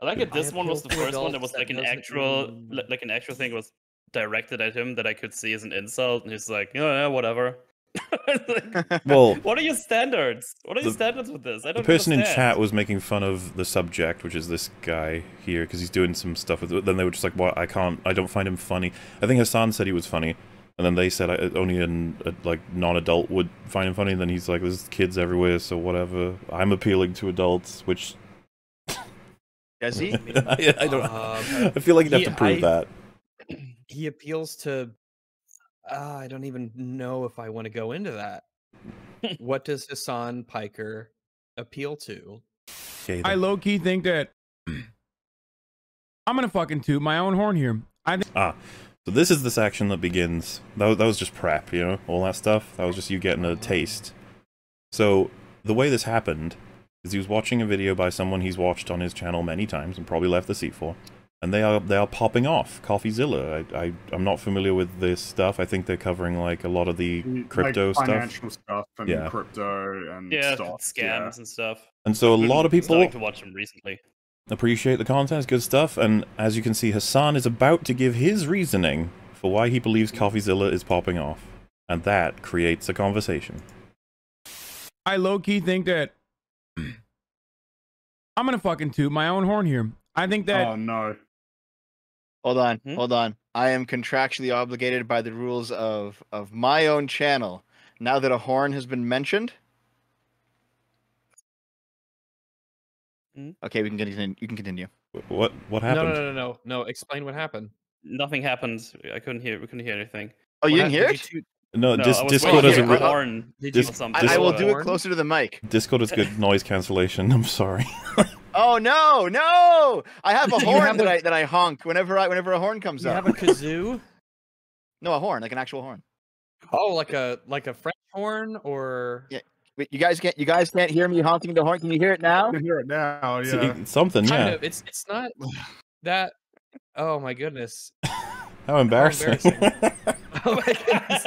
Speaker 12: I like it.
Speaker 4: I
Speaker 12: This one was the
Speaker 4: appeal to
Speaker 12: first one that was like an actual,
Speaker 4: mean-
Speaker 12: like an actual thing It was directed at him that I could see as an insult, and he's like, yeah, yeah whatever. Like,
Speaker 1: Well-
Speaker 12: what are your standards? What are your standards with this? I
Speaker 1: The
Speaker 12: don't
Speaker 1: person in chat was making fun of the subject, which is this guy here, because he's doing some stuff with it. Then they were just like, "What? I can't. I don't find him funny." I think Hasan said he was funny, and then they said I, only an a, like non-adult would find him funny. And then he's like, "There's kids everywhere, so whatever." I'm appealing to adults, which
Speaker 13: Does he?
Speaker 1: I, I don't.
Speaker 4: Um,
Speaker 1: I feel like you'd have to prove
Speaker 4: I-
Speaker 1: that.
Speaker 4: He appeals to. Uh, I don't even know if I want to go into that. what does Hasan Piker appeal to?
Speaker 1: Okay,
Speaker 9: I low key think that I'm gonna fucking toot my own horn here. I think
Speaker 1: Ah, so this is the section that begins. That was, that was just prep, you know, all that stuff. That was just you getting a taste. So the way this happened is he was watching a video by someone he's watched on his channel many times and probably left the seat for, and they are they are popping off. CoffeeZilla. I, I I'm not familiar with this stuff. I think they're covering like a lot of the mm, crypto
Speaker 11: like
Speaker 1: stuff.
Speaker 11: financial stuff and
Speaker 1: Yeah.
Speaker 11: crypto and
Speaker 12: Yeah,
Speaker 11: stuff.
Speaker 12: scams
Speaker 11: yeah.
Speaker 12: and stuff.
Speaker 1: And so a
Speaker 12: I've
Speaker 1: lot of people
Speaker 12: starting to watch them recently.
Speaker 1: appreciate the content, it's good stuff, and as you can see, Hasan is about to give his reasoning for why he believes CoffeeZilla is popping off. And that creates a conversation.
Speaker 9: I low key think that I'm gonna fucking toot my own horn here. I think that
Speaker 11: Oh no.
Speaker 13: Hold on,
Speaker 12: Hmm?
Speaker 13: hold on. I am contractually obligated by the rules of of my own channel. Now that a horn has been mentioned.
Speaker 12: Hmm?
Speaker 13: Okay, we can continue. You can continue.
Speaker 1: What what happened?
Speaker 4: no, no, no, no, no. Explain what happened.
Speaker 12: Nothing happened. I couldn't hear. We couldn't hear anything.
Speaker 13: Oh, you
Speaker 4: What
Speaker 13: didn't
Speaker 4: hap-
Speaker 13: hear
Speaker 4: did
Speaker 13: it?
Speaker 4: you
Speaker 1: No,
Speaker 12: No,
Speaker 1: dis- Discord
Speaker 12: waiting
Speaker 1: has a re-
Speaker 12: horn
Speaker 4: Did
Speaker 1: Dis-
Speaker 4: you-
Speaker 12: or.
Speaker 13: I, I will do it
Speaker 4: horn?
Speaker 13: closer to the mic.
Speaker 1: Discord has good noise cancellation. I'm sorry.
Speaker 13: Oh no, no! I have a horn
Speaker 4: have
Speaker 13: that
Speaker 4: a-
Speaker 13: I that I honk whenever I whenever a horn comes
Speaker 4: You
Speaker 13: up.
Speaker 4: You have a kazoo?
Speaker 13: No, a horn, like an actual horn.
Speaker 4: Oh, like a like a French horn or
Speaker 13: Yeah. Wait, you guys can't you guys can't hear me honking the horn. Can you hear it now?
Speaker 11: I can hear it now.
Speaker 1: See,
Speaker 11: Yeah.
Speaker 1: Something,
Speaker 4: kind
Speaker 1: yeah.
Speaker 4: of. It's it's not that. Oh my goodness.
Speaker 1: How embarrassing.
Speaker 4: Oh my goodness.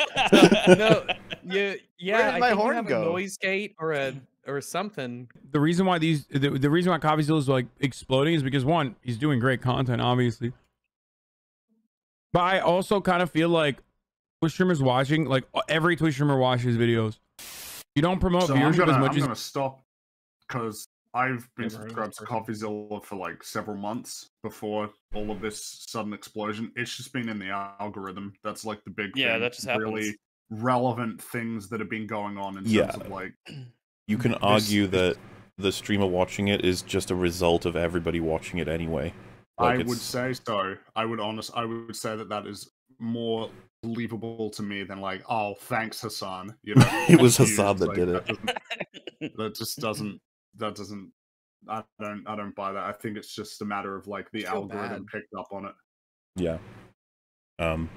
Speaker 4: No, you yeah.
Speaker 13: did
Speaker 4: I
Speaker 13: my
Speaker 4: think you
Speaker 13: horn
Speaker 4: have
Speaker 13: go?
Speaker 4: a noise gate or a or something.
Speaker 9: the reason why these the, the reason why CoffeeZilla is like exploding is because one, he's doing great content, obviously. But I also kind of feel like Twitch streamers watching, like every Twitch streamer watches videos. You don't promote
Speaker 11: So
Speaker 9: viewership
Speaker 11: gonna,
Speaker 9: as much
Speaker 11: I'm
Speaker 9: as
Speaker 11: gonna stop because I've been
Speaker 4: Never
Speaker 11: subscribed to CoffeeZilla for like several months before all of this sudden explosion. It's just been in the algorithm. That's like the big
Speaker 12: Yeah,
Speaker 11: thing.
Speaker 12: that just
Speaker 11: really relevant things that have been going on in
Speaker 1: Yeah.
Speaker 11: terms of like
Speaker 1: You can
Speaker 11: This-
Speaker 1: argue
Speaker 11: this-
Speaker 1: that the streamer watching it is just a result of everybody watching it anyway. Like
Speaker 11: I would say so. I would honest. I would say that that is more believable to me than like, oh, thanks, Hasan. You know,
Speaker 1: It was
Speaker 11: excuse,
Speaker 1: Hasan that
Speaker 11: like,
Speaker 1: did it.
Speaker 11: doesn't- That just doesn't. That doesn't. I don't. I don't buy that. I think it's just a matter of like the
Speaker 4: I
Speaker 11: algorithm
Speaker 4: bad.
Speaker 11: picked up on it.
Speaker 1: Yeah. Um.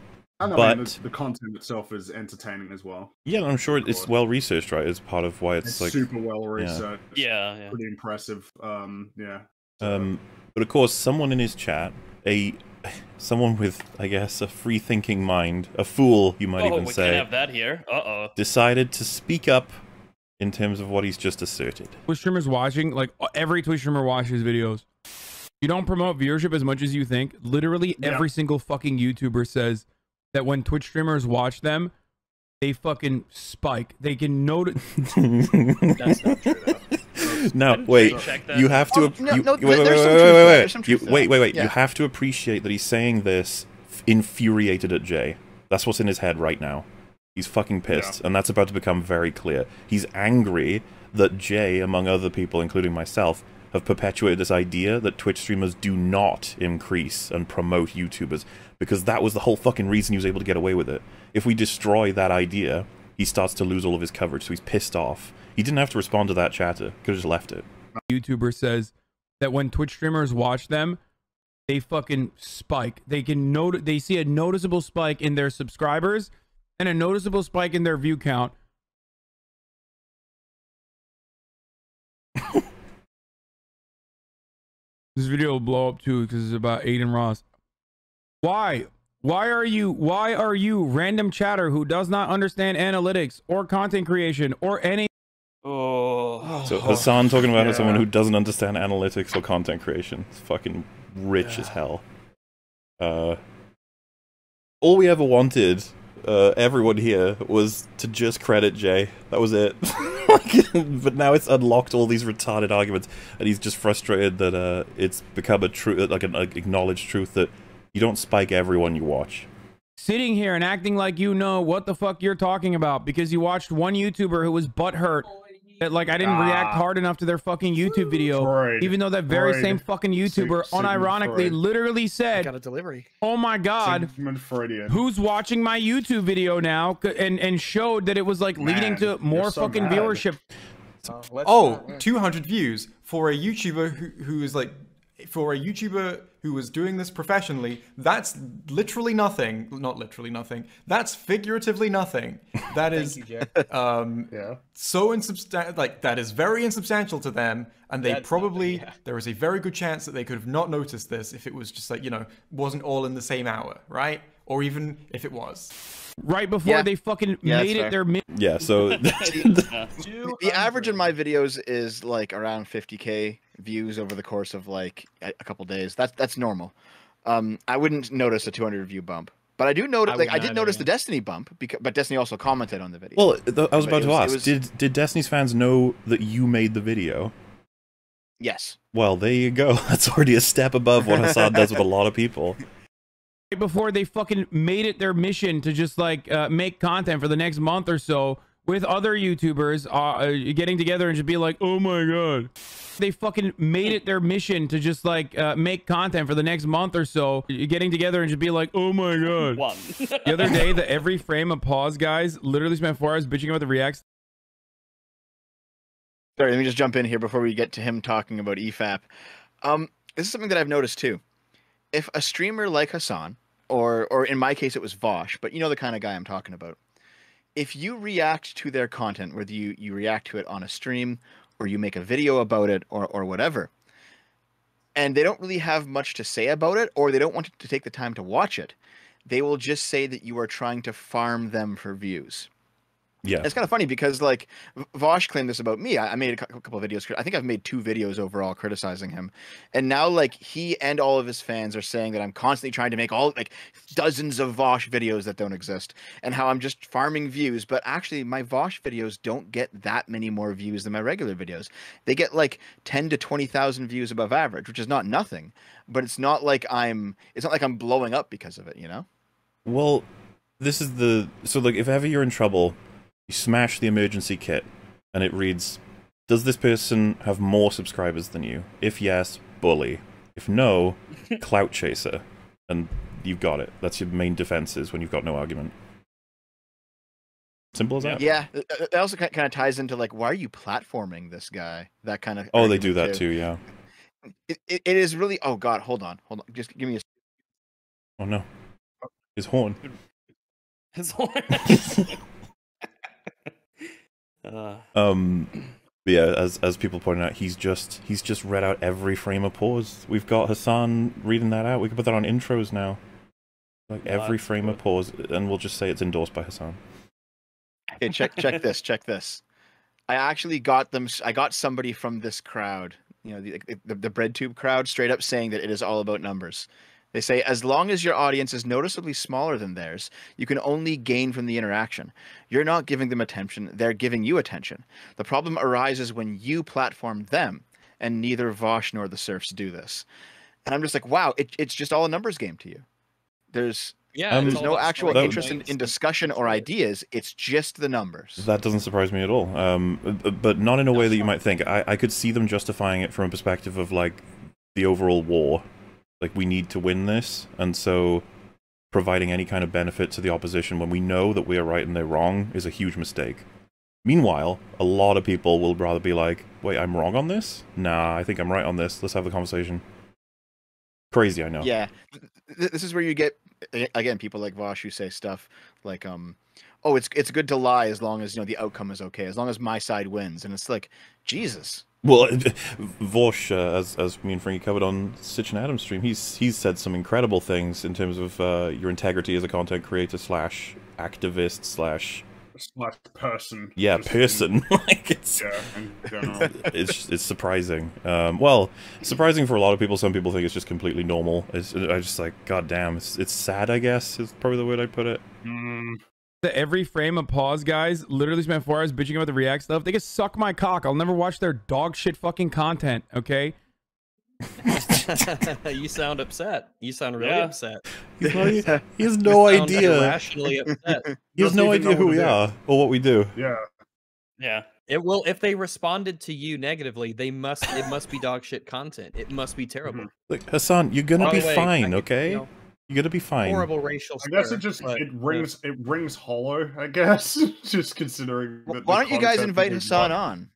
Speaker 11: And I mean,
Speaker 1: But-
Speaker 11: the, the content itself is entertaining as well.
Speaker 1: Yeah, I'm sure it's well researched, right? It's part of why it's,
Speaker 11: It's
Speaker 1: like
Speaker 11: super well
Speaker 1: yeah.
Speaker 11: researched.
Speaker 12: Yeah, yeah.
Speaker 11: Pretty impressive. Um. Yeah.
Speaker 1: Um, but of course, someone in his chat, a someone with, I guess, a free-thinking mind, a fool, you might
Speaker 12: oh,
Speaker 1: even
Speaker 12: we
Speaker 1: say,
Speaker 12: can't have that here. Uh oh.
Speaker 1: decided to speak up in terms of what he's just asserted.
Speaker 9: Twitch streamers watching, like every Twitch streamer watches videos. You don't promote viewership as much as you think. Literally
Speaker 11: Yeah.
Speaker 9: every single fucking YouTuber says that when Twitch streamers watch them, they fucking spike. They can notice.
Speaker 4: That's not true. Though.
Speaker 1: Wait.
Speaker 12: you check that?
Speaker 1: You have to.
Speaker 13: Oh, no, no,
Speaker 1: wait, wait, wait, wait, wait, wait,
Speaker 13: there,
Speaker 1: wait. You, wait, wait, wait. You have to appreciate that he's saying this infuriated at Jay. That's what's in his head right now. He's fucking pissed, and that's about to become very clear. He's angry that Jay, among other people, including myself, have perpetuated this idea that Twitch streamers do not increase and promote YouTubers, because that was the whole fucking reason he was able to get away with it. If we destroy that idea, he starts to lose all of his coverage, so he's pissed off. He didn't have to respond to that chatter; could have just left it.
Speaker 9: YouTuber says that when Twitch streamers watch them, they fucking spike. They can note they see a noticeable spike in their subscribers and a noticeable spike in their view count. This video will blow up too because it's about Adin Ross. Why? Why are you why are you random chatter who does not understand analytics or content creation or any
Speaker 12: Oh.
Speaker 1: So Hasan talking about as someone who doesn't understand analytics or content creation. It's fucking rich as hell. Uh, all we ever wanted, uh, everyone here, was to just credit Jay. That was it. but now it's unlocked all these retarded arguments, and he's just frustrated that uh, it's become a true, like an acknowledged truth that you don't spike everyone you watch.
Speaker 9: sitting here and acting like you know what the fuck you're talking about because you watched one YouTuber who was butthurt that like I didn't react
Speaker 11: Ah.
Speaker 9: hard enough to their fucking YouTube video,
Speaker 11: Freud.
Speaker 9: even though that very
Speaker 11: Freud.
Speaker 9: same fucking YouTuber
Speaker 11: Sig- Sigmund
Speaker 9: unironically
Speaker 11: Freud.
Speaker 9: literally said,
Speaker 18: Got a delivery.
Speaker 9: "Oh my god." Who's watching my YouTube video now? And and showed that it was like leading to more
Speaker 11: so
Speaker 9: fucking
Speaker 11: bad.
Speaker 9: viewership.
Speaker 8: Oh, 200 views for a YouTuber who, who is like, for a YouTuber who was doing this professionally, that's literally nothing. Not literally nothing. That's figuratively nothing. That is, um,
Speaker 11: yeah.
Speaker 8: so insubstantial. Like that is very insubstantial to them, and they
Speaker 18: That's
Speaker 8: probably there is a very good chance that they could have not noticed this if it was just like you know wasn't all in the same hour, right? Or even if it was.
Speaker 9: Right before
Speaker 13: Yeah.
Speaker 9: they fucking
Speaker 13: Yeah,
Speaker 9: made it their mi-
Speaker 1: Yeah, so
Speaker 13: The, the average in my videos is like around 50k views over the course of like a, a couple days. That's that's normal. Um, I wouldn't notice a 200 view bump, but I do notice.
Speaker 18: I
Speaker 13: Like I did notice the Destiny bump, because but Destiny also commented on the video.
Speaker 1: Well, th- I was
Speaker 13: But
Speaker 1: about
Speaker 13: it
Speaker 1: to
Speaker 13: was-
Speaker 1: ask:
Speaker 13: was-
Speaker 1: Did did Destiny's fans know that you made the video?
Speaker 13: yes.
Speaker 1: Well, there you go. That's already a step above what Hasan does with a lot of people.
Speaker 9: Right before they fucking made it their mission to just like uh, make content for the next month or so with other YouTubers uh, uh, getting together and just be like, oh my god. They fucking made it their mission to just like uh, make content for the next month or so, getting together and just be like, oh my god.
Speaker 12: One.
Speaker 9: the other day, the every frame of pause guys literally spent four hours bitching about the reacts.
Speaker 13: Sorry, let me just jump in here before we get to him talking about E EFAP. Um, this is something that I've noticed too. If a streamer like Hasan, or or in my case it was Vosh, but you know the kind of guy I'm talking about. If you react to their content, whether you you react to it on a stream or you make a video about it or or whatever, and they don't really have much to say about it, or they don't want to take the time to watch it, they will just say that you are trying to farm them for views.
Speaker 1: Yeah.
Speaker 13: It's kind of funny because like Vosh claimed this about me. I, I made a couple of videos. I think I've made two videos overall criticizing him, and now like he and all of his fans are saying that I'm constantly trying to make all like dozens of Vosh videos that don't exist, and how I'm just farming views. But actually, my Vosh videos don't get that many more views than my regular videos. They get like ten to twenty thousand views above average, which is not nothing. But it's not like I'm. It's not like I'm blowing up because of it. You know.
Speaker 1: Well, this is the so like if ever you're in trouble, you smash the emergency kit, and it reads, "Does this person have more subscribers than you? If yes, bully. If no, clout chaser." And you've got it. That's your main defenses when you've got no argument. Simple as that.
Speaker 13: Yeah, th- th- that also kind of ties into like, why are you platforming this guy? That kind of.
Speaker 1: Oh, they do
Speaker 13: argument,
Speaker 1: that too. Yeah.
Speaker 13: It, it, it is really. Oh God, hold on, hold on. Just give me a.
Speaker 1: Oh no. His horn.
Speaker 12: His horn. uh,
Speaker 1: Um, yeah, as as people pointed out, he's just he's just read out every frame of pause. We've got Hasan reading that out. We can put that on intros now, like every
Speaker 12: That's
Speaker 1: frame of pause, and we'll just say it's endorsed by Hasan.
Speaker 13: Okay, check check this. Check this. I actually got them. I got somebody from this crowd. You know, the the, the bread tube crowd, straight up saying that it is all about numbers. They say as long as your audience is noticeably smaller than theirs, you can only gain from the interaction. You're not giving them attention; they're giving you attention. The problem arises when you platform them, and neither Vosh nor the Serfs do this. And I'm just like, wow, it, it's just all a numbers game to you. There's
Speaker 12: Yeah,
Speaker 1: Um,
Speaker 13: there's no actual
Speaker 12: scoring
Speaker 13: interest in, in discussion or ideas. It's just the numbers.
Speaker 1: That doesn't surprise me at all. Um, but not in a way that you might think. I I could see them justifying it from a perspective of like the overall war. Like we need to win this, and so providing any kind of benefit to the opposition when we know that we are right and they're wrong is a huge mistake. Meanwhile, a lot of people will rather be like, "Wait, I'm wrong on this? Nah, I think I'm right on this. Let's have the conversation." Crazy, I know.
Speaker 13: Yeah, th- th- this is where you get again people like Vosh who say stuff like, um, "Oh, it's it's good to lie as long as you know the outcome is okay, as long as my side wins." And it's like, Jesus.
Speaker 1: Well, Vosh, uh, as as me and Frankie covered on Stitch and Adams stream, he's he's said some incredible things in terms of uh, your integrity as a content creator slash activist slash
Speaker 11: Slash person.
Speaker 1: yeah person. like it's
Speaker 11: Yeah,
Speaker 1: it's it's surprising. Um, well, surprising for a lot of people. Some people think it's just completely normal. It's I just like God damn. It's it's sad. I guess is probably the way I'd put it.
Speaker 11: Mm.
Speaker 9: The every frame of pause guys literally spent four hours bitching about the react stuff. They can suck my cock. I'll never watch their dog shit fucking content. Okay.
Speaker 4: you sound upset. You sound really
Speaker 12: Yeah.
Speaker 4: upset.
Speaker 1: He's not- he- he has no idea.
Speaker 4: Irrationally upset.
Speaker 1: He has no idea who we are or what we do.
Speaker 11: Yeah.
Speaker 12: Yeah.
Speaker 4: It will if they responded to you negatively, they must it must be dog shit content. It must be mm-hmm. terrible.
Speaker 1: Like Hasan, you're gonna
Speaker 4: By
Speaker 1: be
Speaker 4: the way, I
Speaker 1: fine,
Speaker 4: could,
Speaker 1: okay?
Speaker 4: You know,
Speaker 1: You're gonna be fine.
Speaker 4: Horrible racial
Speaker 11: I guess
Speaker 4: slur,
Speaker 11: it just
Speaker 4: but,
Speaker 11: it rings it rings hollow. I guess just considering. that
Speaker 13: Why don't you guys
Speaker 11: concept
Speaker 13: invite
Speaker 11: is
Speaker 13: Hasan
Speaker 11: not-
Speaker 13: on?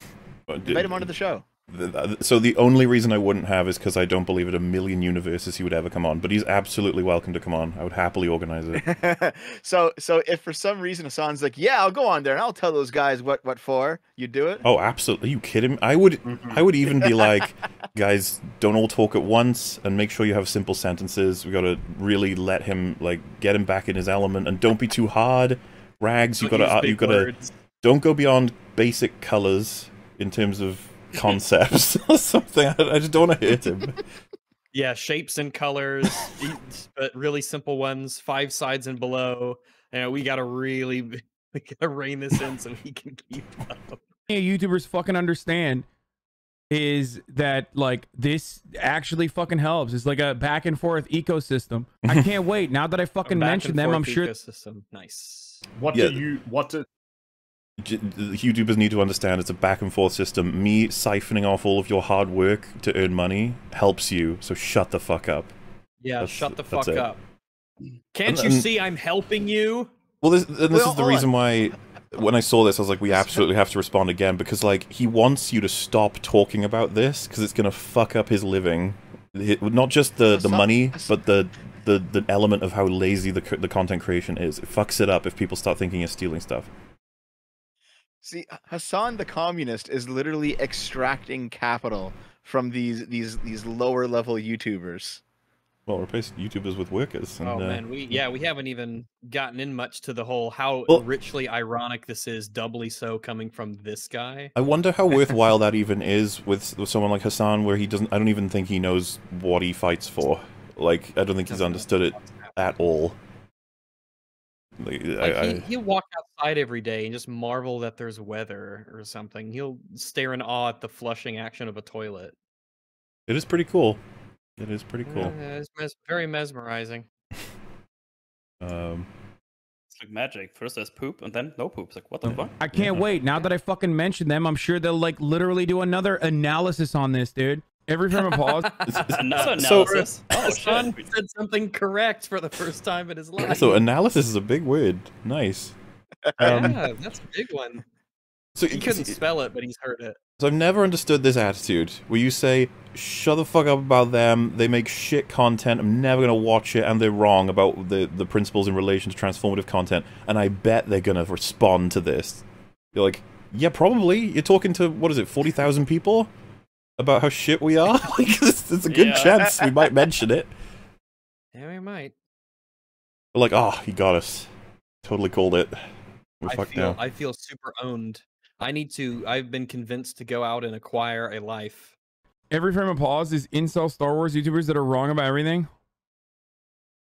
Speaker 13: Invite him onto the show.
Speaker 1: Th- th- So the only reason I wouldn't have is because I don't believe in a million universes he would ever come on. But he's absolutely welcome to come on. I would happily organize it.
Speaker 13: so so if for some reason Hasan's like, yeah, I'll go on there and I'll tell those guys what what for, you do it.
Speaker 1: Oh, absolutely! Are you kidding? me? I would, mm-hmm. I would even be like, guys, don't all talk at once, and make sure you have simple sentences. We got to really let him like get him back in his element, and don't be too hard. Rags, you
Speaker 4: Don't
Speaker 1: got to
Speaker 4: uh,
Speaker 1: you got to, don't go beyond basic colors in terms of concepts or something. I, I just don't want to hurt him.
Speaker 4: Yeah, shapes and colors, but really simple ones, five sides and below. And we gotta really we gotta rein this in so he can keep up.
Speaker 9: Yeah, YouTubers fucking understand is that like this actually fucking helps. It's like a back and forth ecosystem. I can't wait. Now that I fucking mentioned them, I'm sure
Speaker 4: ecosystem. Nice.
Speaker 11: What
Speaker 1: Yeah.
Speaker 11: do you? What do?
Speaker 1: YouTubers need to understand it's a back and forth system. Me siphoning off all of your hard work to earn money helps you, so shut the fuck up.
Speaker 4: Yeah,
Speaker 1: That's-
Speaker 4: shut the fuck up. Can't
Speaker 1: And-
Speaker 4: you see I'm helping you?
Speaker 1: Well, this, and this
Speaker 4: Well,
Speaker 1: is the reason why when I saw this, I was like, we absolutely have to respond again because, like, he wants you to stop talking about this because it's going to fuck up his living. It- not just the, the money, but the, the the element of how lazy the the content creation is. It fucks it up if people start thinking you're stealing stuff.
Speaker 13: See, Hasan the communist is literally extracting capital from these these these lower level YouTubers.
Speaker 1: Well, replace YouTubers with workers. And,
Speaker 4: Oh
Speaker 1: uh,
Speaker 4: man, we yeah we haven't even gotten in much to the whole how
Speaker 1: Well-
Speaker 4: richly ironic this is, doubly so coming from this guy.
Speaker 1: I wonder how worthwhile that even is with, with someone like Hasan, where he doesn't. I don't even think he knows what he fights for. Like, I don't think he's understood it at all. Like,
Speaker 4: Like
Speaker 1: I,
Speaker 4: he, he'll walk outside every day and just marvel that there's weather or something. He'll stare in awe at the flushing action of a toilet.
Speaker 1: it is pretty cool. It is pretty cool.
Speaker 4: Uh, it's mes- very mesmerizing.
Speaker 1: Um,
Speaker 12: It's like magic. First there's poop and then no poop. It's like what the fuck?
Speaker 9: I can't wait. Now that I fucking mentioned them, I'm sure they'll like literally do another analysis on this, dude. Every frame of pause.
Speaker 12: Another
Speaker 1: So-
Speaker 12: analysis. oh
Speaker 4: His son
Speaker 12: shit.
Speaker 4: said something correct for the first time in his life.
Speaker 1: so analysis is a big word. Nice. Um,
Speaker 4: yeah, that's a big one.
Speaker 1: So
Speaker 4: he couldn't spell it, but he's heard it.
Speaker 1: So I've never understood this attitude where you say, "Shut the fuck up about them. They make shit content. I'm never gonna watch it, and they're wrong about the the principles in relation to transformative content." And I bet they're gonna respond to this. You're like, "Yeah, probably. You're talking to what is it, forty thousand people about how shit we are. like, it's, it's a good
Speaker 4: Yeah.
Speaker 1: chance we might mention it."
Speaker 4: Yeah, we might.
Speaker 1: But like, oh, he got us. Totally called it. We're
Speaker 4: I
Speaker 1: fucked
Speaker 4: feel
Speaker 1: now.
Speaker 4: I feel super owned. I need to. I've been convinced to go out and acquire a life.
Speaker 9: Every frame of pause is incel Star Wars YouTubers that are wrong about everything.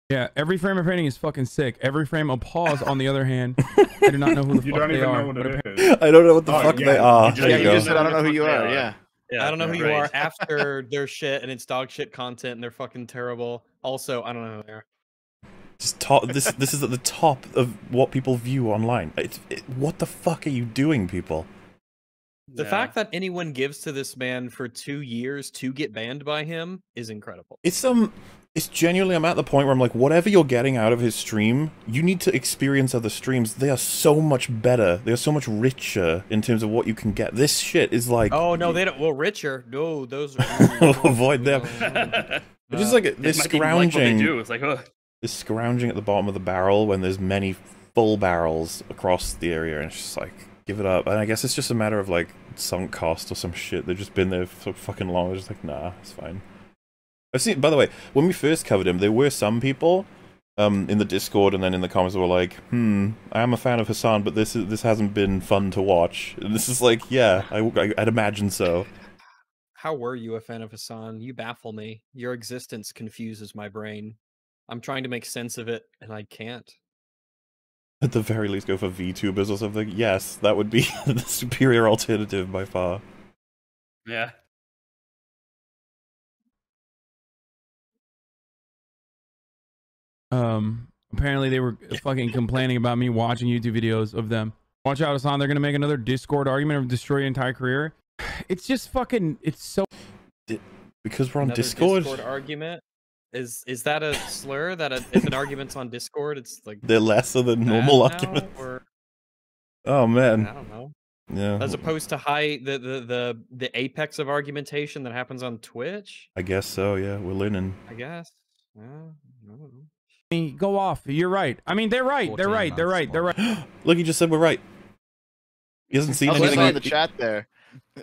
Speaker 9: Yeah, every frame of painting is fucking sick. Every frame of pause, on the other hand, I do not know who the
Speaker 11: You
Speaker 9: fuck
Speaker 11: don't
Speaker 9: they
Speaker 11: even
Speaker 9: are.
Speaker 11: know what
Speaker 9: but
Speaker 11: it
Speaker 9: apparently-
Speaker 11: is.
Speaker 1: I don't know what the
Speaker 11: Oh,
Speaker 1: fuck
Speaker 11: yeah,
Speaker 1: they are.
Speaker 11: you
Speaker 1: There
Speaker 11: just-
Speaker 1: you
Speaker 11: you just said I don't know who you are, yeah.
Speaker 4: I don't know who you are after their shit and it's dog shit content and they're fucking terrible. Also, I don't know who they are.
Speaker 1: Just top. This this is at the top of what people view online. It's it, what the fuck are you doing, people?
Speaker 4: The fact that anyone gives to this man for two years to get banned by him is incredible.
Speaker 1: It's um, it's genuinely. I'm at the point where I'm like, whatever you're getting out of his stream, you need to experience other streams. They are so much better. They are so much richer in terms of what you can get. This shit is like.
Speaker 4: Oh no, they don't. Well, Richer. No, those are.
Speaker 1: avoid them. It's just like this
Speaker 12: might even like what they
Speaker 1: scrounging.
Speaker 12: do. It's like, ugh.
Speaker 1: This scrounging at the bottom of the barrel when there's many full barrels across the area, and it's just like, give it up. And I guess it's just a matter of like sunk cost or some shit. They've just been there for so fucking long. They're just like, nah, it's fine. I've seen. By the way, when we first covered him, there were some people um, in the Discord and then in the comments who were like, "Hmm, I am a fan of Hasan, but this is this hasn't been fun to watch." And this is like, yeah, I, I, I'd imagine so.
Speaker 4: How were you a fan of Hasan? You baffle me. Your existence confuses my brain. I'm trying to make sense of it, and I can't.
Speaker 1: At the very least, go for VTubers or something. Yes, that would be the superior alternative by far.
Speaker 12: Yeah.
Speaker 9: Um, apparently they were fucking complaining about me watching YouTube videos of them. Watch out, Hasan. They're gonna make another Discord argument of destroy your entire career. It's just fucking. It's so.
Speaker 1: Because we're on
Speaker 4: Another
Speaker 1: Discord,
Speaker 4: argument is is that a slur? That a, if an argument's on Discord, it's like
Speaker 1: they're lesser than
Speaker 4: bad
Speaker 1: normal
Speaker 4: now,
Speaker 1: arguments.
Speaker 4: or
Speaker 1: Oh man.
Speaker 4: I don't know.
Speaker 1: Yeah.
Speaker 4: As opposed to high the, the the the apex of argumentation that happens on Twitch,
Speaker 1: I guess so. Yeah, we're learning.
Speaker 4: I guess. Yeah, I don't know.
Speaker 9: I mean, Go off. You're right. I mean, they're right. They're right. They're right. They're right.
Speaker 1: Look, he just said we're right. He hasn't seen
Speaker 13: I was
Speaker 1: anything.
Speaker 13: in the chat there.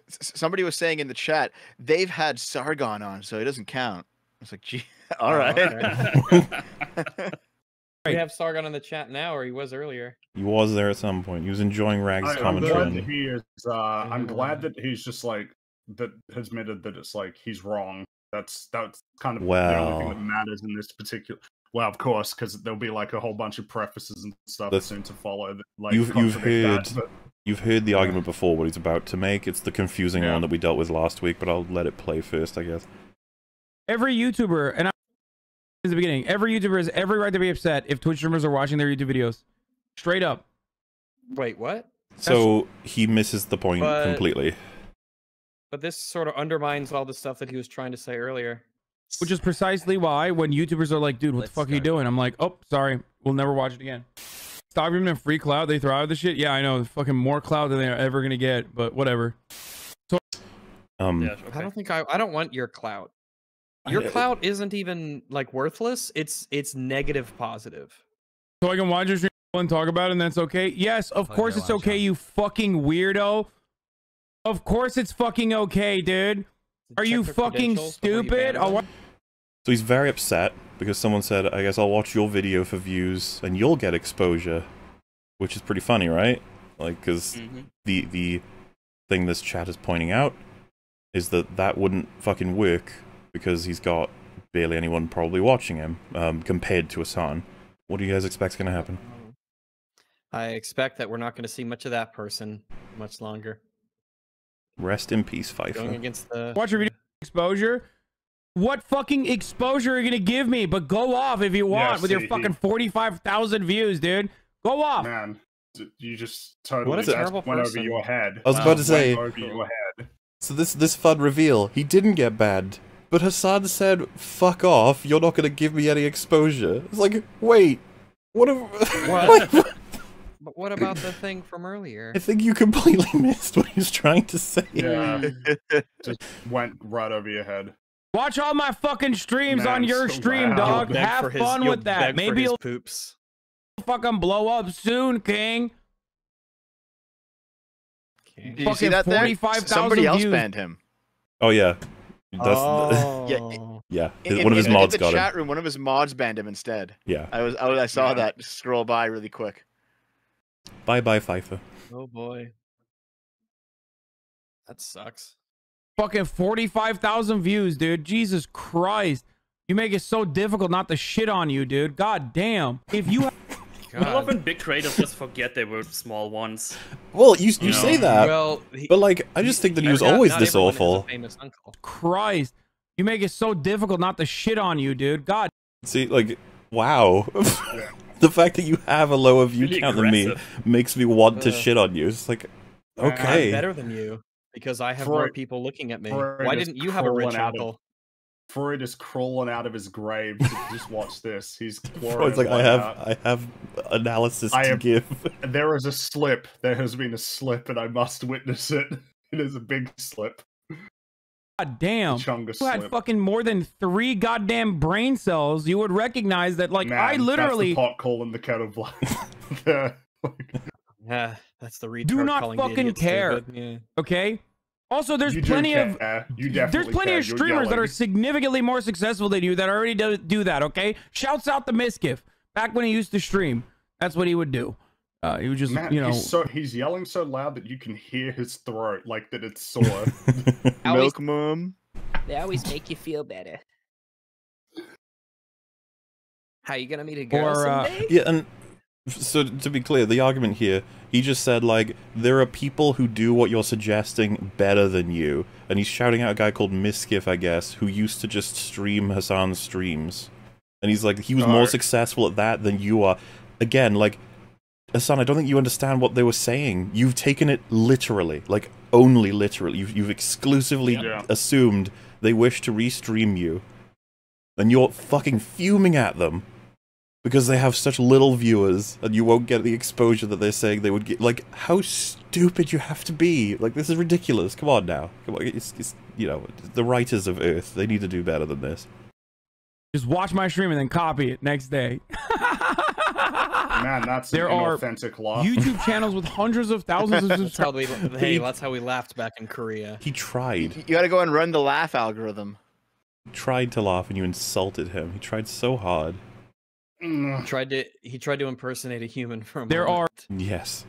Speaker 13: Somebody was saying in the chat they've had Sargon on, so it doesn't count. I was like, gee, all
Speaker 4: Oh,
Speaker 13: right.
Speaker 4: We have Sargon in the chat now, or he was earlier.
Speaker 1: He was there at some point. He was enjoying Rag's
Speaker 11: I, I'm
Speaker 1: commentary.
Speaker 11: glad that he is. Uh, I'm glad that he's just like that has admitted that it's like he's wrong. That's that's kind of the only thing
Speaker 1: Well.
Speaker 11: that matters in this particular. Well, of course, because there'll be like a whole bunch of prefaces and stuff
Speaker 1: That's-
Speaker 11: soon to follow. That, like
Speaker 1: you've you've heard
Speaker 11: that, but-
Speaker 1: you've heard the argument before what he's about to make. It's the confusing one that we dealt with last week, but I'll let it play first, I guess.
Speaker 9: Every YouTuber, and I since the beginning, every YouTuber has every right to be upset if Twitch streamers are watching their YouTube videos. Straight up.
Speaker 4: Wait, what?
Speaker 1: So he misses the point
Speaker 4: But-
Speaker 1: completely.
Speaker 4: But this sort of undermines all the stuff that he was trying to say earlier.
Speaker 9: Which is precisely why when YouTubers are like, dude, what the fuck are you doing? I'm like, oh, sorry. We'll never watch it again. Stop giving them free cloud. They throw out the shit. Yeah, I know. Fucking more cloud than they're ever going to get, but whatever. So,
Speaker 1: um,
Speaker 4: I don't think I I don't want your clout. Your
Speaker 9: I-
Speaker 4: clout isn't even like worthless. It's it's negative positive.
Speaker 9: so I can watch your stream and talk about it and that's okay? Yes, of course it's okay, you fucking weirdo. Of course it's fucking okay, dude. Are you fucking
Speaker 4: credentials before
Speaker 9: stupid? I'll
Speaker 4: them.
Speaker 9: wa-
Speaker 1: So he's very upset because someone said, I guess I'll watch your video for views and you'll get exposure. Which is pretty funny, right? Like, because
Speaker 12: Mhm.
Speaker 1: the, the thing this chat is pointing out is that that wouldn't fucking work because he's got barely anyone probably watching him um, compared to Hasan. What do you guys expect's going to happen?
Speaker 4: I expect that we're not going to see much of that person much longer.
Speaker 1: Rest in peace,
Speaker 4: Going against the
Speaker 9: watch your video exposure. What fucking exposure are you gonna give me? But go off if you want with your
Speaker 11: see, he-
Speaker 9: fucking forty-five thousand views, dude. Go off.
Speaker 11: Man, you just totally
Speaker 1: a
Speaker 11: just
Speaker 1: terrible
Speaker 11: went over your head.
Speaker 1: I was about to
Speaker 11: Went
Speaker 1: say-
Speaker 11: over your head.
Speaker 1: So this this fun reveal, he didn't get banned, but Hasan said, "Fuck off! You're not gonna give me any exposure." It's like, wait, what? If,
Speaker 4: What? But what about the thing from earlier?
Speaker 1: I think you completely missed what he was trying to say.
Speaker 11: Yeah, just went right over your head.
Speaker 9: Watch all my fucking streams
Speaker 11: Man,
Speaker 9: on your
Speaker 11: so
Speaker 9: stream,
Speaker 11: loud.
Speaker 9: dog.
Speaker 4: You'll
Speaker 9: Have
Speaker 4: for his-
Speaker 9: fun with that. Maybe
Speaker 4: his
Speaker 9: you'll
Speaker 4: poops.
Speaker 9: fucking blow up soon, King.
Speaker 13: Did you see
Speaker 9: Fucking
Speaker 13: that there?
Speaker 9: 45,000
Speaker 13: Somebody else
Speaker 9: views.
Speaker 13: banned him.
Speaker 1: Oh yeah, that's
Speaker 4: Oh.
Speaker 13: Yeah,
Speaker 1: yeah.
Speaker 13: In,
Speaker 1: one of his
Speaker 13: in-
Speaker 1: mods
Speaker 13: in the
Speaker 1: got
Speaker 13: chat
Speaker 1: him.
Speaker 13: room, one of his mods banned him instead.
Speaker 1: Yeah.
Speaker 13: I was, I, was, I saw
Speaker 11: Yeah.
Speaker 13: that scroll by really quick.
Speaker 1: Bye bye, Pfeiffer.
Speaker 4: Oh boy. That sucks.
Speaker 9: Fucking 45,000 views, dude. Jesus Christ. You make it so difficult not to shit on you, dude. God damn. If you
Speaker 12: I love when big creators just forget they were small ones.
Speaker 1: Well, you you
Speaker 12: You
Speaker 1: say
Speaker 12: know.
Speaker 1: that,
Speaker 4: Well, he-
Speaker 1: but like, I just think that he was
Speaker 4: Not-
Speaker 1: always
Speaker 4: not
Speaker 1: this
Speaker 4: everyone has a
Speaker 1: awful.
Speaker 4: famous uncle.
Speaker 9: Christ. You make it so difficult not to shit on you, dude. God.
Speaker 1: See, like, wow. the fact that you have a lower view
Speaker 12: Really
Speaker 1: count than me makes me want to
Speaker 4: Uh.
Speaker 1: shit on you. It's like,
Speaker 4: I'm
Speaker 1: okay.
Speaker 4: better than you because I have more people looking at me.
Speaker 11: Freud
Speaker 4: Why didn't you have a rich
Speaker 11: crawling out of-
Speaker 4: uncle?
Speaker 11: Freud is crawling out of his grave to just watch this. He's clawing
Speaker 1: Freud's like, I have,
Speaker 11: out.
Speaker 1: I have analysis
Speaker 11: I
Speaker 1: to
Speaker 11: am-
Speaker 1: give.
Speaker 11: There is a slip. There has been a slip, and I must witness it. It is a big slip.
Speaker 9: God damn.
Speaker 11: Chungus
Speaker 9: Who had
Speaker 11: slip.
Speaker 9: fucking more than three goddamn brain cells, you would recognize that like I literally
Speaker 11: that's the pot calling the kettle black. The-
Speaker 4: Yeah, that's the retard
Speaker 9: do not fucking care.
Speaker 4: stupid, Yeah.
Speaker 9: Okay. Also, there's
Speaker 11: You
Speaker 9: plenty of.
Speaker 11: You
Speaker 9: there's plenty
Speaker 11: care.
Speaker 9: of streamers that are significantly more successful than you that already do, do that. Okay. Shouts out the Miskif. Back when he used to stream, that's what he would do. Uh, he would just
Speaker 11: Matt,
Speaker 9: you know
Speaker 11: he's so he's yelling so loud that you can hear his throat, like that it's sore.
Speaker 13: Milk mom.
Speaker 4: They always make you feel better. How you gonna meet a girl
Speaker 1: Or, uh,
Speaker 4: someday?
Speaker 1: yeah, and so to be clear, the argument here, he just said like there are people who do what you're suggesting better than you, and he's shouting out a guy called Miskif, I guess, who used to just stream Hasan's streams, and he's like he was more
Speaker 11: Alright.
Speaker 1: successful at that than you are. Again, like Hasan, I don't think you understand what they were saying. You've taken it literally, like only literally. You've you've exclusively
Speaker 11: Yeah.
Speaker 1: assumed they wish to restream you, and you're fucking fuming at them because they have such little viewers and you won't get the exposure that they're saying they would get. Like, how stupid you have to be! Like, this is ridiculous. Come on now, come on. It's, it's you know the writers of Earth. They need to do better than this.
Speaker 9: just watch my stream and then copy it next day.
Speaker 11: Man, that's
Speaker 9: There
Speaker 11: an
Speaker 9: are
Speaker 11: authentic laugh.
Speaker 9: YouTube channels with hundreds of thousands of subscribers.
Speaker 4: we. Hey, that's how we laughed back in Korea.
Speaker 1: He tried.
Speaker 13: You gotta go and run the laugh algorithm.
Speaker 1: tried to laugh and you insulted him. He tried so hard.
Speaker 11: Mm.
Speaker 4: Tried to. He tried to impersonate a human for a
Speaker 9: There are
Speaker 4: moment.
Speaker 1: Yes.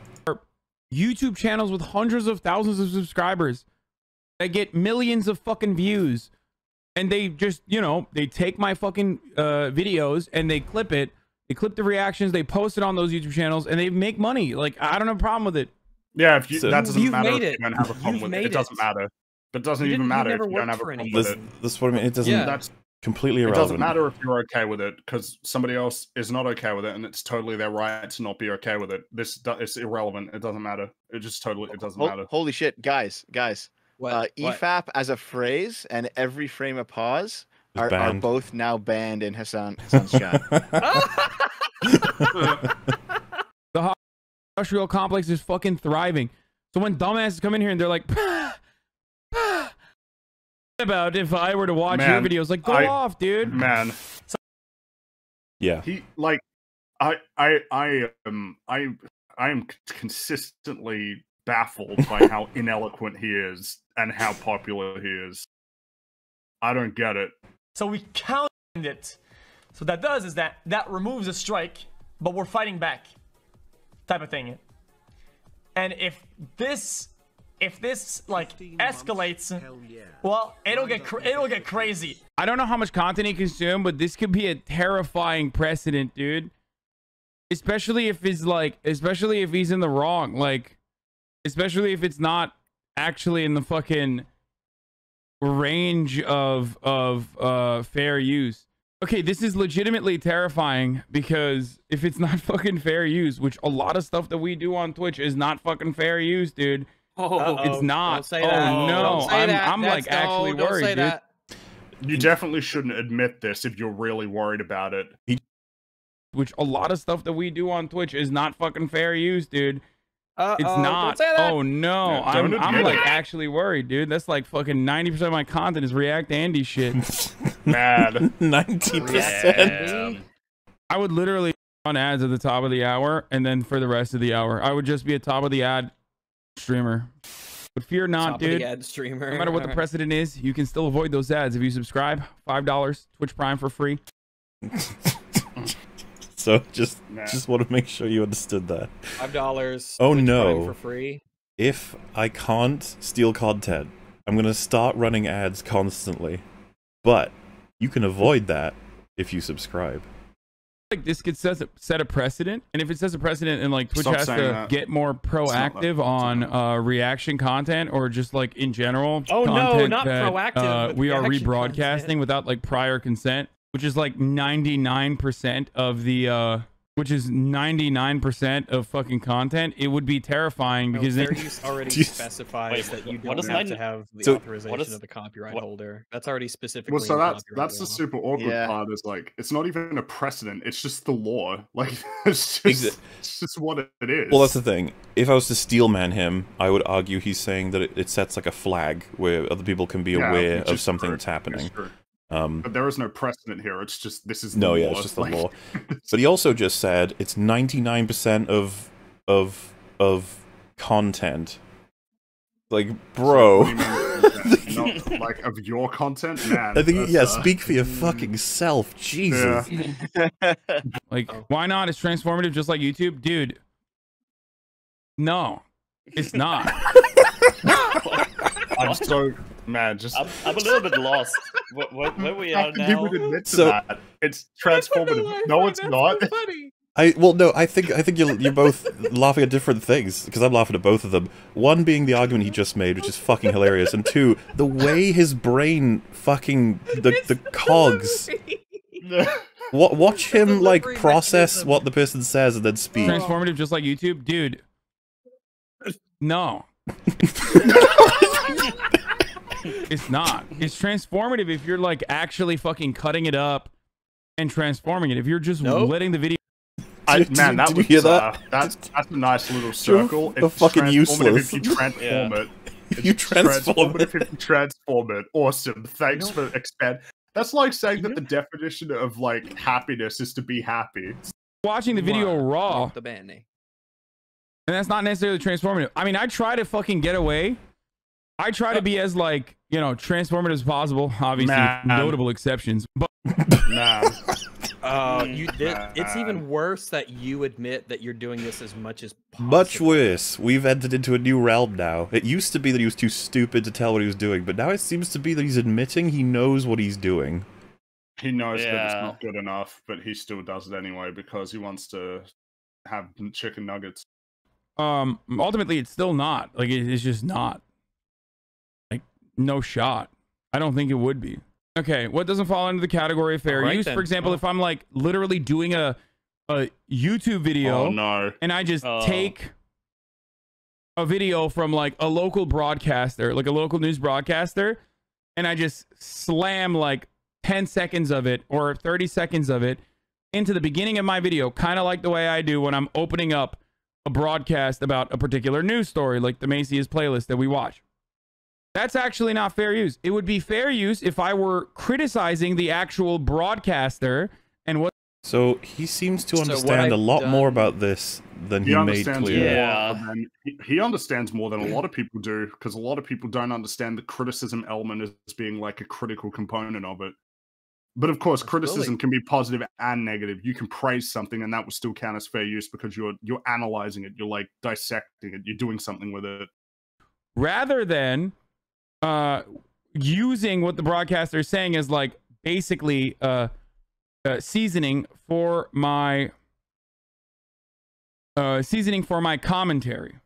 Speaker 9: YouTube channels with hundreds of thousands of subscribers that get millions of fucking views. And they just, you know, they take my fucking uh, videos and they clip it. They clip the reactions, they post it on those YouTube channels, and they make money. Like, I don't have a problem with it.
Speaker 11: Yeah, if you,
Speaker 1: So-
Speaker 11: that doesn't
Speaker 4: You've
Speaker 11: matter
Speaker 4: made it.
Speaker 11: you don't have a problem
Speaker 4: You've
Speaker 11: with
Speaker 4: made
Speaker 11: it. It doesn't matter. But it doesn't
Speaker 4: You
Speaker 11: even matter if you don't
Speaker 4: worked
Speaker 11: have a
Speaker 4: for
Speaker 11: problem with
Speaker 1: This,
Speaker 11: it.
Speaker 1: this what I mean. It doesn't.
Speaker 4: Yeah.
Speaker 11: That's
Speaker 1: completely
Speaker 11: it doesn't matter if you're okay with it because somebody else is not okay with it, and it's totally their right to not be okay with it. This do- it's irrelevant. It doesn't matter. It just totally it doesn't
Speaker 13: Hol-
Speaker 11: matter.
Speaker 13: holy shit, guys, guys.
Speaker 4: What?
Speaker 13: Uh,
Speaker 4: What?
Speaker 13: EFAP as a phrase and every frame of pause are, are both now banned in Hasan Hasan's chat.
Speaker 9: The industrial complex is fucking thriving. So when dumbasses come in here and they're like, about if I were to watch
Speaker 11: Man,
Speaker 9: your videos, like, go
Speaker 11: I-
Speaker 9: off, dude.
Speaker 11: Man,
Speaker 1: Yeah.
Speaker 11: he like I I I am I I am consistently baffled by how ineloquent he is and how popular he is. I don't get it.
Speaker 18: So we counted it. So what that does is that that removes a strike, but we're fighting back, type of thing. And if this, if this like escalates, well, it'll get cra- it'll get crazy.
Speaker 9: I don't know how much content he consumed, but this could be a terrifying precedent, dude. Especially if he's like, especially if he's in the wrong, like, especially if it's not actually in the fucking range of of uh fair use. Okay, this is legitimately terrifying because if it's not fucking fair use, which a lot of stuff that we do on Twitch is not fucking fair use, dude.
Speaker 4: Oh,
Speaker 9: it's not.
Speaker 4: Don't say
Speaker 9: oh
Speaker 4: that.
Speaker 9: no,
Speaker 4: Don't say
Speaker 9: I'm,
Speaker 4: that.
Speaker 9: I'm like
Speaker 4: That's- no,
Speaker 9: actually
Speaker 4: don't
Speaker 9: worried,
Speaker 4: say
Speaker 9: dude.
Speaker 4: that.
Speaker 11: You definitely shouldn't admit this if you're really worried about it.
Speaker 9: which a lot of stuff that we do on Twitch is not fucking fair use, dude.
Speaker 4: Uh-oh,
Speaker 9: it's
Speaker 4: don't say that.
Speaker 9: Oh no,
Speaker 11: Yeah,
Speaker 9: I'm I'm like
Speaker 11: it.
Speaker 9: actually worried, dude. That's like fucking ninety percent of my content is React Andy shit.
Speaker 11: Mad.
Speaker 1: Ninety percent.
Speaker 9: I would literally on ads at the top of the hour, and then for the rest of the hour, I would just be at top of the ad streamer. But fear not,
Speaker 4: Top
Speaker 9: dude.
Speaker 4: ad streamer.
Speaker 9: No matter what the precedent is, you can still avoid those ads if you subscribe. Five dollars, Twitch Prime for free.
Speaker 1: So just
Speaker 11: Nah.
Speaker 1: just want to make sure you understood that.
Speaker 4: Five dollars.
Speaker 1: Oh,
Speaker 4: Twitch Prime
Speaker 1: no.
Speaker 4: For free.
Speaker 1: If I can't steal content, I'm gonna start running ads constantly. But you can avoid that if you subscribe.
Speaker 9: Like this could set a, set a precedent, and if it sets a precedent and like Twitch
Speaker 11: Stop
Speaker 9: has to
Speaker 11: that.
Speaker 9: get more proactive on uh, reaction content or just like in general
Speaker 18: Oh, no, not
Speaker 9: that,
Speaker 18: proactive
Speaker 9: uh, we are rebroadcasting
Speaker 18: content.
Speaker 9: without like prior consent, which is like 99% of the uh which is 99% of fucking content, it would be terrifying
Speaker 4: No,
Speaker 9: because
Speaker 4: fair
Speaker 9: then
Speaker 4: use already
Speaker 1: Do you-
Speaker 4: specifies
Speaker 12: Wait,
Speaker 4: that you
Speaker 12: what
Speaker 4: don't have
Speaker 12: nine-
Speaker 4: to have the
Speaker 1: So-
Speaker 4: authorization
Speaker 12: what is-
Speaker 4: of the copyright
Speaker 12: what-
Speaker 4: holder. That's already specifically.
Speaker 11: Well, so
Speaker 4: in
Speaker 11: that's
Speaker 4: copyright
Speaker 11: that's the super awkward
Speaker 13: Yeah.
Speaker 11: part. Is like it's not even a precedent; it's just the law. Like it's just
Speaker 1: Exa-
Speaker 11: it's just what it is.
Speaker 1: Well, that's the thing. If I was to steelman him, I would argue he's saying that it, it sets like a flag where other people can be
Speaker 11: Yeah,
Speaker 1: aware of something
Speaker 11: true,
Speaker 1: that's
Speaker 11: which is
Speaker 1: happening.
Speaker 11: True.
Speaker 1: Um,
Speaker 11: But there is no precedent here. It's just this is the
Speaker 1: no,
Speaker 11: law.
Speaker 1: yeah, it's just the law. But he also just said it's ninety nine percent of of of content. Like, bro.
Speaker 11: What mean, not, like of your content, man.
Speaker 1: I think
Speaker 11: that's,
Speaker 1: yeah.
Speaker 11: uh,
Speaker 1: Speak for your fucking self, Jesus.
Speaker 9: like
Speaker 4: Oh.
Speaker 9: why not? It's transformative just like YouTube, dude. No, it's not.
Speaker 11: I'm so mad. Just
Speaker 12: I'm, I'm a little bit lost. Where, where, where we are
Speaker 11: you
Speaker 12: now?
Speaker 11: would admit to
Speaker 1: So-
Speaker 11: that? It's transformative. No, it's not.
Speaker 1: I well no, I think I think you're you're both laughing at different things because I'm laughing at both of them. One being the argument he just made, which is fucking hilarious, and two, the way his brain fucking the the cogs. What watch him like process what the person says and then speak.
Speaker 9: Transformative just like YouTube, dude. No. it's not. It's transformative if you're like actually fucking cutting it up and transforming it. If you're just
Speaker 11: Nope.
Speaker 9: letting the video
Speaker 11: I,
Speaker 1: Did-
Speaker 11: man, that
Speaker 1: did
Speaker 11: was
Speaker 1: you hear that?
Speaker 11: Uh, that's that's a nice little
Speaker 1: You're
Speaker 11: circle. It's
Speaker 1: fucking useless.
Speaker 11: If you transform
Speaker 1: Yeah.
Speaker 11: it,
Speaker 1: You
Speaker 11: It's
Speaker 1: transform
Speaker 11: it. If you transform it, awesome. Thanks for expand. That's like saying that the definition of like happiness is to be happy.
Speaker 9: watching the video raw.
Speaker 4: The band name.
Speaker 9: And that's not necessarily transformative. I mean, I try to fucking get away. I try to be as like, you know, transformative as possible. Obviously, with
Speaker 11: Man.
Speaker 9: notable exceptions. But
Speaker 11: Nah.
Speaker 4: Uh, you did, it's even worse that you admit that you're doing this as much as possible.
Speaker 1: Much worse. We've entered into a new realm now. It used to be that he was too stupid to tell what he was doing, but now it seems to be that he's admitting he knows what he's doing.
Speaker 11: He knows that it's not good enough, but he still does it anyway because he wants to have chicken nuggets.
Speaker 9: um ultimately it's still not. Like it's just not. No shot. I don't think it would be. Okay, what doesn't fall into the category of fair
Speaker 4: Alright
Speaker 9: use?
Speaker 4: then.
Speaker 9: For example,
Speaker 4: Well-
Speaker 9: if I'm like literally doing a a YouTube video
Speaker 11: Oh no!
Speaker 9: and I just
Speaker 12: Oh.
Speaker 9: take a video from like a local broadcaster, like a local news broadcaster, and I just slam like 10 seconds of it or 30 seconds of it into the beginning of my video, kind of like the way I do when I'm opening up a broadcast about a particular news story, like the Macy's playlist that we watch. That's actually not fair use. It would be fair use if I were criticizing the actual broadcaster and what
Speaker 1: So he seems to understand a
Speaker 4: I've
Speaker 1: lot more about this than
Speaker 11: He
Speaker 1: he, made clear.
Speaker 12: Yeah.
Speaker 11: than he, he understands more than a lot of people do because a lot of people don't understand the criticism element as being like a critical component of it. But of course, criticism can be positive and negative. You can praise something, and that would still count as fair use because you're you're analyzing it, you're like dissecting it, you're doing something with it.
Speaker 9: rather than uh, using what the broadcaster is saying as like basically uh, uh, seasoning for my uh, seasoning for my commentary.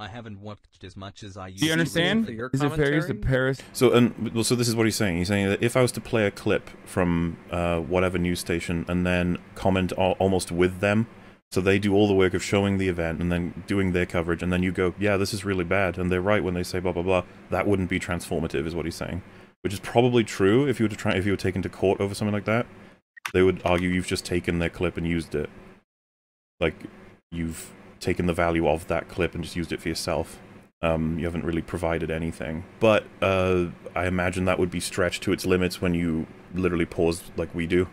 Speaker 10: I haven't watched as much as I used to.
Speaker 9: Do you understand?
Speaker 4: for your
Speaker 9: Is it fair use to? Paris?
Speaker 1: So and well, so this is what he's saying. He's saying that if I was to play a clip from uh, whatever news station and then comment al- almost with them, so they do all the work of showing the event and then doing their coverage, and then you go, yeah, this is really bad, and they're right when they say blah blah blah. That wouldn't be transformative, is what he's saying. Which is probably true if you were to try if you were taken to court over something like that. They would argue you've just taken their clip and used it, like you've taken the value of that clip and just used it for yourself. Um, you haven't really provided anything. But uh, I imagine that would be stretched to its limits when you literally pause like we do.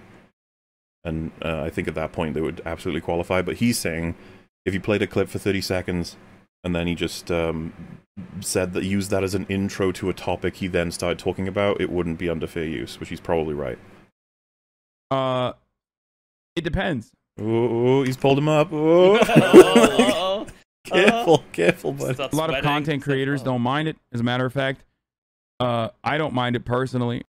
Speaker 1: And uh, I think at that point they would absolutely qualify. But he's saying if you played a clip for 30 seconds and then he just um, said that used that as an intro to a topic he then started talking about, it wouldn't be under fair use, which he's probably right.
Speaker 9: Uh, it depends.
Speaker 1: Oh, he's pulled him up. Oh.
Speaker 12: Uh-oh.
Speaker 1: careful, careful, bud.
Speaker 12: Start
Speaker 9: A lot of content creators don't mind it. As a matter of fact, uh, I don't mind it personally.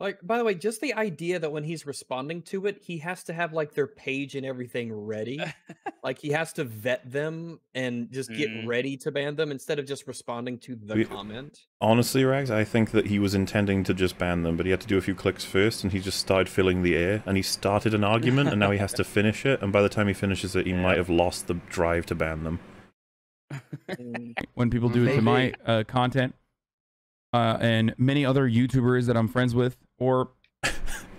Speaker 4: Like, by the way, just the idea that when he's responding to it, he has to have like their page and everything ready. like he has to vet them and just get
Speaker 1: Mm.
Speaker 4: ready to ban them instead of just responding to the
Speaker 1: We-
Speaker 4: comment.
Speaker 1: Honestly, Rags, I think that he was intending to just ban them, but he had to do a few clicks first, and he just started filling the air, and he started an argument, and now he has to finish it, and by the time he finishes it, he might have lost the drive to ban them.
Speaker 9: when people do it to my uh, content uh, and many other YouTubers that I'm friends with, or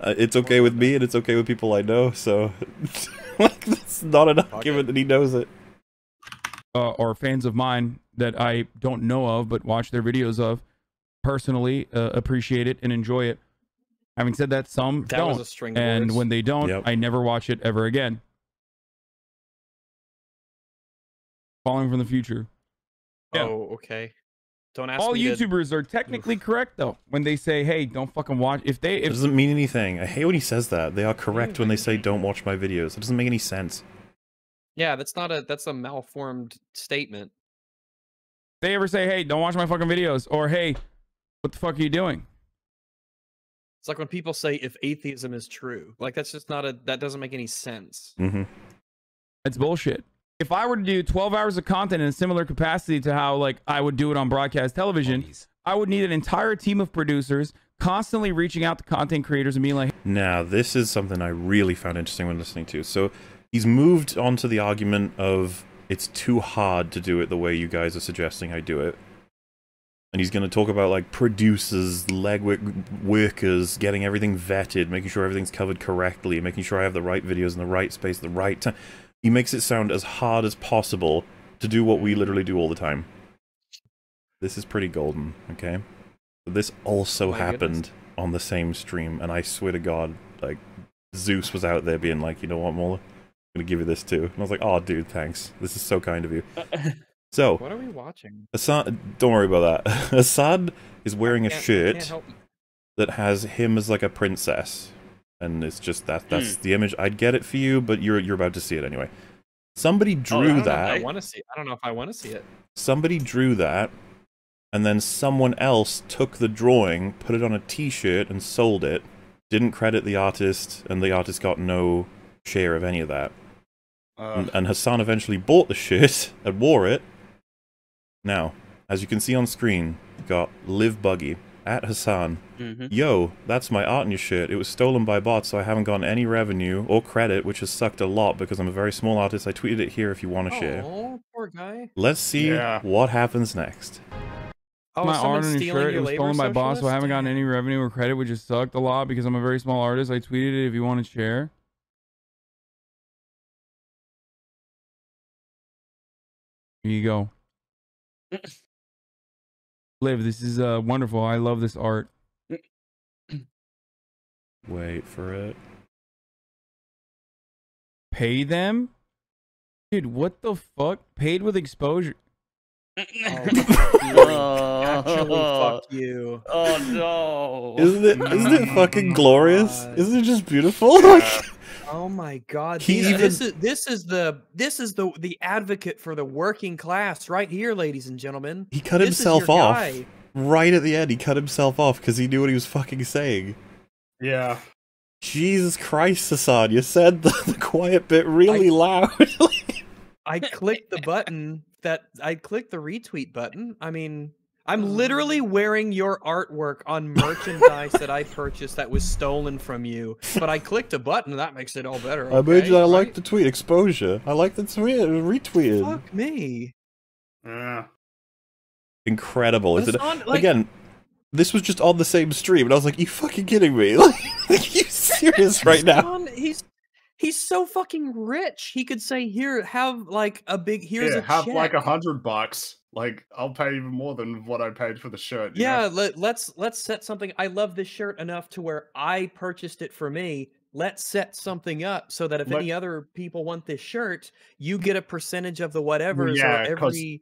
Speaker 1: Uh, it's okay with me, and it's okay with people I know, so like that's not an argument that he knows it.
Speaker 9: uh, or fans of mine that I don't know of but watch their videos of, personally uh, appreciate it and enjoy it. Having said that, some
Speaker 4: That
Speaker 9: don't,
Speaker 4: a string
Speaker 9: and
Speaker 4: words.
Speaker 9: when they don't,
Speaker 1: Yep.
Speaker 9: I never watch it ever again. Falling from the future. Yeah.
Speaker 4: Oh, okay. Don't ask
Speaker 9: All
Speaker 4: me to-
Speaker 9: YouTubers are technically correct though when they say, "Hey, don't fucking watch." If they
Speaker 1: It doesn't mean anything. I hate when he says that. They are correct when they say don't watch my videos. It doesn't make any sense.
Speaker 4: Yeah, that's not a that's a malformed statement.
Speaker 9: they ever say, "Hey, don't watch my fucking videos," or "Hey, what the fuck are you doing?"
Speaker 4: It's like when people say if atheism is true. Like that's just not a that doesn't make any sense.
Speaker 1: Mm-hmm.
Speaker 9: It's bullshit. If I were to do 12 hours of content in a similar capacity to how like I would do it on broadcast television, I would need an entire team of producers constantly reaching out to content creators and being like,
Speaker 1: Now, this is something I really found interesting when listening to. So, he's moved on to the argument of it's too hard to do it the way you guys are suggesting I do it. And he's going to talk about like producers, legwork workers, getting everything vetted, making sure everything's covered correctly, making sure I have the right videos in the right space the right time. He makes it sound as hard as possible to do what we literally do all the time. This is pretty golden, okay? This also oh
Speaker 4: My
Speaker 1: happened
Speaker 4: goodness.
Speaker 1: on the same stream, and I swear to God, like Zeus was out there being like, you know what, Mauler, I'm gonna give you this too. And I was like, oh, dude, thanks. This is so kind of you. Uh, so,
Speaker 4: What are we watching?
Speaker 1: Assad, don't worry about that. Assad is wearing a shirt that has him as like a princess, and it's just that that's
Speaker 4: Hmm.
Speaker 1: the image. I'd get it for you, but you're you're about to see it anyway. Somebody
Speaker 4: Oh, I
Speaker 1: drew that.
Speaker 4: I want to see. I don't know if I want to see it.
Speaker 1: Somebody drew that, and then someone else took the drawing, put it on a T-shirt, and sold it. Didn't credit the artist, and the artist got no share of any of that. and, and Hasan eventually bought the shirt and wore it. Now, as you can see on screen, got Live Buggy at Hasan.
Speaker 12: Mhm.
Speaker 1: Yo, that's my art in your shirt. It was stolen by bots, so I haven't gotten any revenue or credit, which has sucked a lot because I'm a very small artist. I tweeted it here if you want to share.
Speaker 4: Oh, poor guy.
Speaker 1: Let's see
Speaker 11: Yeah.
Speaker 1: what happens next.
Speaker 4: Oh,
Speaker 9: my art on your shirt.
Speaker 4: your
Speaker 9: It was stolen by boss, so I haven't gotten any revenue or credit, which has sucked a lot because I'm a very small artist. I tweeted it if you want to share. Here you go. Liv, this is uh wonderful. I love this art.
Speaker 1: Wait for it.
Speaker 9: Pay them? Dude, what the fuck? Paid with exposure.
Speaker 4: oh, Actually, fuck you.
Speaker 12: Oh no!
Speaker 1: Isn't it? Isn't it fucking glorious? Isn't it just beautiful? Like,
Speaker 4: Oh my god.
Speaker 1: He
Speaker 4: these- uh,
Speaker 1: even-
Speaker 4: this is this is the this is the the advocate for the working class right here, ladies and gentlemen.
Speaker 1: he cut
Speaker 4: This
Speaker 1: himself off
Speaker 4: guy.
Speaker 1: right at the end. He cut himself off because he knew what he was fucking saying.
Speaker 11: Yeah.
Speaker 1: Jesus Christ, Hasan, you said the, the quiet bit really loud.
Speaker 4: I clicked the button that I clicked the retweet button. I mean, I'm mm. literally wearing your artwork on merchandise that I purchased that was stolen from you. But I clicked a button, that makes it all better.
Speaker 1: I made you. I
Speaker 4: right?
Speaker 1: like the tweet exposure. I like the tweet. Retweeted.
Speaker 4: Fuck me.
Speaker 11: Yeah.
Speaker 1: Incredible,
Speaker 4: But
Speaker 1: isn't it?
Speaker 4: on, like-
Speaker 1: Again, this was just on the same stream, and I was like, "You fucking kidding me? Like, are you serious right now?"
Speaker 4: Son, he's he's so fucking rich. He could say, "Here, have like a big here's
Speaker 11: yeah,
Speaker 4: a
Speaker 11: have
Speaker 4: check."
Speaker 11: like a hundred bucks. Like I'll pay even more than what I paid for the shirt. know?
Speaker 4: Yeah, let, let's let's set something. I love this shirt enough to where I purchased it for me. Let's set something up so that if
Speaker 11: Let-
Speaker 4: any other people want this shirt, you get a percentage of the whatever.
Speaker 11: yeah, 'cause
Speaker 4: every.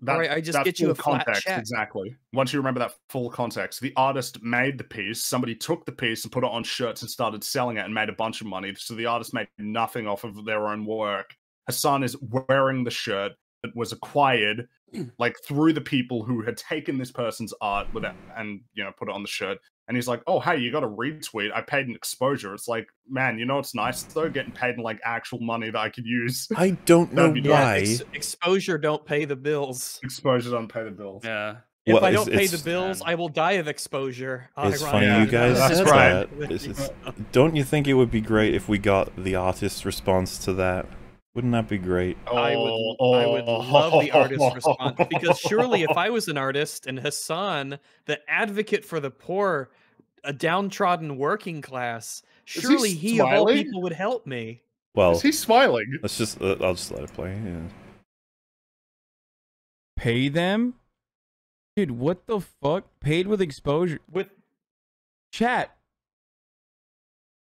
Speaker 11: That,
Speaker 4: Alright, I just get you a
Speaker 11: context
Speaker 4: check.
Speaker 11: exactly. Once you remember that full context, the artist made the piece. Somebody took the piece and put it on shirts and started selling it and made a bunch of money. So the artist made nothing off of their own work. Hasan is wearing the shirt that was acquired mm. like through the people who had taken this person's art with it and you know put it on the shirt. and he's like, "Oh, hey, you got a retweet? I paid an exposure." It's like, man, you know it's nice though? Getting paid in like actual money that I could use.
Speaker 1: I don't know why.
Speaker 11: nice.
Speaker 4: Ex- exposure don't pay the bills.
Speaker 11: Exposure don't pay the bills.
Speaker 12: Yeah.
Speaker 4: If
Speaker 1: Well,
Speaker 4: I don't pay the
Speaker 1: it's-
Speaker 4: bills, I will die of exposure.
Speaker 1: It's
Speaker 4: Ironically.
Speaker 1: funny you guys
Speaker 11: That's
Speaker 1: said
Speaker 11: right.
Speaker 1: that. It's- it's- don't you think it would be great if we got the artist's response to that? Wouldn't that be great?
Speaker 4: I would, I would love the artist's response because surely, if I was an artist and Hasan, the advocate for the poor, a downtrodden working class,
Speaker 11: he
Speaker 4: surely he, of all
Speaker 11: smiling?
Speaker 4: people would help me.
Speaker 1: Well,
Speaker 11: Is he smiling?
Speaker 1: let's just uh, I'll just let it play. Yeah.
Speaker 9: Pay them? Dude, what the fuck? Paid with exposure.
Speaker 4: With
Speaker 9: chat.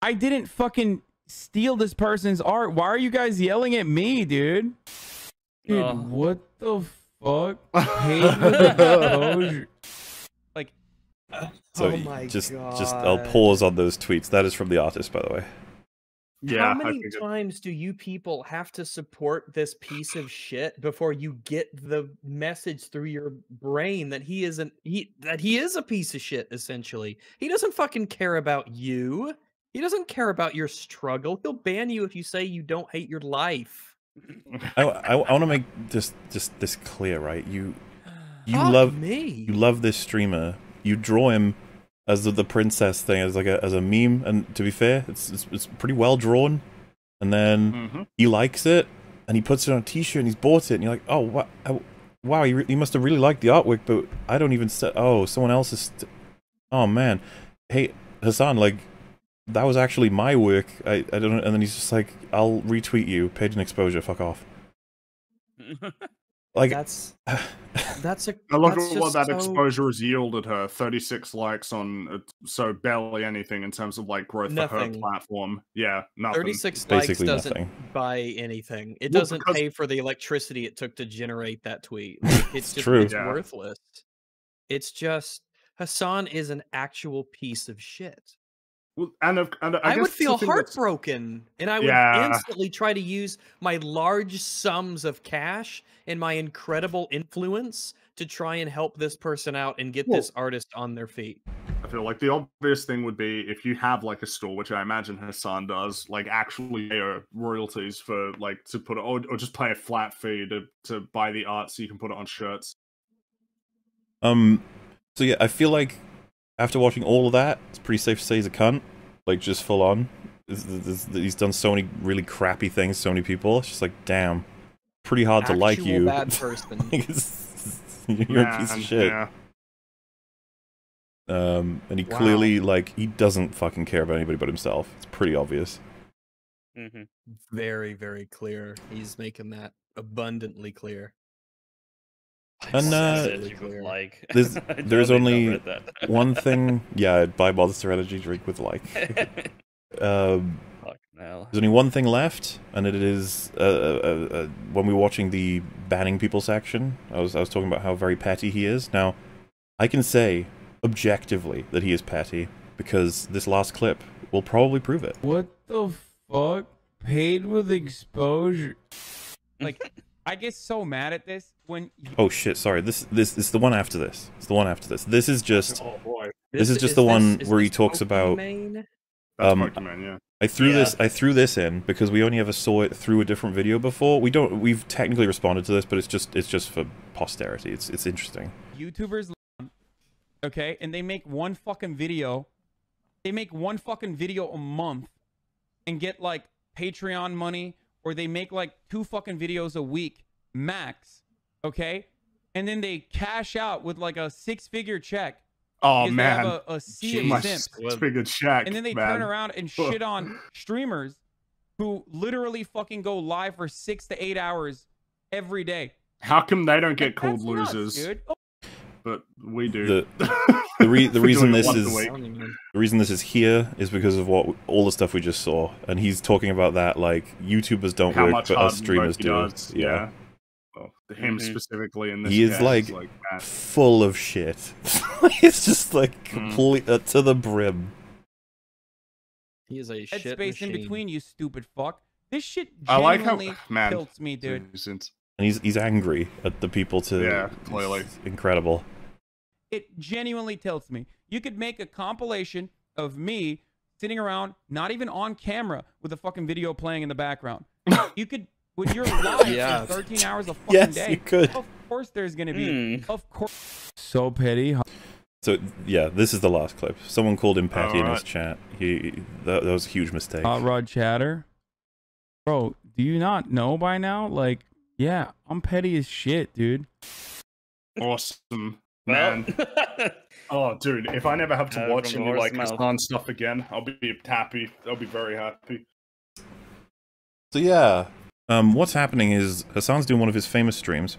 Speaker 9: I didn't fucking steal this person's art. Why are you guys yelling at me, dude? Dude,
Speaker 12: Oh.
Speaker 9: what the fuck? Paid with exposure.
Speaker 4: Like,
Speaker 1: So
Speaker 4: oh my
Speaker 1: just
Speaker 4: god!
Speaker 1: just I'll pause on those tweets. That is from the artist, by the way.
Speaker 11: Yeah,
Speaker 4: How many times do you people have to support this piece of shit before you get the message through your brain that he isn't he that he is a piece of shit essentially. He doesn't fucking care about you. He doesn't care about your struggle. He'll ban you if you say you don't hate your life.
Speaker 1: I, I, I want to make this just this clear, right? You you
Speaker 4: Fuck
Speaker 1: love
Speaker 4: me.
Speaker 1: you love this streamer. You draw him as the, the princess thing as like a as a meme, and to be fair, it's it's, it's pretty well drawn. And then
Speaker 11: Mhm.
Speaker 1: he likes it, and he puts it on a T-shirt, and he's bought it, and you're like, oh wow, wow, you, re- you must have really liked the artwork, but I don't even. St- oh, someone else is. St- oh man, hey Hasan, like that was actually my work. I I don't. know. And then he's just like, I'll retweet you, Page an exposure, fuck off. Like
Speaker 4: that's that's a
Speaker 11: Now look
Speaker 4: that's
Speaker 11: at what that
Speaker 4: so-
Speaker 11: exposure has yielded her. 36 likes on, so barely anything in terms of like growth for her platform. Yeah, nothing.
Speaker 4: 36 likes doesn't
Speaker 1: nothing.
Speaker 4: buy anything. It
Speaker 11: Well,
Speaker 4: doesn't
Speaker 11: because-
Speaker 4: pay for the electricity it took to generate that tweet. Like, it's
Speaker 1: It's
Speaker 4: just
Speaker 1: true.
Speaker 4: it's
Speaker 11: Yeah.
Speaker 4: worthless. It's just Hasan is an actual piece of shit.
Speaker 11: Well, and, of- and I,
Speaker 4: I, would feel
Speaker 11: thing that's-
Speaker 4: heartbroken and I would
Speaker 11: Yeah.
Speaker 4: instantly try to use my large sums of cash and my incredible influence to try and help this person out and get
Speaker 11: Well-
Speaker 4: this artist on their feet.
Speaker 11: I feel like the obvious thing would be if you have like a store, which I imagine Hasan does, like actually pay royalties for like to put it, or, or just pay a flat fee to to buy the art so you can put it on shirts.
Speaker 1: Um, so yeah, I feel like after watching all of that, it's pretty safe to say he's a cunt. Like just full on. He's done so many really crappy things. to So many people. It's just like, damn, pretty hard to like you.
Speaker 4: bad person.
Speaker 1: Like, You're a piece of shit.
Speaker 11: Yeah.
Speaker 1: Um, and he
Speaker 4: Wow.
Speaker 1: clearly like he doesn't fucking care about anybody but himself. It's pretty obvious.
Speaker 12: hmm
Speaker 4: Very, very clear. He's making that abundantly clear.
Speaker 1: And uh,
Speaker 12: like.
Speaker 1: there's there's only one thing. Yeah, buy Monster Energy, drink with like. um,
Speaker 12: Fuck no.
Speaker 1: There's only one thing left, and it is uh, uh, uh, when we were watching the banning people section. I was I was talking about how very petty he is. Now, I can say objectively that he is petty because this last clip will probably prove it.
Speaker 9: What the fuck? Paid with exposure. Like, I get so mad at this when you
Speaker 1: Oh shit! Sorry. This this is the one after this. It's the one after this. This is just.
Speaker 11: Oh boy.
Speaker 1: This, is just the one where he talks about.
Speaker 11: That's
Speaker 1: Um,
Speaker 11: Pokemon, yeah.
Speaker 1: I threw
Speaker 12: Yeah.
Speaker 1: this. I threw this in because we only ever saw it through a different video before. We don't. We've technically responded to this, but it's just. It's just for posterity. It's. It's interesting.
Speaker 9: YouTubers, okay, and they make one fucking video. They make one fucking video a month and get like Patreon money, or they make like two fucking videos a week max, okay? And then they cash out with like a six figure check.
Speaker 11: Oh
Speaker 9: because they have
Speaker 11: man,
Speaker 9: a, a sea
Speaker 11: my
Speaker 9: of simps.
Speaker 11: figured check.
Speaker 9: And then they
Speaker 11: man.
Speaker 9: turn around and shit on streamers who literally fucking go live for six to eight hours every day.
Speaker 11: How come they don't get called
Speaker 9: That's nuts,
Speaker 11: losers,
Speaker 9: dude.
Speaker 11: But we do?
Speaker 1: The the, re- the reason this is the reason this is here is because of what all the stuff we just saw, and he's talking about that like YouTubers don't
Speaker 11: How
Speaker 1: work, but us streamers do.
Speaker 11: does,
Speaker 1: Yeah,
Speaker 11: Well, him
Speaker 12: Mhm.
Speaker 11: specifically in this.
Speaker 1: he is
Speaker 11: case
Speaker 1: like,
Speaker 11: man.
Speaker 1: full of shit. He's just like
Speaker 11: Mm.
Speaker 1: complete uh, to the brim.
Speaker 4: He is a
Speaker 9: Head
Speaker 4: shit
Speaker 9: space in between, you stupid fuck. This shit
Speaker 11: I like how
Speaker 9: genuinely
Speaker 11: man.
Speaker 9: tilts me, dude.
Speaker 11: Since
Speaker 1: And he's he's angry at the people to.
Speaker 11: Yeah, clearly.
Speaker 1: it's incredible.
Speaker 9: It genuinely tilts me. You could make a compilation of me sitting around, not even on camera, with a fucking video playing in the background. you could, when you're live
Speaker 1: Yes.
Speaker 9: for 13 hours a fucking
Speaker 1: Yes,
Speaker 9: day.
Speaker 1: you could.
Speaker 9: Of course, there's gonna be. Hmm. Of course. So petty.
Speaker 1: So yeah, this is the last clip. Someone called him Patty in his chat. He that, that was a huge mistake.
Speaker 9: Hot rod chatter. Bro, do you not know by now? Like, yeah, I'm petty as shit, dude.
Speaker 11: Awesome, man. oh, dude, if I never have to
Speaker 12: Uh,
Speaker 11: watch
Speaker 12: from
Speaker 11: any like
Speaker 12: horse's mouth.
Speaker 11: Hasan stuff again, I'll be happy. I'll be very happy.
Speaker 1: So yeah, um, what's happening is Hasan's doing one of his famous streams,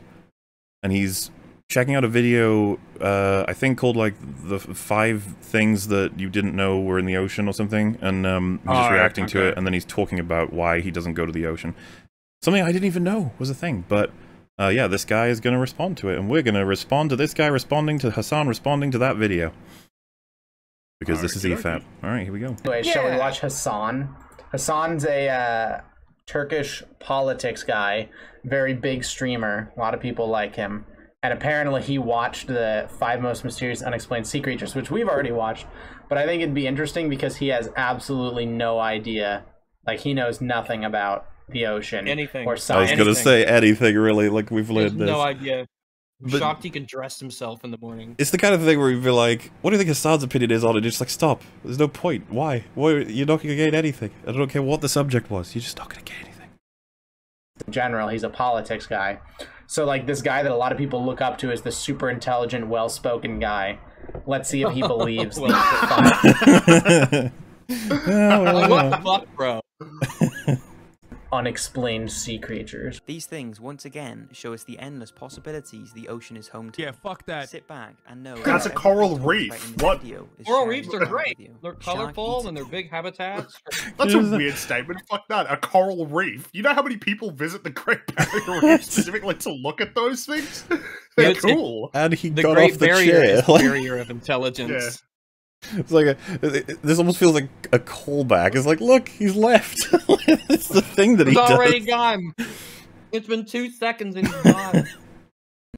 Speaker 1: and he's checking out a video. Uh, I think called like the five things that you didn't know were in the ocean or something, and um, he's just
Speaker 11: Alright,
Speaker 1: reacting to it, and then he's talking about why he doesn't go to the ocean. Something I didn't even know was a thing, but. Uh, yeah, this guy is going to respond to it, and we're going to respond to this guy responding to Hasan responding to that video. Because this is E EFAP. Alright, here we go.
Speaker 19: Anyway, shall we watch Hasan? Hasan's a uh, Turkish politics guy, very big streamer. A lot of people like him. And apparently, he watched the five most mysterious unexplained sea creatures, which we've already watched. But I think it'd be interesting because he has absolutely no idea. Like, he knows nothing about the ocean
Speaker 20: Anything.
Speaker 19: or
Speaker 1: I was going to say anything, really, like we've
Speaker 20: He
Speaker 1: learned this.
Speaker 20: no idea. I'm
Speaker 1: But-
Speaker 20: shocked he can dress himself in the morning.
Speaker 1: It's the kind of thing where you'd be like, "What do you think Hasan's opinion is on it?" Just like, stop. There's no point. Why? Why? You're not going to gain anything. I don't care what the subject was. You're just not going to gain anything.
Speaker 19: in general. He's a politics guy. So like this guy that a lot of people look up to is the super intelligent, well-spoken guy. Let's see if he believes the
Speaker 20: Like, oh, what the fuck, bro?
Speaker 19: unexplained sea creatures.
Speaker 21: These things, once again, show us the endless possibilities the ocean is home to.
Speaker 9: Yeah, fuck that.
Speaker 21: Sit back and know.
Speaker 11: That's a coral reef.
Speaker 21: talk about
Speaker 11: What?
Speaker 20: Coral
Speaker 21: shared
Speaker 20: reefs are great. They're colorful and they're big habitats.
Speaker 11: That's a weird statement. Fuck that. A coral reef. You know how many people visit the Great Barrier Reef specifically to look at those things? They're
Speaker 20: It's-
Speaker 11: cool.
Speaker 1: And he
Speaker 20: The
Speaker 1: got
Speaker 20: Great
Speaker 1: off the
Speaker 20: Barrier
Speaker 1: chair.
Speaker 20: is barrier of intelligence.
Speaker 1: It's like a. it- it- this almost feels like a callback. It's like, look, he's left. it's the thing that he
Speaker 20: He's already
Speaker 1: does.
Speaker 20: gone. It's been two seconds and he's gone.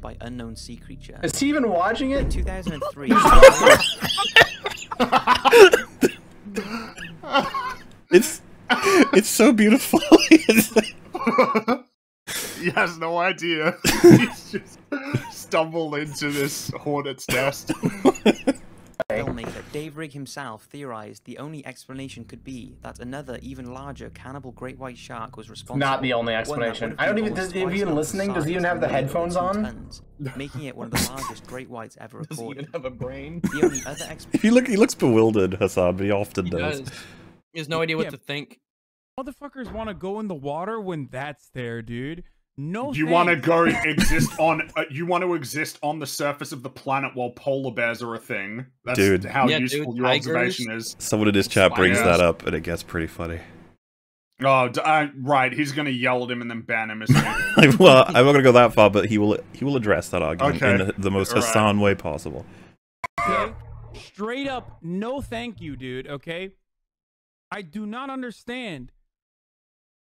Speaker 21: by unknown sea creature.
Speaker 19: Is he even watching it?
Speaker 21: In 2003.
Speaker 1: It's it's so beautiful. It's like-
Speaker 11: he has no idea. He's just stumbled into this hornet's nest.
Speaker 21: Filmmaker Dave Rigg himself theorized the only explanation could be that another, even larger cannibal great white shark was responsible.
Speaker 19: Not the only
Speaker 21: one that would
Speaker 19: explanation. I don't even. Does
Speaker 21: almost
Speaker 19: he even listening? Does he even have the
Speaker 21: and weight of
Speaker 19: headphones on?
Speaker 21: tons, making it one of the largest great whites ever
Speaker 20: Does he
Speaker 21: recorded.
Speaker 20: even have a brain?
Speaker 21: The only other explanation.
Speaker 1: he look he looks bewildered, Hasan, but he often
Speaker 20: He
Speaker 1: does.
Speaker 20: does. He has no idea what
Speaker 9: Yeah.
Speaker 20: to think.
Speaker 9: Motherfuckers want to go in the water when that's there, dude. No.
Speaker 11: You want to go exist on? Uh, you want to exist on the surface of the planet while polar bears are a thing? That's
Speaker 1: Dude.
Speaker 11: how
Speaker 20: Yeah,
Speaker 11: useful
Speaker 20: dude,
Speaker 11: your
Speaker 20: tigers.
Speaker 11: observation is.
Speaker 1: Someone in this chat brings
Speaker 11: Spiders.
Speaker 1: that up, and it gets pretty funny.
Speaker 11: Oh, d- uh, right. He's gonna yell at him and then ban him, isn't he?
Speaker 1: Like, well, I'm not gonna go that far, but he will he will address that argument
Speaker 11: Okay.
Speaker 1: in the, the most
Speaker 11: Alright.
Speaker 1: Hasan way possible.
Speaker 9: Okay? Straight up, no thank you, dude. Okay. I do not understand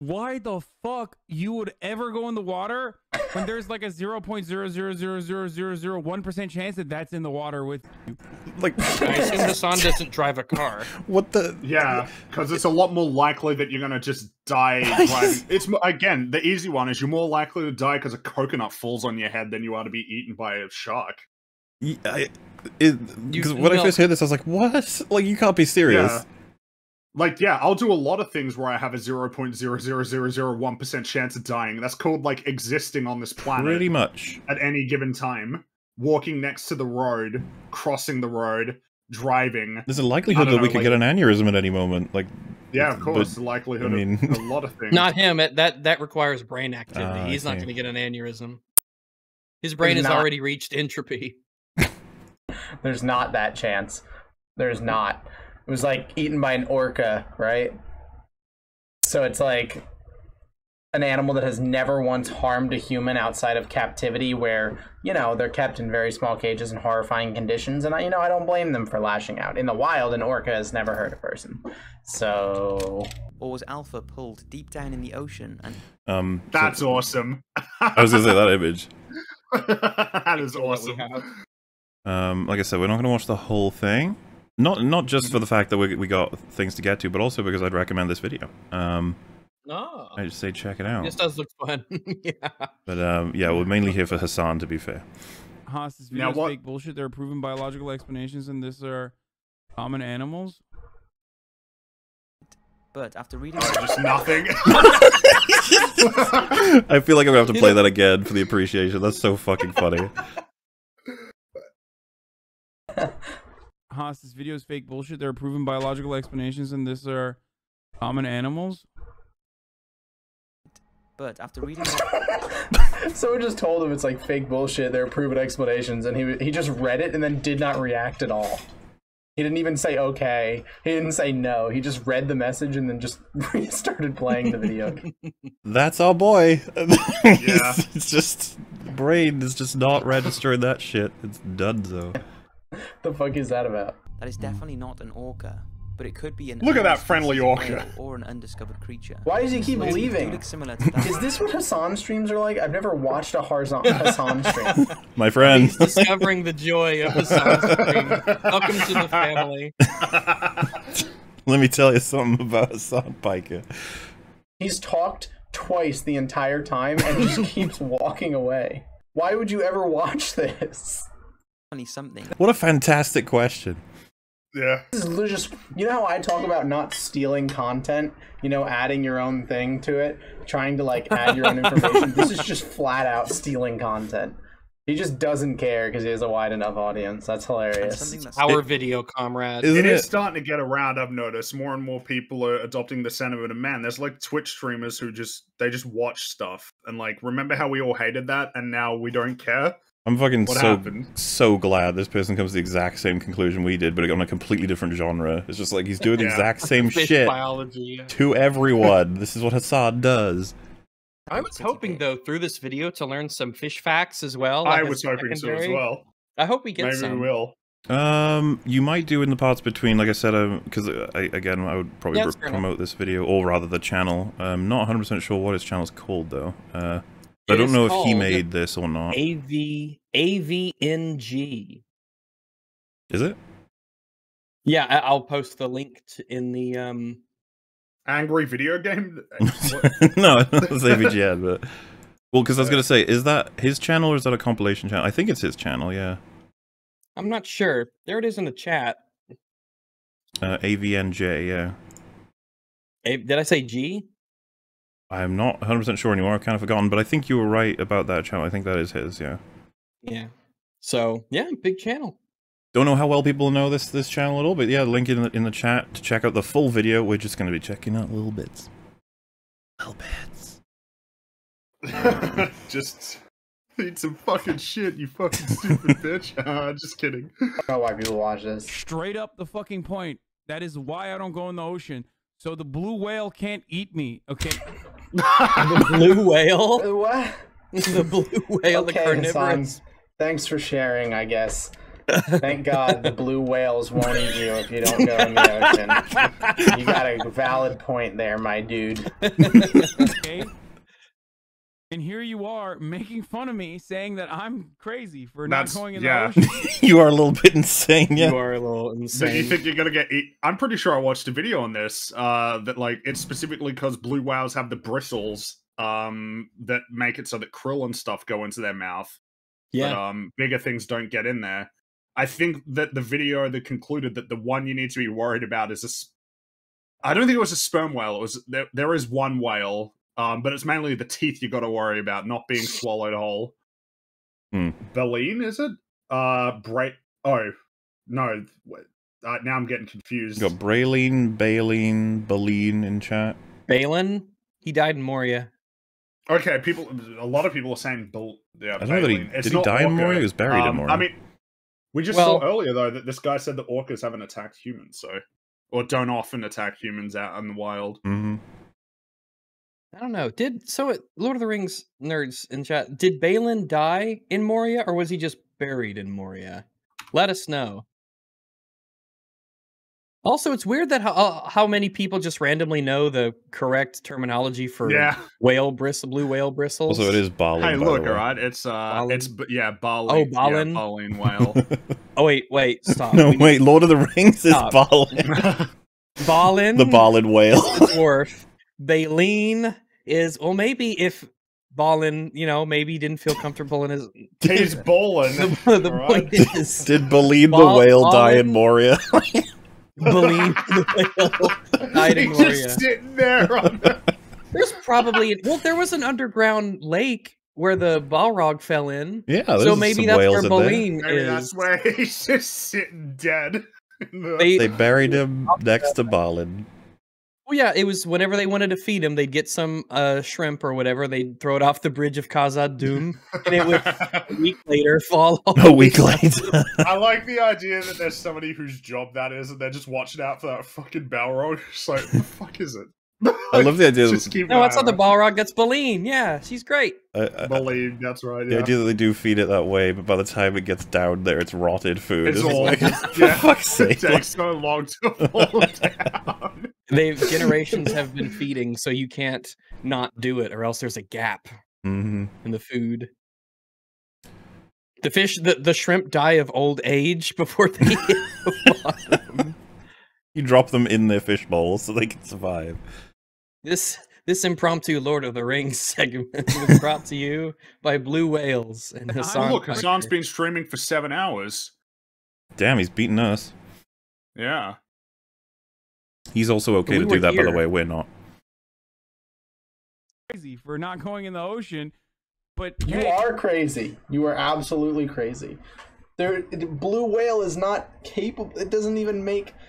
Speaker 9: why the fuck you would ever go in the water when there's like a zero point zero zero zero zero zero zero one percent chance that that's in the water with you.
Speaker 1: Like,
Speaker 20: I assume Hasan doesn't drive a car.
Speaker 1: what the?
Speaker 11: Yeah, because it's a lot more likely that you're gonna just die driving. It's again the easy one is you're more likely to die because a coconut falls on your head than you are to be eaten by a shark.
Speaker 1: Y- I, it, because
Speaker 20: You-
Speaker 1: when I first heard this, I was like, "What? Like, you can't be serious."
Speaker 11: Yeah. Like, yeah, I'll do a lot of things where I have a 0.00001% chance of dying. That's called, like, existing on this planet.
Speaker 1: Pretty much.
Speaker 11: At any given time. Walking next to the road, crossing the road, driving.
Speaker 1: There's a likelihood
Speaker 11: don't
Speaker 1: that we
Speaker 11: know,
Speaker 1: could get an aneurysm at any moment. Like,
Speaker 11: Yeah, of
Speaker 1: but-
Speaker 11: course, the likelihood
Speaker 1: I mean,
Speaker 11: of a lot of things.
Speaker 20: Not him. It, that that requires brain activity.
Speaker 1: Ah, I
Speaker 20: He's not going to get an aneurysm. His brain has
Speaker 19: not.
Speaker 20: already reached entropy.
Speaker 19: There's not that chance. There's not. It was like eaten by an orca, right? So it's like an animal that has never once harmed a human outside of captivity, where you know they're kept in very small cages in horrifying conditions, and I, you know, I don't blame them for lashing out. In the wild, an orca has never hurt a person, so
Speaker 21: Or was Alpha pulled deep down in the ocean and
Speaker 1: um, so-
Speaker 11: That's awesome.
Speaker 1: I was gonna say that image.
Speaker 11: that is awesome.
Speaker 1: Um, like I said, we're not going to watch the whole thing. Not not just for the fact that we we got things to get to, but also because I'd recommend this video. Um,
Speaker 20: No.
Speaker 1: I just say check it out.
Speaker 20: This does look fun. yeah.
Speaker 1: But um, yeah, we're mainly here for Hasan, to be fair.
Speaker 9: Haas, this
Speaker 11: Now
Speaker 9: video is fake bullshit. There are proven biological explanations, and this are common animals.
Speaker 21: But after reading
Speaker 11: Oh, just nothing.
Speaker 1: I feel like I'm gonna have to play that again for the appreciation. That's so fucking funny.
Speaker 9: Haas, this video is fake bullshit. There are proven biological explanations, and this are common animals.
Speaker 21: but after reading
Speaker 19: Someone just told him it's like fake bullshit. There are proven explanations, and he he just read it and then did not react at all. He didn't even say okay. He didn't say no. He just read the message and then just restarted playing the video.
Speaker 1: That's our boy.
Speaker 11: Yeah.
Speaker 1: it's just brain is just not registering that shit. It's done so.
Speaker 19: The fuck is that about?
Speaker 21: that is definitely not an orca, but it could be an
Speaker 11: Look at that friendly orca.
Speaker 21: or an undiscovered creature.
Speaker 19: Why does he keep
Speaker 21: They do
Speaker 19: leaving?
Speaker 21: look similar to that.
Speaker 19: Is this what Hasan streams are like? I've never watched a Harzan- Hasan stream.
Speaker 1: My friend.
Speaker 20: He's discovering the joy of the sound stream. Welcome to the family.
Speaker 1: Let me tell you something about Hasan Piker.
Speaker 19: He's talked twice the entire time and just keeps walking away. Why would you ever watch this?
Speaker 21: Definitely something.
Speaker 1: What a fantastic question.
Speaker 11: Yeah.
Speaker 19: This is just you know how I talk about not stealing content, you know, adding your own thing to it, trying to like add your own information. this is just flat out stealing content. He just doesn't care because he has a wide enough audience. That's hilarious.
Speaker 20: Our video comrade.
Speaker 11: It is starting to get around. I've noticed more and more people are adopting the sentiment of man. There's like Twitch streamers who just they just watch stuff and like remember how we all hated that and now we don't care.
Speaker 1: I'm fucking
Speaker 11: What
Speaker 1: so
Speaker 11: happened?
Speaker 1: so glad this person comes to the exact same conclusion we did, but on a completely different genre. It's just like he's doing the exact same
Speaker 20: Fish
Speaker 1: shit
Speaker 20: biology,
Speaker 1: to everyone. this is what Hasan does.
Speaker 20: I was hoping though through this video to learn some fish facts as well. like
Speaker 11: I was hoping so as well.
Speaker 20: I hope we get
Speaker 11: Maybe
Speaker 20: some.
Speaker 11: Maybe we will.
Speaker 1: Um, you might do in the parts between, like I said, because I, again, I would probably
Speaker 20: Yeah,
Speaker 1: re-
Speaker 20: that's fair enough.
Speaker 1: promote this video, or rather the channel. I'm not 100% sure what his channel's called, though. Uh, I don't know if he made this or not.
Speaker 20: AV AVNG.
Speaker 1: Is it?
Speaker 20: Yeah, I- I'll post the link to, in the um.
Speaker 11: Angry video game.
Speaker 1: no, it's AVGN, but well, because I was gonna say, is that his channel or is that a compilation channel? I think it's his channel. Yeah,
Speaker 20: I'm not sure. There it is in the chat.
Speaker 1: uh, AVNJ. Yeah,
Speaker 20: A- did I say G?
Speaker 1: I'm not 100% sure anymore. I've kind of forgotten, but I think you were right about that channel. I think that is his. Yeah.
Speaker 20: Yeah. So yeah, big channel.
Speaker 1: Don't know how well people know this this channel at all, but yeah, link in the, in the chat to check out the full video. We're just going to be checking out little bits. Little bits.
Speaker 11: just eat some fucking shit, you fucking stupid bitch. Uh, just kidding.
Speaker 19: I don't know why people watch this.
Speaker 9: Straight up the fucking point. That is why I don't go in the ocean. So the blue whale can't eat me. Okay.
Speaker 20: the blue whale.
Speaker 19: What?
Speaker 20: the blue whale, the
Speaker 19: Okay,
Speaker 20: carnivorous.
Speaker 19: Hasan, Thanks for sharing, I guess. Thank God the blue whales won't eat you if you don't go in the ocean. You got a valid point there, my dude.
Speaker 9: okay. And here you are making fun of me, saying that I'm crazy for not going in
Speaker 11: yeah.
Speaker 9: the ocean.
Speaker 1: you are a little bit insane. Yeah.
Speaker 20: You are a little
Speaker 11: Do you think you're gonna get eat? I'm pretty sure I watched a video on this. Uh, that like it's specifically because blue whales have the bristles, um, that make it so that krill and stuff go into their mouth. But,
Speaker 20: Yeah.
Speaker 11: um, bigger things don't get in there. I think that the video that concluded that the one you need to be worried about is a. s- I don't think it was a sperm whale. It was there. There is one whale, um, but it's mainly the teeth you got to worry about, not being swallowed whole.
Speaker 1: Hmm.
Speaker 11: Baleen, is it? Uh, Bra- Oh, no. Uh, now I'm getting confused.
Speaker 1: You got Braylene, Baleen, Baleen in chat.
Speaker 20: Balin, he died in Moria.
Speaker 11: Okay, people. A lot of people are saying. Bal- yeah,
Speaker 1: I don't know that he-
Speaker 11: It's
Speaker 1: did he
Speaker 11: not
Speaker 1: die in. Moria? He was buried in
Speaker 11: Um,
Speaker 1: Moria.
Speaker 11: I mean, we just
Speaker 20: Well-
Speaker 11: saw earlier though that this guy said that orcas haven't attacked humans, so or don't often attack humans out in the wild.
Speaker 1: hmm
Speaker 20: I don't know. Did so? It, Lord of the Rings nerds in chat. Did Balin die in Moria, or was he just buried in Moria? Let us know.
Speaker 4: Also, it's weird that how, uh, how many people just randomly know the correct terminology for
Speaker 11: Yeah.
Speaker 4: whale bristle, blue whale bristles.
Speaker 1: Also, it is Balin.
Speaker 11: Hey, look, alright, it's uh, it's yeah, Bali.
Speaker 4: Oh,
Speaker 11: yeah,
Speaker 4: Balin.
Speaker 11: Whale.
Speaker 4: Oh wait, wait, stop.
Speaker 1: No,
Speaker 4: We need-
Speaker 1: wait. Lord of the Rings is Balin.
Speaker 4: Balin,
Speaker 1: the Balin whale.
Speaker 4: is the dwarf. Baleen is well, maybe if Balin, you know, maybe didn't feel comfortable in his.
Speaker 11: He's bowling.
Speaker 4: The, the point is,
Speaker 1: Did Baleen the
Speaker 4: Bal-
Speaker 1: whale die in Moria?
Speaker 4: Baleen the whale died in Moria.
Speaker 11: just sitting there. On the...
Speaker 4: There's probably well, there was an underground lake where the Balrog fell in.
Speaker 1: Yeah,
Speaker 4: so maybe
Speaker 1: some
Speaker 4: that's where
Speaker 1: in there.
Speaker 4: Baleen
Speaker 11: Maybe
Speaker 4: is.
Speaker 11: that's why he's just sitting dead.
Speaker 4: They-
Speaker 1: They buried him next to Balin.
Speaker 4: Well, yeah, it was whenever they wanted to feed him, they'd get some uh, shrimp or whatever. They'd throw it off the bridge of Khazad-dûm, and it would a week later fall. all
Speaker 1: A week later.
Speaker 11: I like the idea that there's somebody whose job that is, and they're just watching out for that fucking Balrog. It's like, what the fuck is it?
Speaker 1: I love the idea.
Speaker 11: Just
Speaker 1: That,
Speaker 11: keep
Speaker 4: No, that's
Speaker 11: an
Speaker 4: not the
Speaker 11: eye on
Speaker 4: Balrog. That's Baleen. Yeah, she's great.
Speaker 1: I,
Speaker 11: it.
Speaker 1: I,
Speaker 11: Believe that's right.
Speaker 1: the idea that they do feed it that way, but by the time it gets down there, it's rotted food.
Speaker 11: It's
Speaker 1: It's
Speaker 11: all
Speaker 1: like,
Speaker 11: yeah.
Speaker 1: for fuck's
Speaker 11: It
Speaker 1: sake. like-
Speaker 11: takes so long to fall down.
Speaker 4: They've generations have been feeding, so you can't not do it, or else there's a gap
Speaker 1: Mhm.
Speaker 4: in the food. The fish, the, the shrimp die of old age before they hit the bottom.
Speaker 1: You drop them in their fish bowls so they can survive.
Speaker 4: This this impromptu Lord of the Rings segment was brought to you by Blue Whales and Hasan.
Speaker 11: Look, Hasan's
Speaker 4: Piker.
Speaker 11: been streaming for seven hours.
Speaker 1: Damn, he's beating us.
Speaker 11: Yeah.
Speaker 1: He's also okay
Speaker 4: we
Speaker 1: to do
Speaker 4: were
Speaker 1: that, by the way. We're not.
Speaker 9: Crazy for not going in the ocean, but
Speaker 19: You
Speaker 9: hey,
Speaker 19: are crazy. You are absolutely crazy. There, blue whale is not capable. It doesn't even make.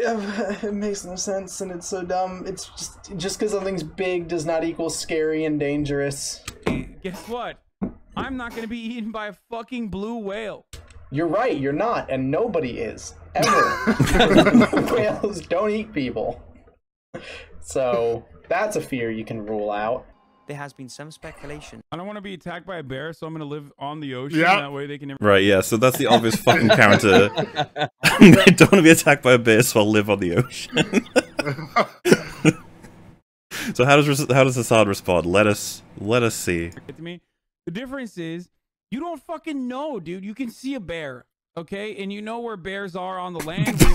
Speaker 19: It makes no sense, and it's so dumb. It's just just because something's big does not equal scary and dangerous.
Speaker 9: guess what? I'm not gonna be eaten by a fucking blue whale.
Speaker 19: You're right. You're not, and nobody is ever. Whales don't eat people, so that's a fear you can rule out.
Speaker 21: There has been some speculation.
Speaker 9: I don't want to be attacked by a bear, so I'm gonna live on the ocean.
Speaker 11: Yeah.
Speaker 9: That way they can. Never...
Speaker 1: Right, yeah, so that's the obvious fucking counter. I don't want to be attacked by a bear, so I'll live on the ocean. so how does how does Assad respond? Let us let us see.
Speaker 9: To me. The difference is you don't fucking know, dude. You can see a bear, okay, and you know where bears are on the land.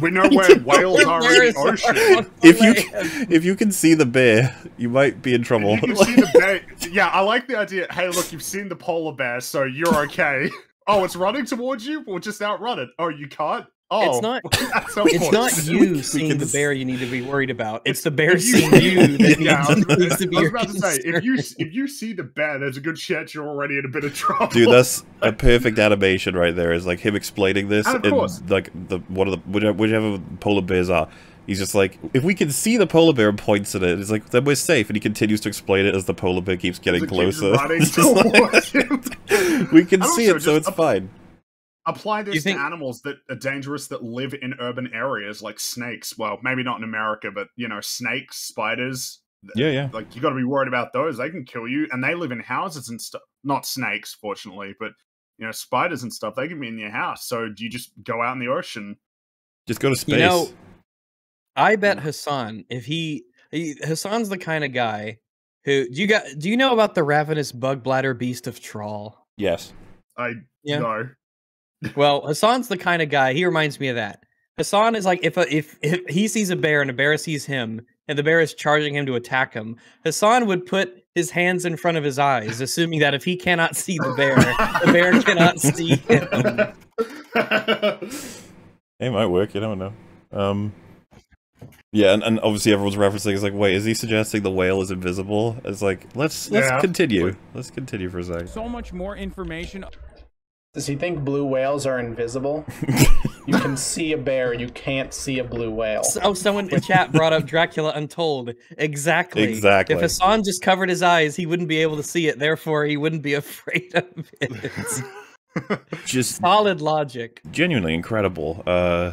Speaker 11: We know where whales are in the ocean.
Speaker 4: on
Speaker 1: If you if you can see the bear, you might be in trouble.
Speaker 11: You can see the bear. Yeah, I like the idea. Hey, look, you've seen the polar bear, so you're okay. Oh, it's running towards you. We'll just outrun it. Oh, you can't. Oh,
Speaker 4: It's not-
Speaker 11: at
Speaker 4: It's not you seeing
Speaker 1: can
Speaker 4: the bear you need to be worried about. It's the bear
Speaker 11: If you-
Speaker 4: seeing you that
Speaker 11: yeah, I
Speaker 4: needs,
Speaker 11: was,
Speaker 4: needs to be
Speaker 11: I was
Speaker 4: your
Speaker 11: about to say, if you if you see the bear, there's a good chance you're already in a bit of trouble.
Speaker 1: Dude, that's a perfect animation right there. Is like him explaining this,
Speaker 11: And of
Speaker 1: and
Speaker 11: course.
Speaker 1: like the one of the whichever, whichever polar bears are. He's just like, if we can see the polar bear and points at it, it's like then we're safe. And he continues to explain it as the polar bear keeps getting
Speaker 11: As keeps
Speaker 1: closer.
Speaker 11: running
Speaker 1: It's just like- we can see it, so
Speaker 11: just
Speaker 1: it's fine.
Speaker 11: Apply this
Speaker 4: think-
Speaker 11: to animals that are dangerous that live in urban areas like snakes. Well, maybe not in America, but you know, snakes, spiders.
Speaker 1: Yeah, yeah.
Speaker 11: Like you got to be worried about those. They can kill you, and they live in houses and stuff. Not snakes, fortunately, but you know, spiders and stuff. They can be in your house. So do you just go out in the ocean?
Speaker 1: Just go to space.
Speaker 4: You know, I bet Hasan, if he, he Hasan's the kind of guy who do you got do you know about the ravenous Bugblatter beast of Traal?
Speaker 1: yes.
Speaker 11: I
Speaker 4: Yeah.
Speaker 11: know.
Speaker 4: Well, Hasan's the kind of guy. He reminds me of that. Hasan is like if a, if if he sees a bear and a bear sees him and the bear is charging him to attack him, Hasan would put his hands in front of his eyes, assuming that if he cannot see the bear, the bear cannot see him.
Speaker 1: It might work. You don't know. Um, yeah, and, and obviously everyone's referencing. It's like, wait, is he suggesting the whale is invisible? It's like, let's let's
Speaker 11: Yeah.
Speaker 1: continue. Let's continue for a second.
Speaker 9: so much more information.
Speaker 19: Does he think blue whales are invisible? you can see a bear, you can't see a blue whale.
Speaker 4: Oh, someone in chat brought up Dracula Untold. Exactly.
Speaker 1: Exactly.
Speaker 4: If Hasan just covered his eyes, he wouldn't be able to see it. Therefore, he wouldn't be afraid of it.
Speaker 1: Just
Speaker 4: Solid logic.
Speaker 1: genuinely incredible. Uh,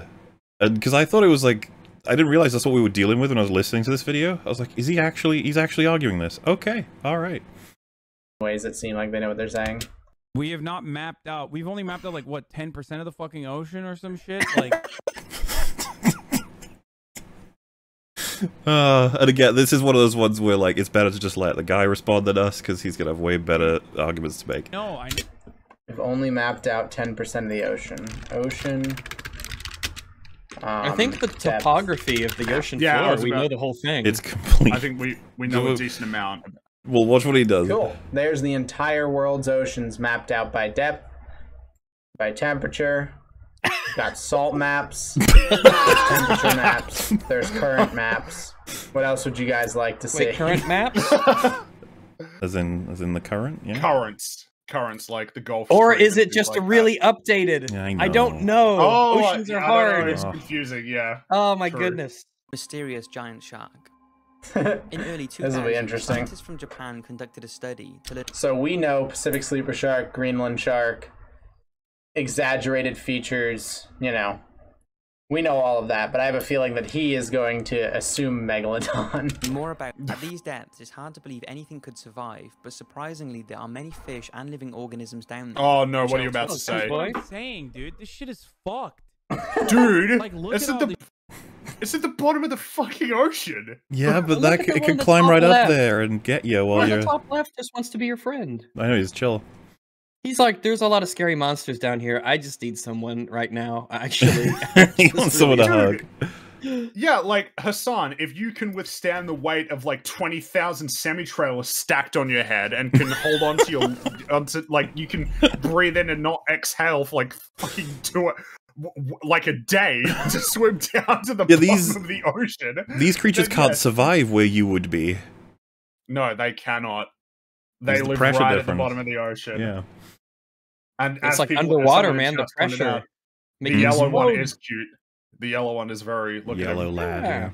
Speaker 1: because I thought it was like I didn't realize that's what we were dealing with when I was listening to this video. I was like, is he actually? He's actually arguing this. Okay, all right.
Speaker 19: Ways it seem like they know what they're saying.
Speaker 9: We have not mapped out. We've only mapped out like what ten percent of the fucking ocean or some shit. Like
Speaker 1: Uh, and again, this is one of those ones where like it's better to just let the guy respond than us because he's gonna have way better arguments to make.
Speaker 9: No, I.
Speaker 19: We've only mapped out 10% of the ocean. Ocean.
Speaker 4: I
Speaker 19: um,
Speaker 4: think the
Speaker 19: depth.
Speaker 4: topography of the ocean
Speaker 11: Yeah,
Speaker 4: floor, we
Speaker 11: about-
Speaker 4: know the whole thing.
Speaker 1: It's complete.
Speaker 11: I think we we know a decent amount.
Speaker 1: Well, watch what he does.
Speaker 19: Cool. There's the entire world's oceans mapped out by depth, by temperature. Got salt maps, there's temperature maps, there's current maps. What else would you guys like to see?
Speaker 4: Wait, current maps?
Speaker 1: As in, as in the current, yeah.
Speaker 11: Currents, currents like the Gulf.
Speaker 4: Or
Speaker 11: Stream
Speaker 4: is it just
Speaker 11: like
Speaker 4: a
Speaker 11: that.
Speaker 4: really updated?
Speaker 1: Yeah, I
Speaker 4: I don't know.
Speaker 11: Oh,
Speaker 4: Oceans
Speaker 11: I-
Speaker 4: are
Speaker 11: I don't know,
Speaker 4: hard.
Speaker 11: It's confusing. Yeah.
Speaker 4: Oh my
Speaker 11: True.
Speaker 4: goodness.
Speaker 21: Mysterious giant shark. In early 2000s,
Speaker 19: This will be interesting.
Speaker 21: scientists from Japan conducted a study to learn
Speaker 19: So we know Pacific sleeper shark, Greenland shark, exaggerated features, you know. We know all of that, but I have a feeling that he is going to assume Megalodon.
Speaker 21: more about. At these depths, it's hard to believe anything could survive, but surprisingly, there are many fish and living organisms down there.
Speaker 11: Oh no! What are you about to say,
Speaker 9: What I'm saying, dude, this shit is fucked.
Speaker 11: dude?
Speaker 9: Like, look
Speaker 11: it's
Speaker 9: at
Speaker 11: at
Speaker 9: all
Speaker 11: the it's at the bottom of the fucking ocean.
Speaker 1: Yeah, but that
Speaker 4: at
Speaker 1: c-
Speaker 4: the
Speaker 1: it
Speaker 4: one
Speaker 1: can climb
Speaker 4: top
Speaker 1: right up there and get you while
Speaker 4: One
Speaker 1: you're.
Speaker 4: the top left just wants to be your friend.
Speaker 1: I know he's chill.
Speaker 4: He's like, there's a lot of scary monsters down here. I just need someone right now. Actually,
Speaker 1: he wants someone to hug.
Speaker 11: Yeah, like Hasan, if you can withstand the weight of like twenty thousand semi trailers stacked on your head and can hold on to your onto like you can breathe in and not exhale for like fucking two w- w- like a day to swim down to the
Speaker 1: Yeah,
Speaker 11: bottom
Speaker 1: these-
Speaker 11: of the ocean.
Speaker 1: These creatures
Speaker 11: then
Speaker 1: can't
Speaker 11: yes.
Speaker 1: survive where you would be.
Speaker 11: No, they cannot. They
Speaker 1: There's the
Speaker 11: live
Speaker 1: pressure
Speaker 11: right at the bottom of the ocean.
Speaker 1: Yeah.
Speaker 11: And
Speaker 4: It's like
Speaker 11: people-
Speaker 4: underwater, man, the pressure
Speaker 11: out, The yellow one
Speaker 4: explode.
Speaker 11: is cute. The yellow one is very look
Speaker 1: Yellow
Speaker 11: at
Speaker 1: lad, yeah.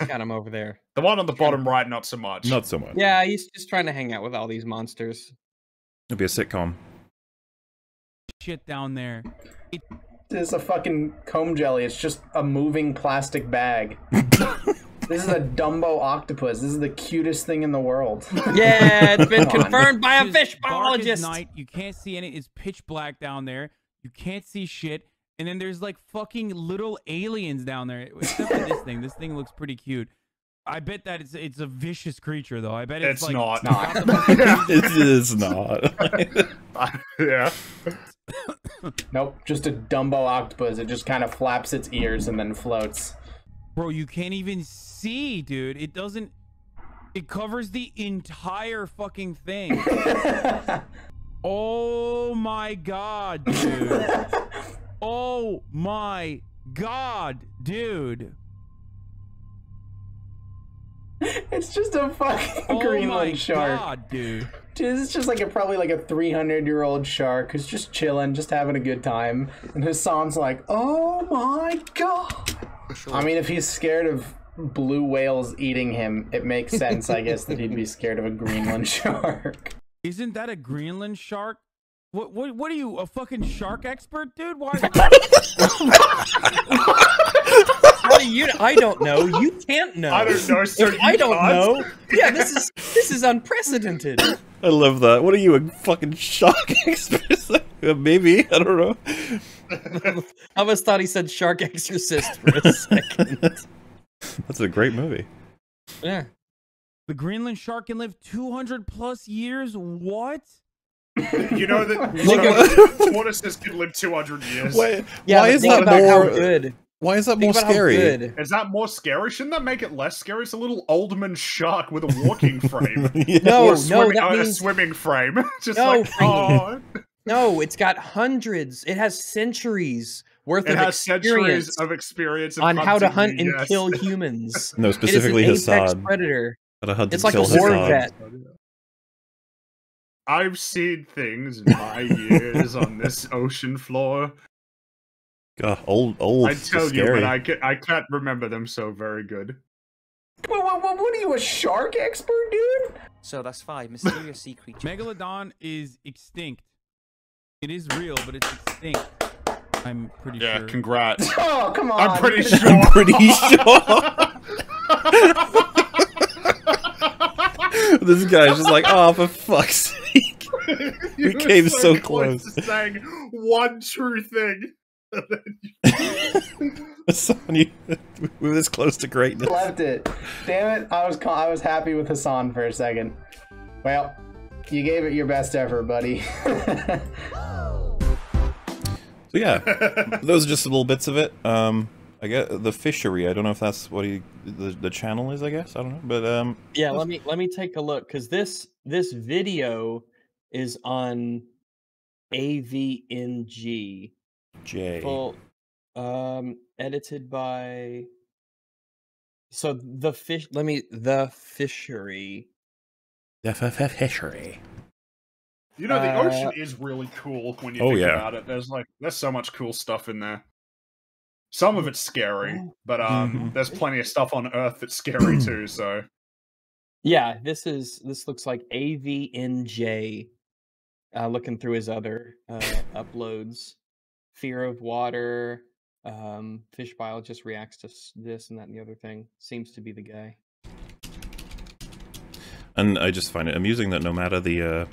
Speaker 4: Look at him over there.
Speaker 11: The one on the bottom right, not so much.
Speaker 1: Not so much.
Speaker 4: Yeah, he's just trying to hang out with all these monsters.
Speaker 1: It'd be a sitcom.
Speaker 9: Shit down there.
Speaker 19: This is a fucking comb jelly. It's just a moving plastic bag. this is a Dumbo octopus. This is the cutest thing in the world.
Speaker 4: Yeah, it's been confirmed by a
Speaker 9: It's
Speaker 4: fish biologist.
Speaker 9: Night. You can't see any. It's pitch black down there. You can't see shit. And then there's like fucking little aliens down there. Except for this thing. This thing looks pretty cute. I bet that it's it's a vicious creature though. I bet it's,
Speaker 11: It's
Speaker 9: like
Speaker 11: not.
Speaker 9: got the most-
Speaker 1: it is not.
Speaker 11: yeah.
Speaker 19: Nope, just a Dumbo octopus. It just kind of flaps its ears and then floats.
Speaker 9: Bro, you can't even see, dude. It doesn't. It covers the entire fucking thing. oh my god, dude. oh my god, dude.
Speaker 19: It's just a fucking
Speaker 9: Oh
Speaker 19: Greenland
Speaker 9: my
Speaker 19: shark.
Speaker 9: god, dude.
Speaker 19: Dude, it's just like a probably like a 300 year old shark who's just chilling, just having a good time. And Hasan's like, oh my god. I mean, if he's scared of blue whales eating him, it makes sense, I guess, that he'd be scared of a Greenland shark.
Speaker 9: Isn't that a Greenland shark? What what what are you, a fucking shark expert, dude? Why
Speaker 4: How do you? I don't know. You can't know.
Speaker 11: I don't know, so
Speaker 4: If
Speaker 11: you
Speaker 4: I don't
Speaker 11: can't.
Speaker 4: know. Yeah, this is this is unprecedented.
Speaker 1: I love that. What are you, a fucking shark expert? Uh, Maybe. I don't know.
Speaker 4: I almost thought he said shark exorcist for a second.
Speaker 1: That's a great movie.
Speaker 4: Yeah.
Speaker 9: the Greenland shark can live 200 plus years? What?
Speaker 11: You know that you
Speaker 4: Look
Speaker 11: know tortoises can live 200 years.
Speaker 1: Wait,
Speaker 4: Yeah,
Speaker 1: why is
Speaker 4: think
Speaker 1: that
Speaker 4: about how
Speaker 1: more
Speaker 4: good.
Speaker 1: Why is that
Speaker 4: Think
Speaker 1: more scary?
Speaker 4: good.
Speaker 11: Is that more scary? Shouldn't that make it less scary? It's a little Oldman shark with a walking frame.
Speaker 4: No,
Speaker 11: or
Speaker 4: no, that
Speaker 11: uh, a
Speaker 4: means-
Speaker 11: swimming frame. Just
Speaker 4: No,
Speaker 11: like, oh,
Speaker 4: No, it's got hundreds. It has centuries worth
Speaker 11: it
Speaker 4: of
Speaker 11: has
Speaker 4: experience
Speaker 11: centuries of experience
Speaker 4: on how to hunt
Speaker 11: hunting,
Speaker 4: and
Speaker 11: yes.
Speaker 4: kill humans.
Speaker 1: No, specifically
Speaker 4: it is an apex
Speaker 1: Hasan.
Speaker 4: predator.
Speaker 1: Gotta hunt
Speaker 4: It's
Speaker 1: and
Speaker 4: like a
Speaker 1: kill
Speaker 4: war
Speaker 1: Hasan.
Speaker 4: vet.
Speaker 11: I've seen things in my years on this ocean floor.
Speaker 1: God, old, old.
Speaker 11: I
Speaker 1: is
Speaker 11: tell you, but I, ca- I can't remember them so very good.
Speaker 19: What, what, what, what are you, a shark expert, dude?
Speaker 21: So that's five mysterious sea creatures.
Speaker 9: Megalodon is extinct. It is real, but it's extinct. I'm pretty
Speaker 11: Yeah,
Speaker 9: sure.
Speaker 11: Yeah, congrats.
Speaker 19: Oh, come on.
Speaker 11: I'm pretty sure.
Speaker 1: I'm pretty sure. this guy's just like, oh, for fuck's sake. We came so close.
Speaker 11: to saying one true thing.
Speaker 1: Hasan, you we were this close to greatness.
Speaker 19: Left it. Damn it! I was ca- I was happy with Hasan for a second. Well, you gave it your best effort, buddy.
Speaker 1: So yeah, those are just little bits of it. Um, I get the fishery. I don't know if that's what he the, the channel is. I guess I don't know, but um,
Speaker 4: Yeah, let me let me take a look because this this video is on AVNG.
Speaker 1: J.
Speaker 4: Full, um, edited by. So the fish. Let me the fishery.
Speaker 1: the f- f- fishery.
Speaker 11: You know, the
Speaker 4: Uh,
Speaker 11: ocean is really cool when you
Speaker 1: Oh,
Speaker 11: think
Speaker 1: yeah.
Speaker 11: about it. There's like there's so much cool stuff in there. Some of it's scary, but um,
Speaker 1: Mhm.
Speaker 11: there's plenty of stuff on Earth that's scary too. So
Speaker 4: Yeah, this is this looks like AVNJ. Uh, looking through his other uh, uploads, fear of water, um, fish biologist reacts to this and that and the other thing. Seems to be the guy.
Speaker 1: And I just find it amusing that no matter the uh,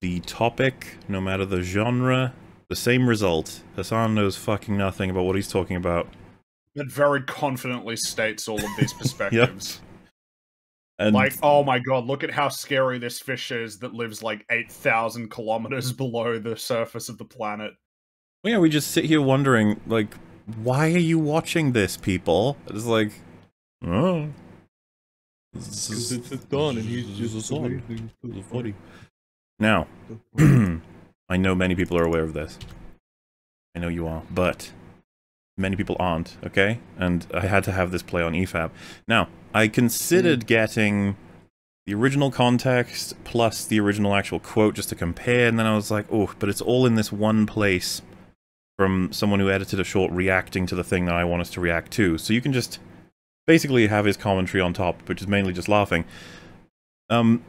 Speaker 1: the topic, no matter the genre, the same result. Hasan knows fucking nothing about what he's talking about.
Speaker 11: it very confidently states all of these perspectives.
Speaker 1: And
Speaker 11: Like, oh my god, look at how scary this fish is that lives like 8,000 kilometers below the surface of the planet.
Speaker 1: Yeah, we just sit here wondering, like, why are you watching this, people? It's like, oh. This is,
Speaker 4: it's done and he's just amazing.
Speaker 1: This funny. Now, I know many people are aware of this. I know you are, but many people aren't, okay? And I had to have this play on EFAP. Now, I considered mm. getting the original context plus the original actual quote just to compare, and then I was like, oh, but it's all in this one place from someone who edited a short reacting to the thing that I want us to react to. So you can just basically have his commentary on top, which is mainly just laughing. Um,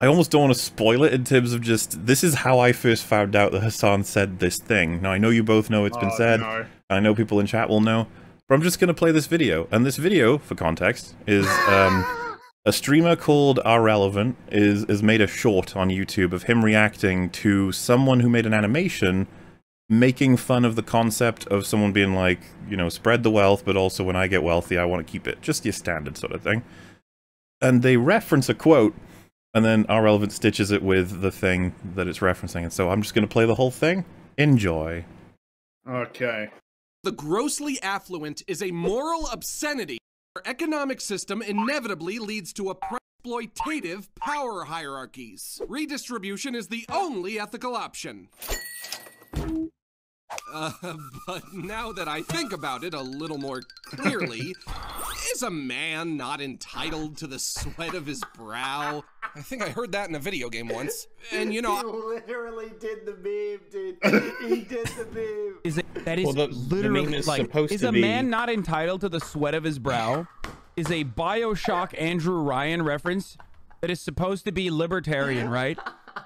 Speaker 1: I almost don't want to spoil it in terms of just this is how I first found out that Hasan said this thing. Now I know you both know it's been
Speaker 11: Oh,
Speaker 1: said.
Speaker 11: no.
Speaker 1: I know people in chat will know, but I'm just gonna play this video. And this video, for context, is um, a streamer called R Relevant is is made a short on YouTube of him reacting to someone who made an animation making fun of the concept of someone being like, you know, spread the wealth, but also when I get wealthy, I want to keep it. Just your standard sort of thing. And they reference a quote, and then our relevant stitches it with the thing that it's referencing. And so I'm just going to play the whole thing. Enjoy.
Speaker 11: Okay.
Speaker 22: The grossly affluent is a moral obscenity. Our economic system inevitably leads to a exploitative power hierarchies. Redistribution is the only ethical option. Uh, but now that I think about it a little more clearly, is a man not entitled to the sweat of his brow? I think I heard that in a video game once. And you know,
Speaker 23: literally did the meme, dude. He did the meme.
Speaker 9: Is it that is
Speaker 4: Well, the- the
Speaker 9: literally
Speaker 4: meme is
Speaker 9: like
Speaker 4: supposed
Speaker 9: is
Speaker 4: to
Speaker 9: a
Speaker 4: be-
Speaker 9: man not entitled to the sweat of his brow? Is a Bioshock Andrew Ryan reference that is supposed to be libertarian, right?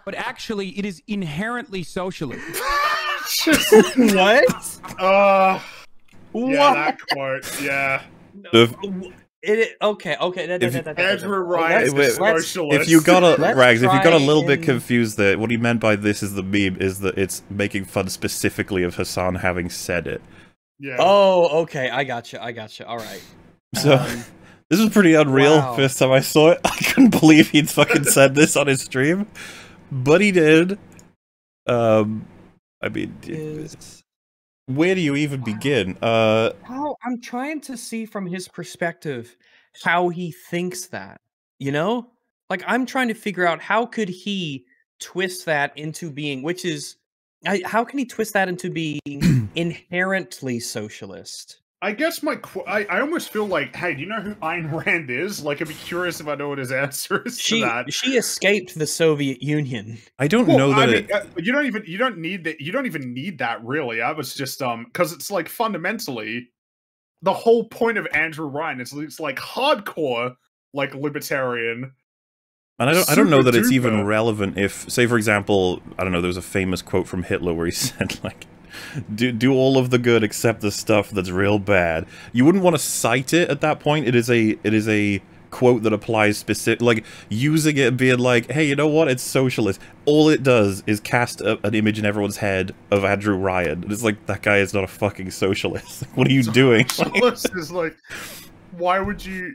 Speaker 9: But actually, it is inherently socialist.
Speaker 4: what?
Speaker 11: Uh,
Speaker 4: What?
Speaker 11: Yeah, that quote. Yeah.
Speaker 1: The-
Speaker 4: It, it okay, okay. that-
Speaker 1: If-
Speaker 4: that- that- that-
Speaker 11: Andrew
Speaker 4: that-
Speaker 11: Ryan
Speaker 4: let's-
Speaker 11: is a
Speaker 4: let's-
Speaker 11: socialist.
Speaker 1: If you got a Rags, if you got a
Speaker 4: try
Speaker 1: little bit confused there, what he meant by this is the meme is that it's making fun specifically of Hasan having said it.
Speaker 11: Yeah.
Speaker 4: Oh, okay. I got you. I got you. All right.
Speaker 1: So this was pretty unreal.
Speaker 4: wow.
Speaker 1: First time I saw it, I couldn't believe he'd fucking said this on his stream, but he did. Um, I mean, it's- where do you even begin? Uh,
Speaker 4: How I'm trying to see from his perspective how he thinks that. You know? Like I'm trying to figure out how could he twist that into being which is I, how can he twist that into being inherently socialist?
Speaker 11: I guess my qu- I, I almost feel like, hey, do you know who Ayn Rand is? Like, I'd be curious if I know what his answer is
Speaker 4: She
Speaker 11: to that.
Speaker 4: she escaped the Soviet Union.
Speaker 1: I don't
Speaker 11: Well,
Speaker 1: know that
Speaker 11: I mean, uh, you don't even you don't need that. You don't even need that really. I was just um because it's like fundamentally the whole point of Andrew Ryan is it's like hardcore like libertarian.
Speaker 1: And I don't, I don't know
Speaker 11: Super
Speaker 1: that it's even relevant if, say, for example, I don't know, there was a famous quote from Hitler where he said, like, do, do all of the good except the stuff that's real bad. You wouldn't want to cite it at that point. It is a, it is a quote that applies specific, like using it and being like, hey, you know what? It's socialist. All it does is cast a, an image in everyone's head of Andrew Ryan. And it's like that guy is not a fucking socialist. what are you doing?
Speaker 11: Socialist is like, why would you?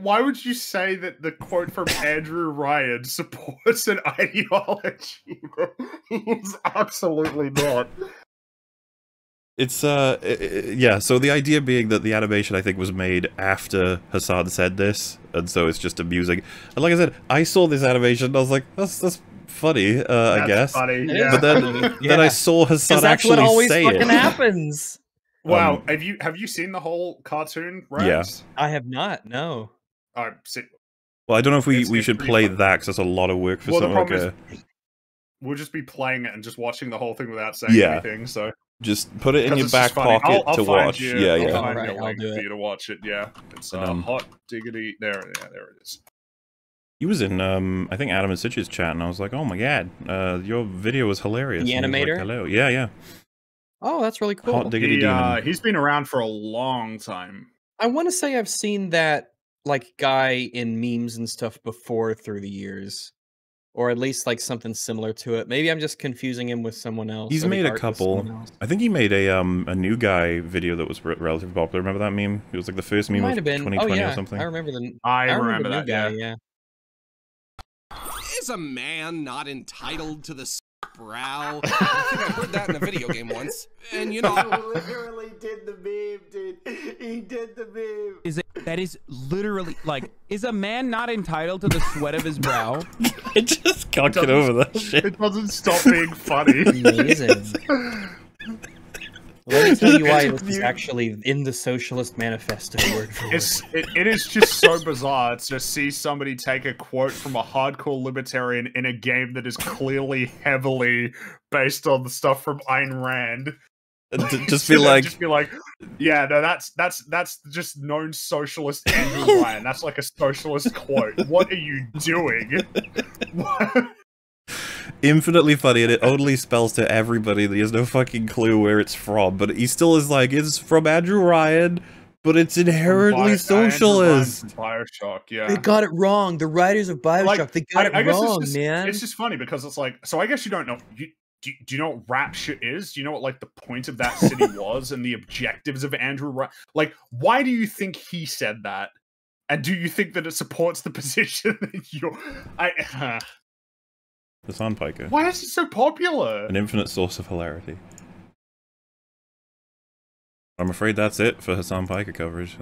Speaker 11: Why would you say that the quote from Andrew Ryan supports an ideology? It's absolutely not.
Speaker 1: It's uh, i- i- yeah. So the idea being that the animation I think was made after Hasan said this, and so it's just amusing. And like I said, I saw this animation and I was like, that's that's funny, uh, I guess.
Speaker 11: funny,
Speaker 1: But
Speaker 11: yeah.
Speaker 1: then
Speaker 11: Funny,
Speaker 1: then I
Speaker 11: yeah.
Speaker 1: saw
Speaker 20: 'Cause
Speaker 1: Hasan
Speaker 20: that's what
Speaker 1: actually
Speaker 20: always
Speaker 1: say
Speaker 20: fucking
Speaker 1: it.
Speaker 20: happens.
Speaker 11: Wow,
Speaker 1: Um,
Speaker 11: have you have you seen the whole cartoon?
Speaker 1: Yeah.
Speaker 20: I have not. No.
Speaker 11: See,
Speaker 1: Well, I don't know if we,
Speaker 11: It's-
Speaker 1: we
Speaker 11: it's
Speaker 1: should play
Speaker 11: fun.
Speaker 1: that because that's a lot of work for
Speaker 11: Well, the
Speaker 1: something like
Speaker 11: problem
Speaker 1: a.
Speaker 11: we'll just be playing it and just watching the whole thing without saying
Speaker 1: Yeah.
Speaker 11: anything. So
Speaker 1: Just put it in your back pocket
Speaker 11: I'll- I'll
Speaker 1: to watch.
Speaker 11: you-
Speaker 1: yeah,
Speaker 11: I'll
Speaker 1: yeah.
Speaker 11: find
Speaker 20: Alright,
Speaker 11: you a
Speaker 20: I'll
Speaker 11: link
Speaker 20: do
Speaker 11: for you to watch it. Yeah, it's uh,
Speaker 1: um,
Speaker 11: hot diggity. There, yeah, there it is.
Speaker 1: He was in, um, I think Adam and Sitch's chat, and I was like, "Oh my god, uh, your video was hilarious."
Speaker 20: The
Speaker 1: And he like,
Speaker 20: animator?
Speaker 1: Hello, yeah, yeah.
Speaker 20: Oh, that's really cool.
Speaker 1: Hot diggity
Speaker 11: He,
Speaker 1: demon.
Speaker 11: uh, he's been around for a long time.
Speaker 20: I want to say I've seen that like guy in memes and stuff before through the years, or at least like something similar to it. Maybe I'm just confusing him with someone else.
Speaker 1: He's made a couple. I think he made a um a new guy video that was re- relatively popular. Remember that meme? It was like the first meme
Speaker 20: Might
Speaker 1: of
Speaker 20: have been.
Speaker 1: 2020
Speaker 20: oh yeah,
Speaker 1: or something.
Speaker 20: I remember the.
Speaker 11: I,
Speaker 20: remember,
Speaker 11: remember
Speaker 20: the
Speaker 11: that.
Speaker 20: guy.
Speaker 11: yeah.
Speaker 20: Yeah.
Speaker 22: Is a man not entitled to the s- brow? I think I heard that in a video game once. And you know,
Speaker 24: literally did the meme, dude. He did the meme.
Speaker 9: Is it that is literally like is a man not entitled to the sweat of his brow?
Speaker 1: I just can't get over that shit.
Speaker 11: It doesn't stop being funny.
Speaker 20: Amazing. Let me tell you why
Speaker 11: It's
Speaker 20: this is actually in the Socialist Manifesto word for word.
Speaker 11: It's it, it is just so bizarre to see somebody take a quote from a hardcore libertarian in a game that is clearly heavily based on the stuff from Ayn Rand.
Speaker 1: Uh, just be like,
Speaker 11: just be like, yeah, no, that's that's that's just known socialist Andrew Ryan. That's like a socialist quote. What are you doing?
Speaker 1: Infinitely funny, and it only spells to everybody that he has no fucking clue where it's from. But he still is like, it's from Andrew Ryan, but it's inherently
Speaker 11: Bi-
Speaker 1: socialist.
Speaker 11: Bioshock, yeah.
Speaker 20: They got it wrong. The writers of Bioshock,
Speaker 11: Like,
Speaker 20: they got
Speaker 11: I-
Speaker 20: it
Speaker 11: I guess it's
Speaker 20: wrong,
Speaker 11: just-
Speaker 20: man.
Speaker 11: It's just funny because it's like, so I guess you don't know. You, do, do you know what Rapture is? Do you know what like the point of that city was and the objectives of Andrew Ryan? Like, why do you think he said that? And do you think that it supports the position that you're? I.
Speaker 1: The Sandpiker.
Speaker 11: why is it so popular?
Speaker 1: An infinite source of hilarity. I'm afraid that's it for Hasan Piker coverage.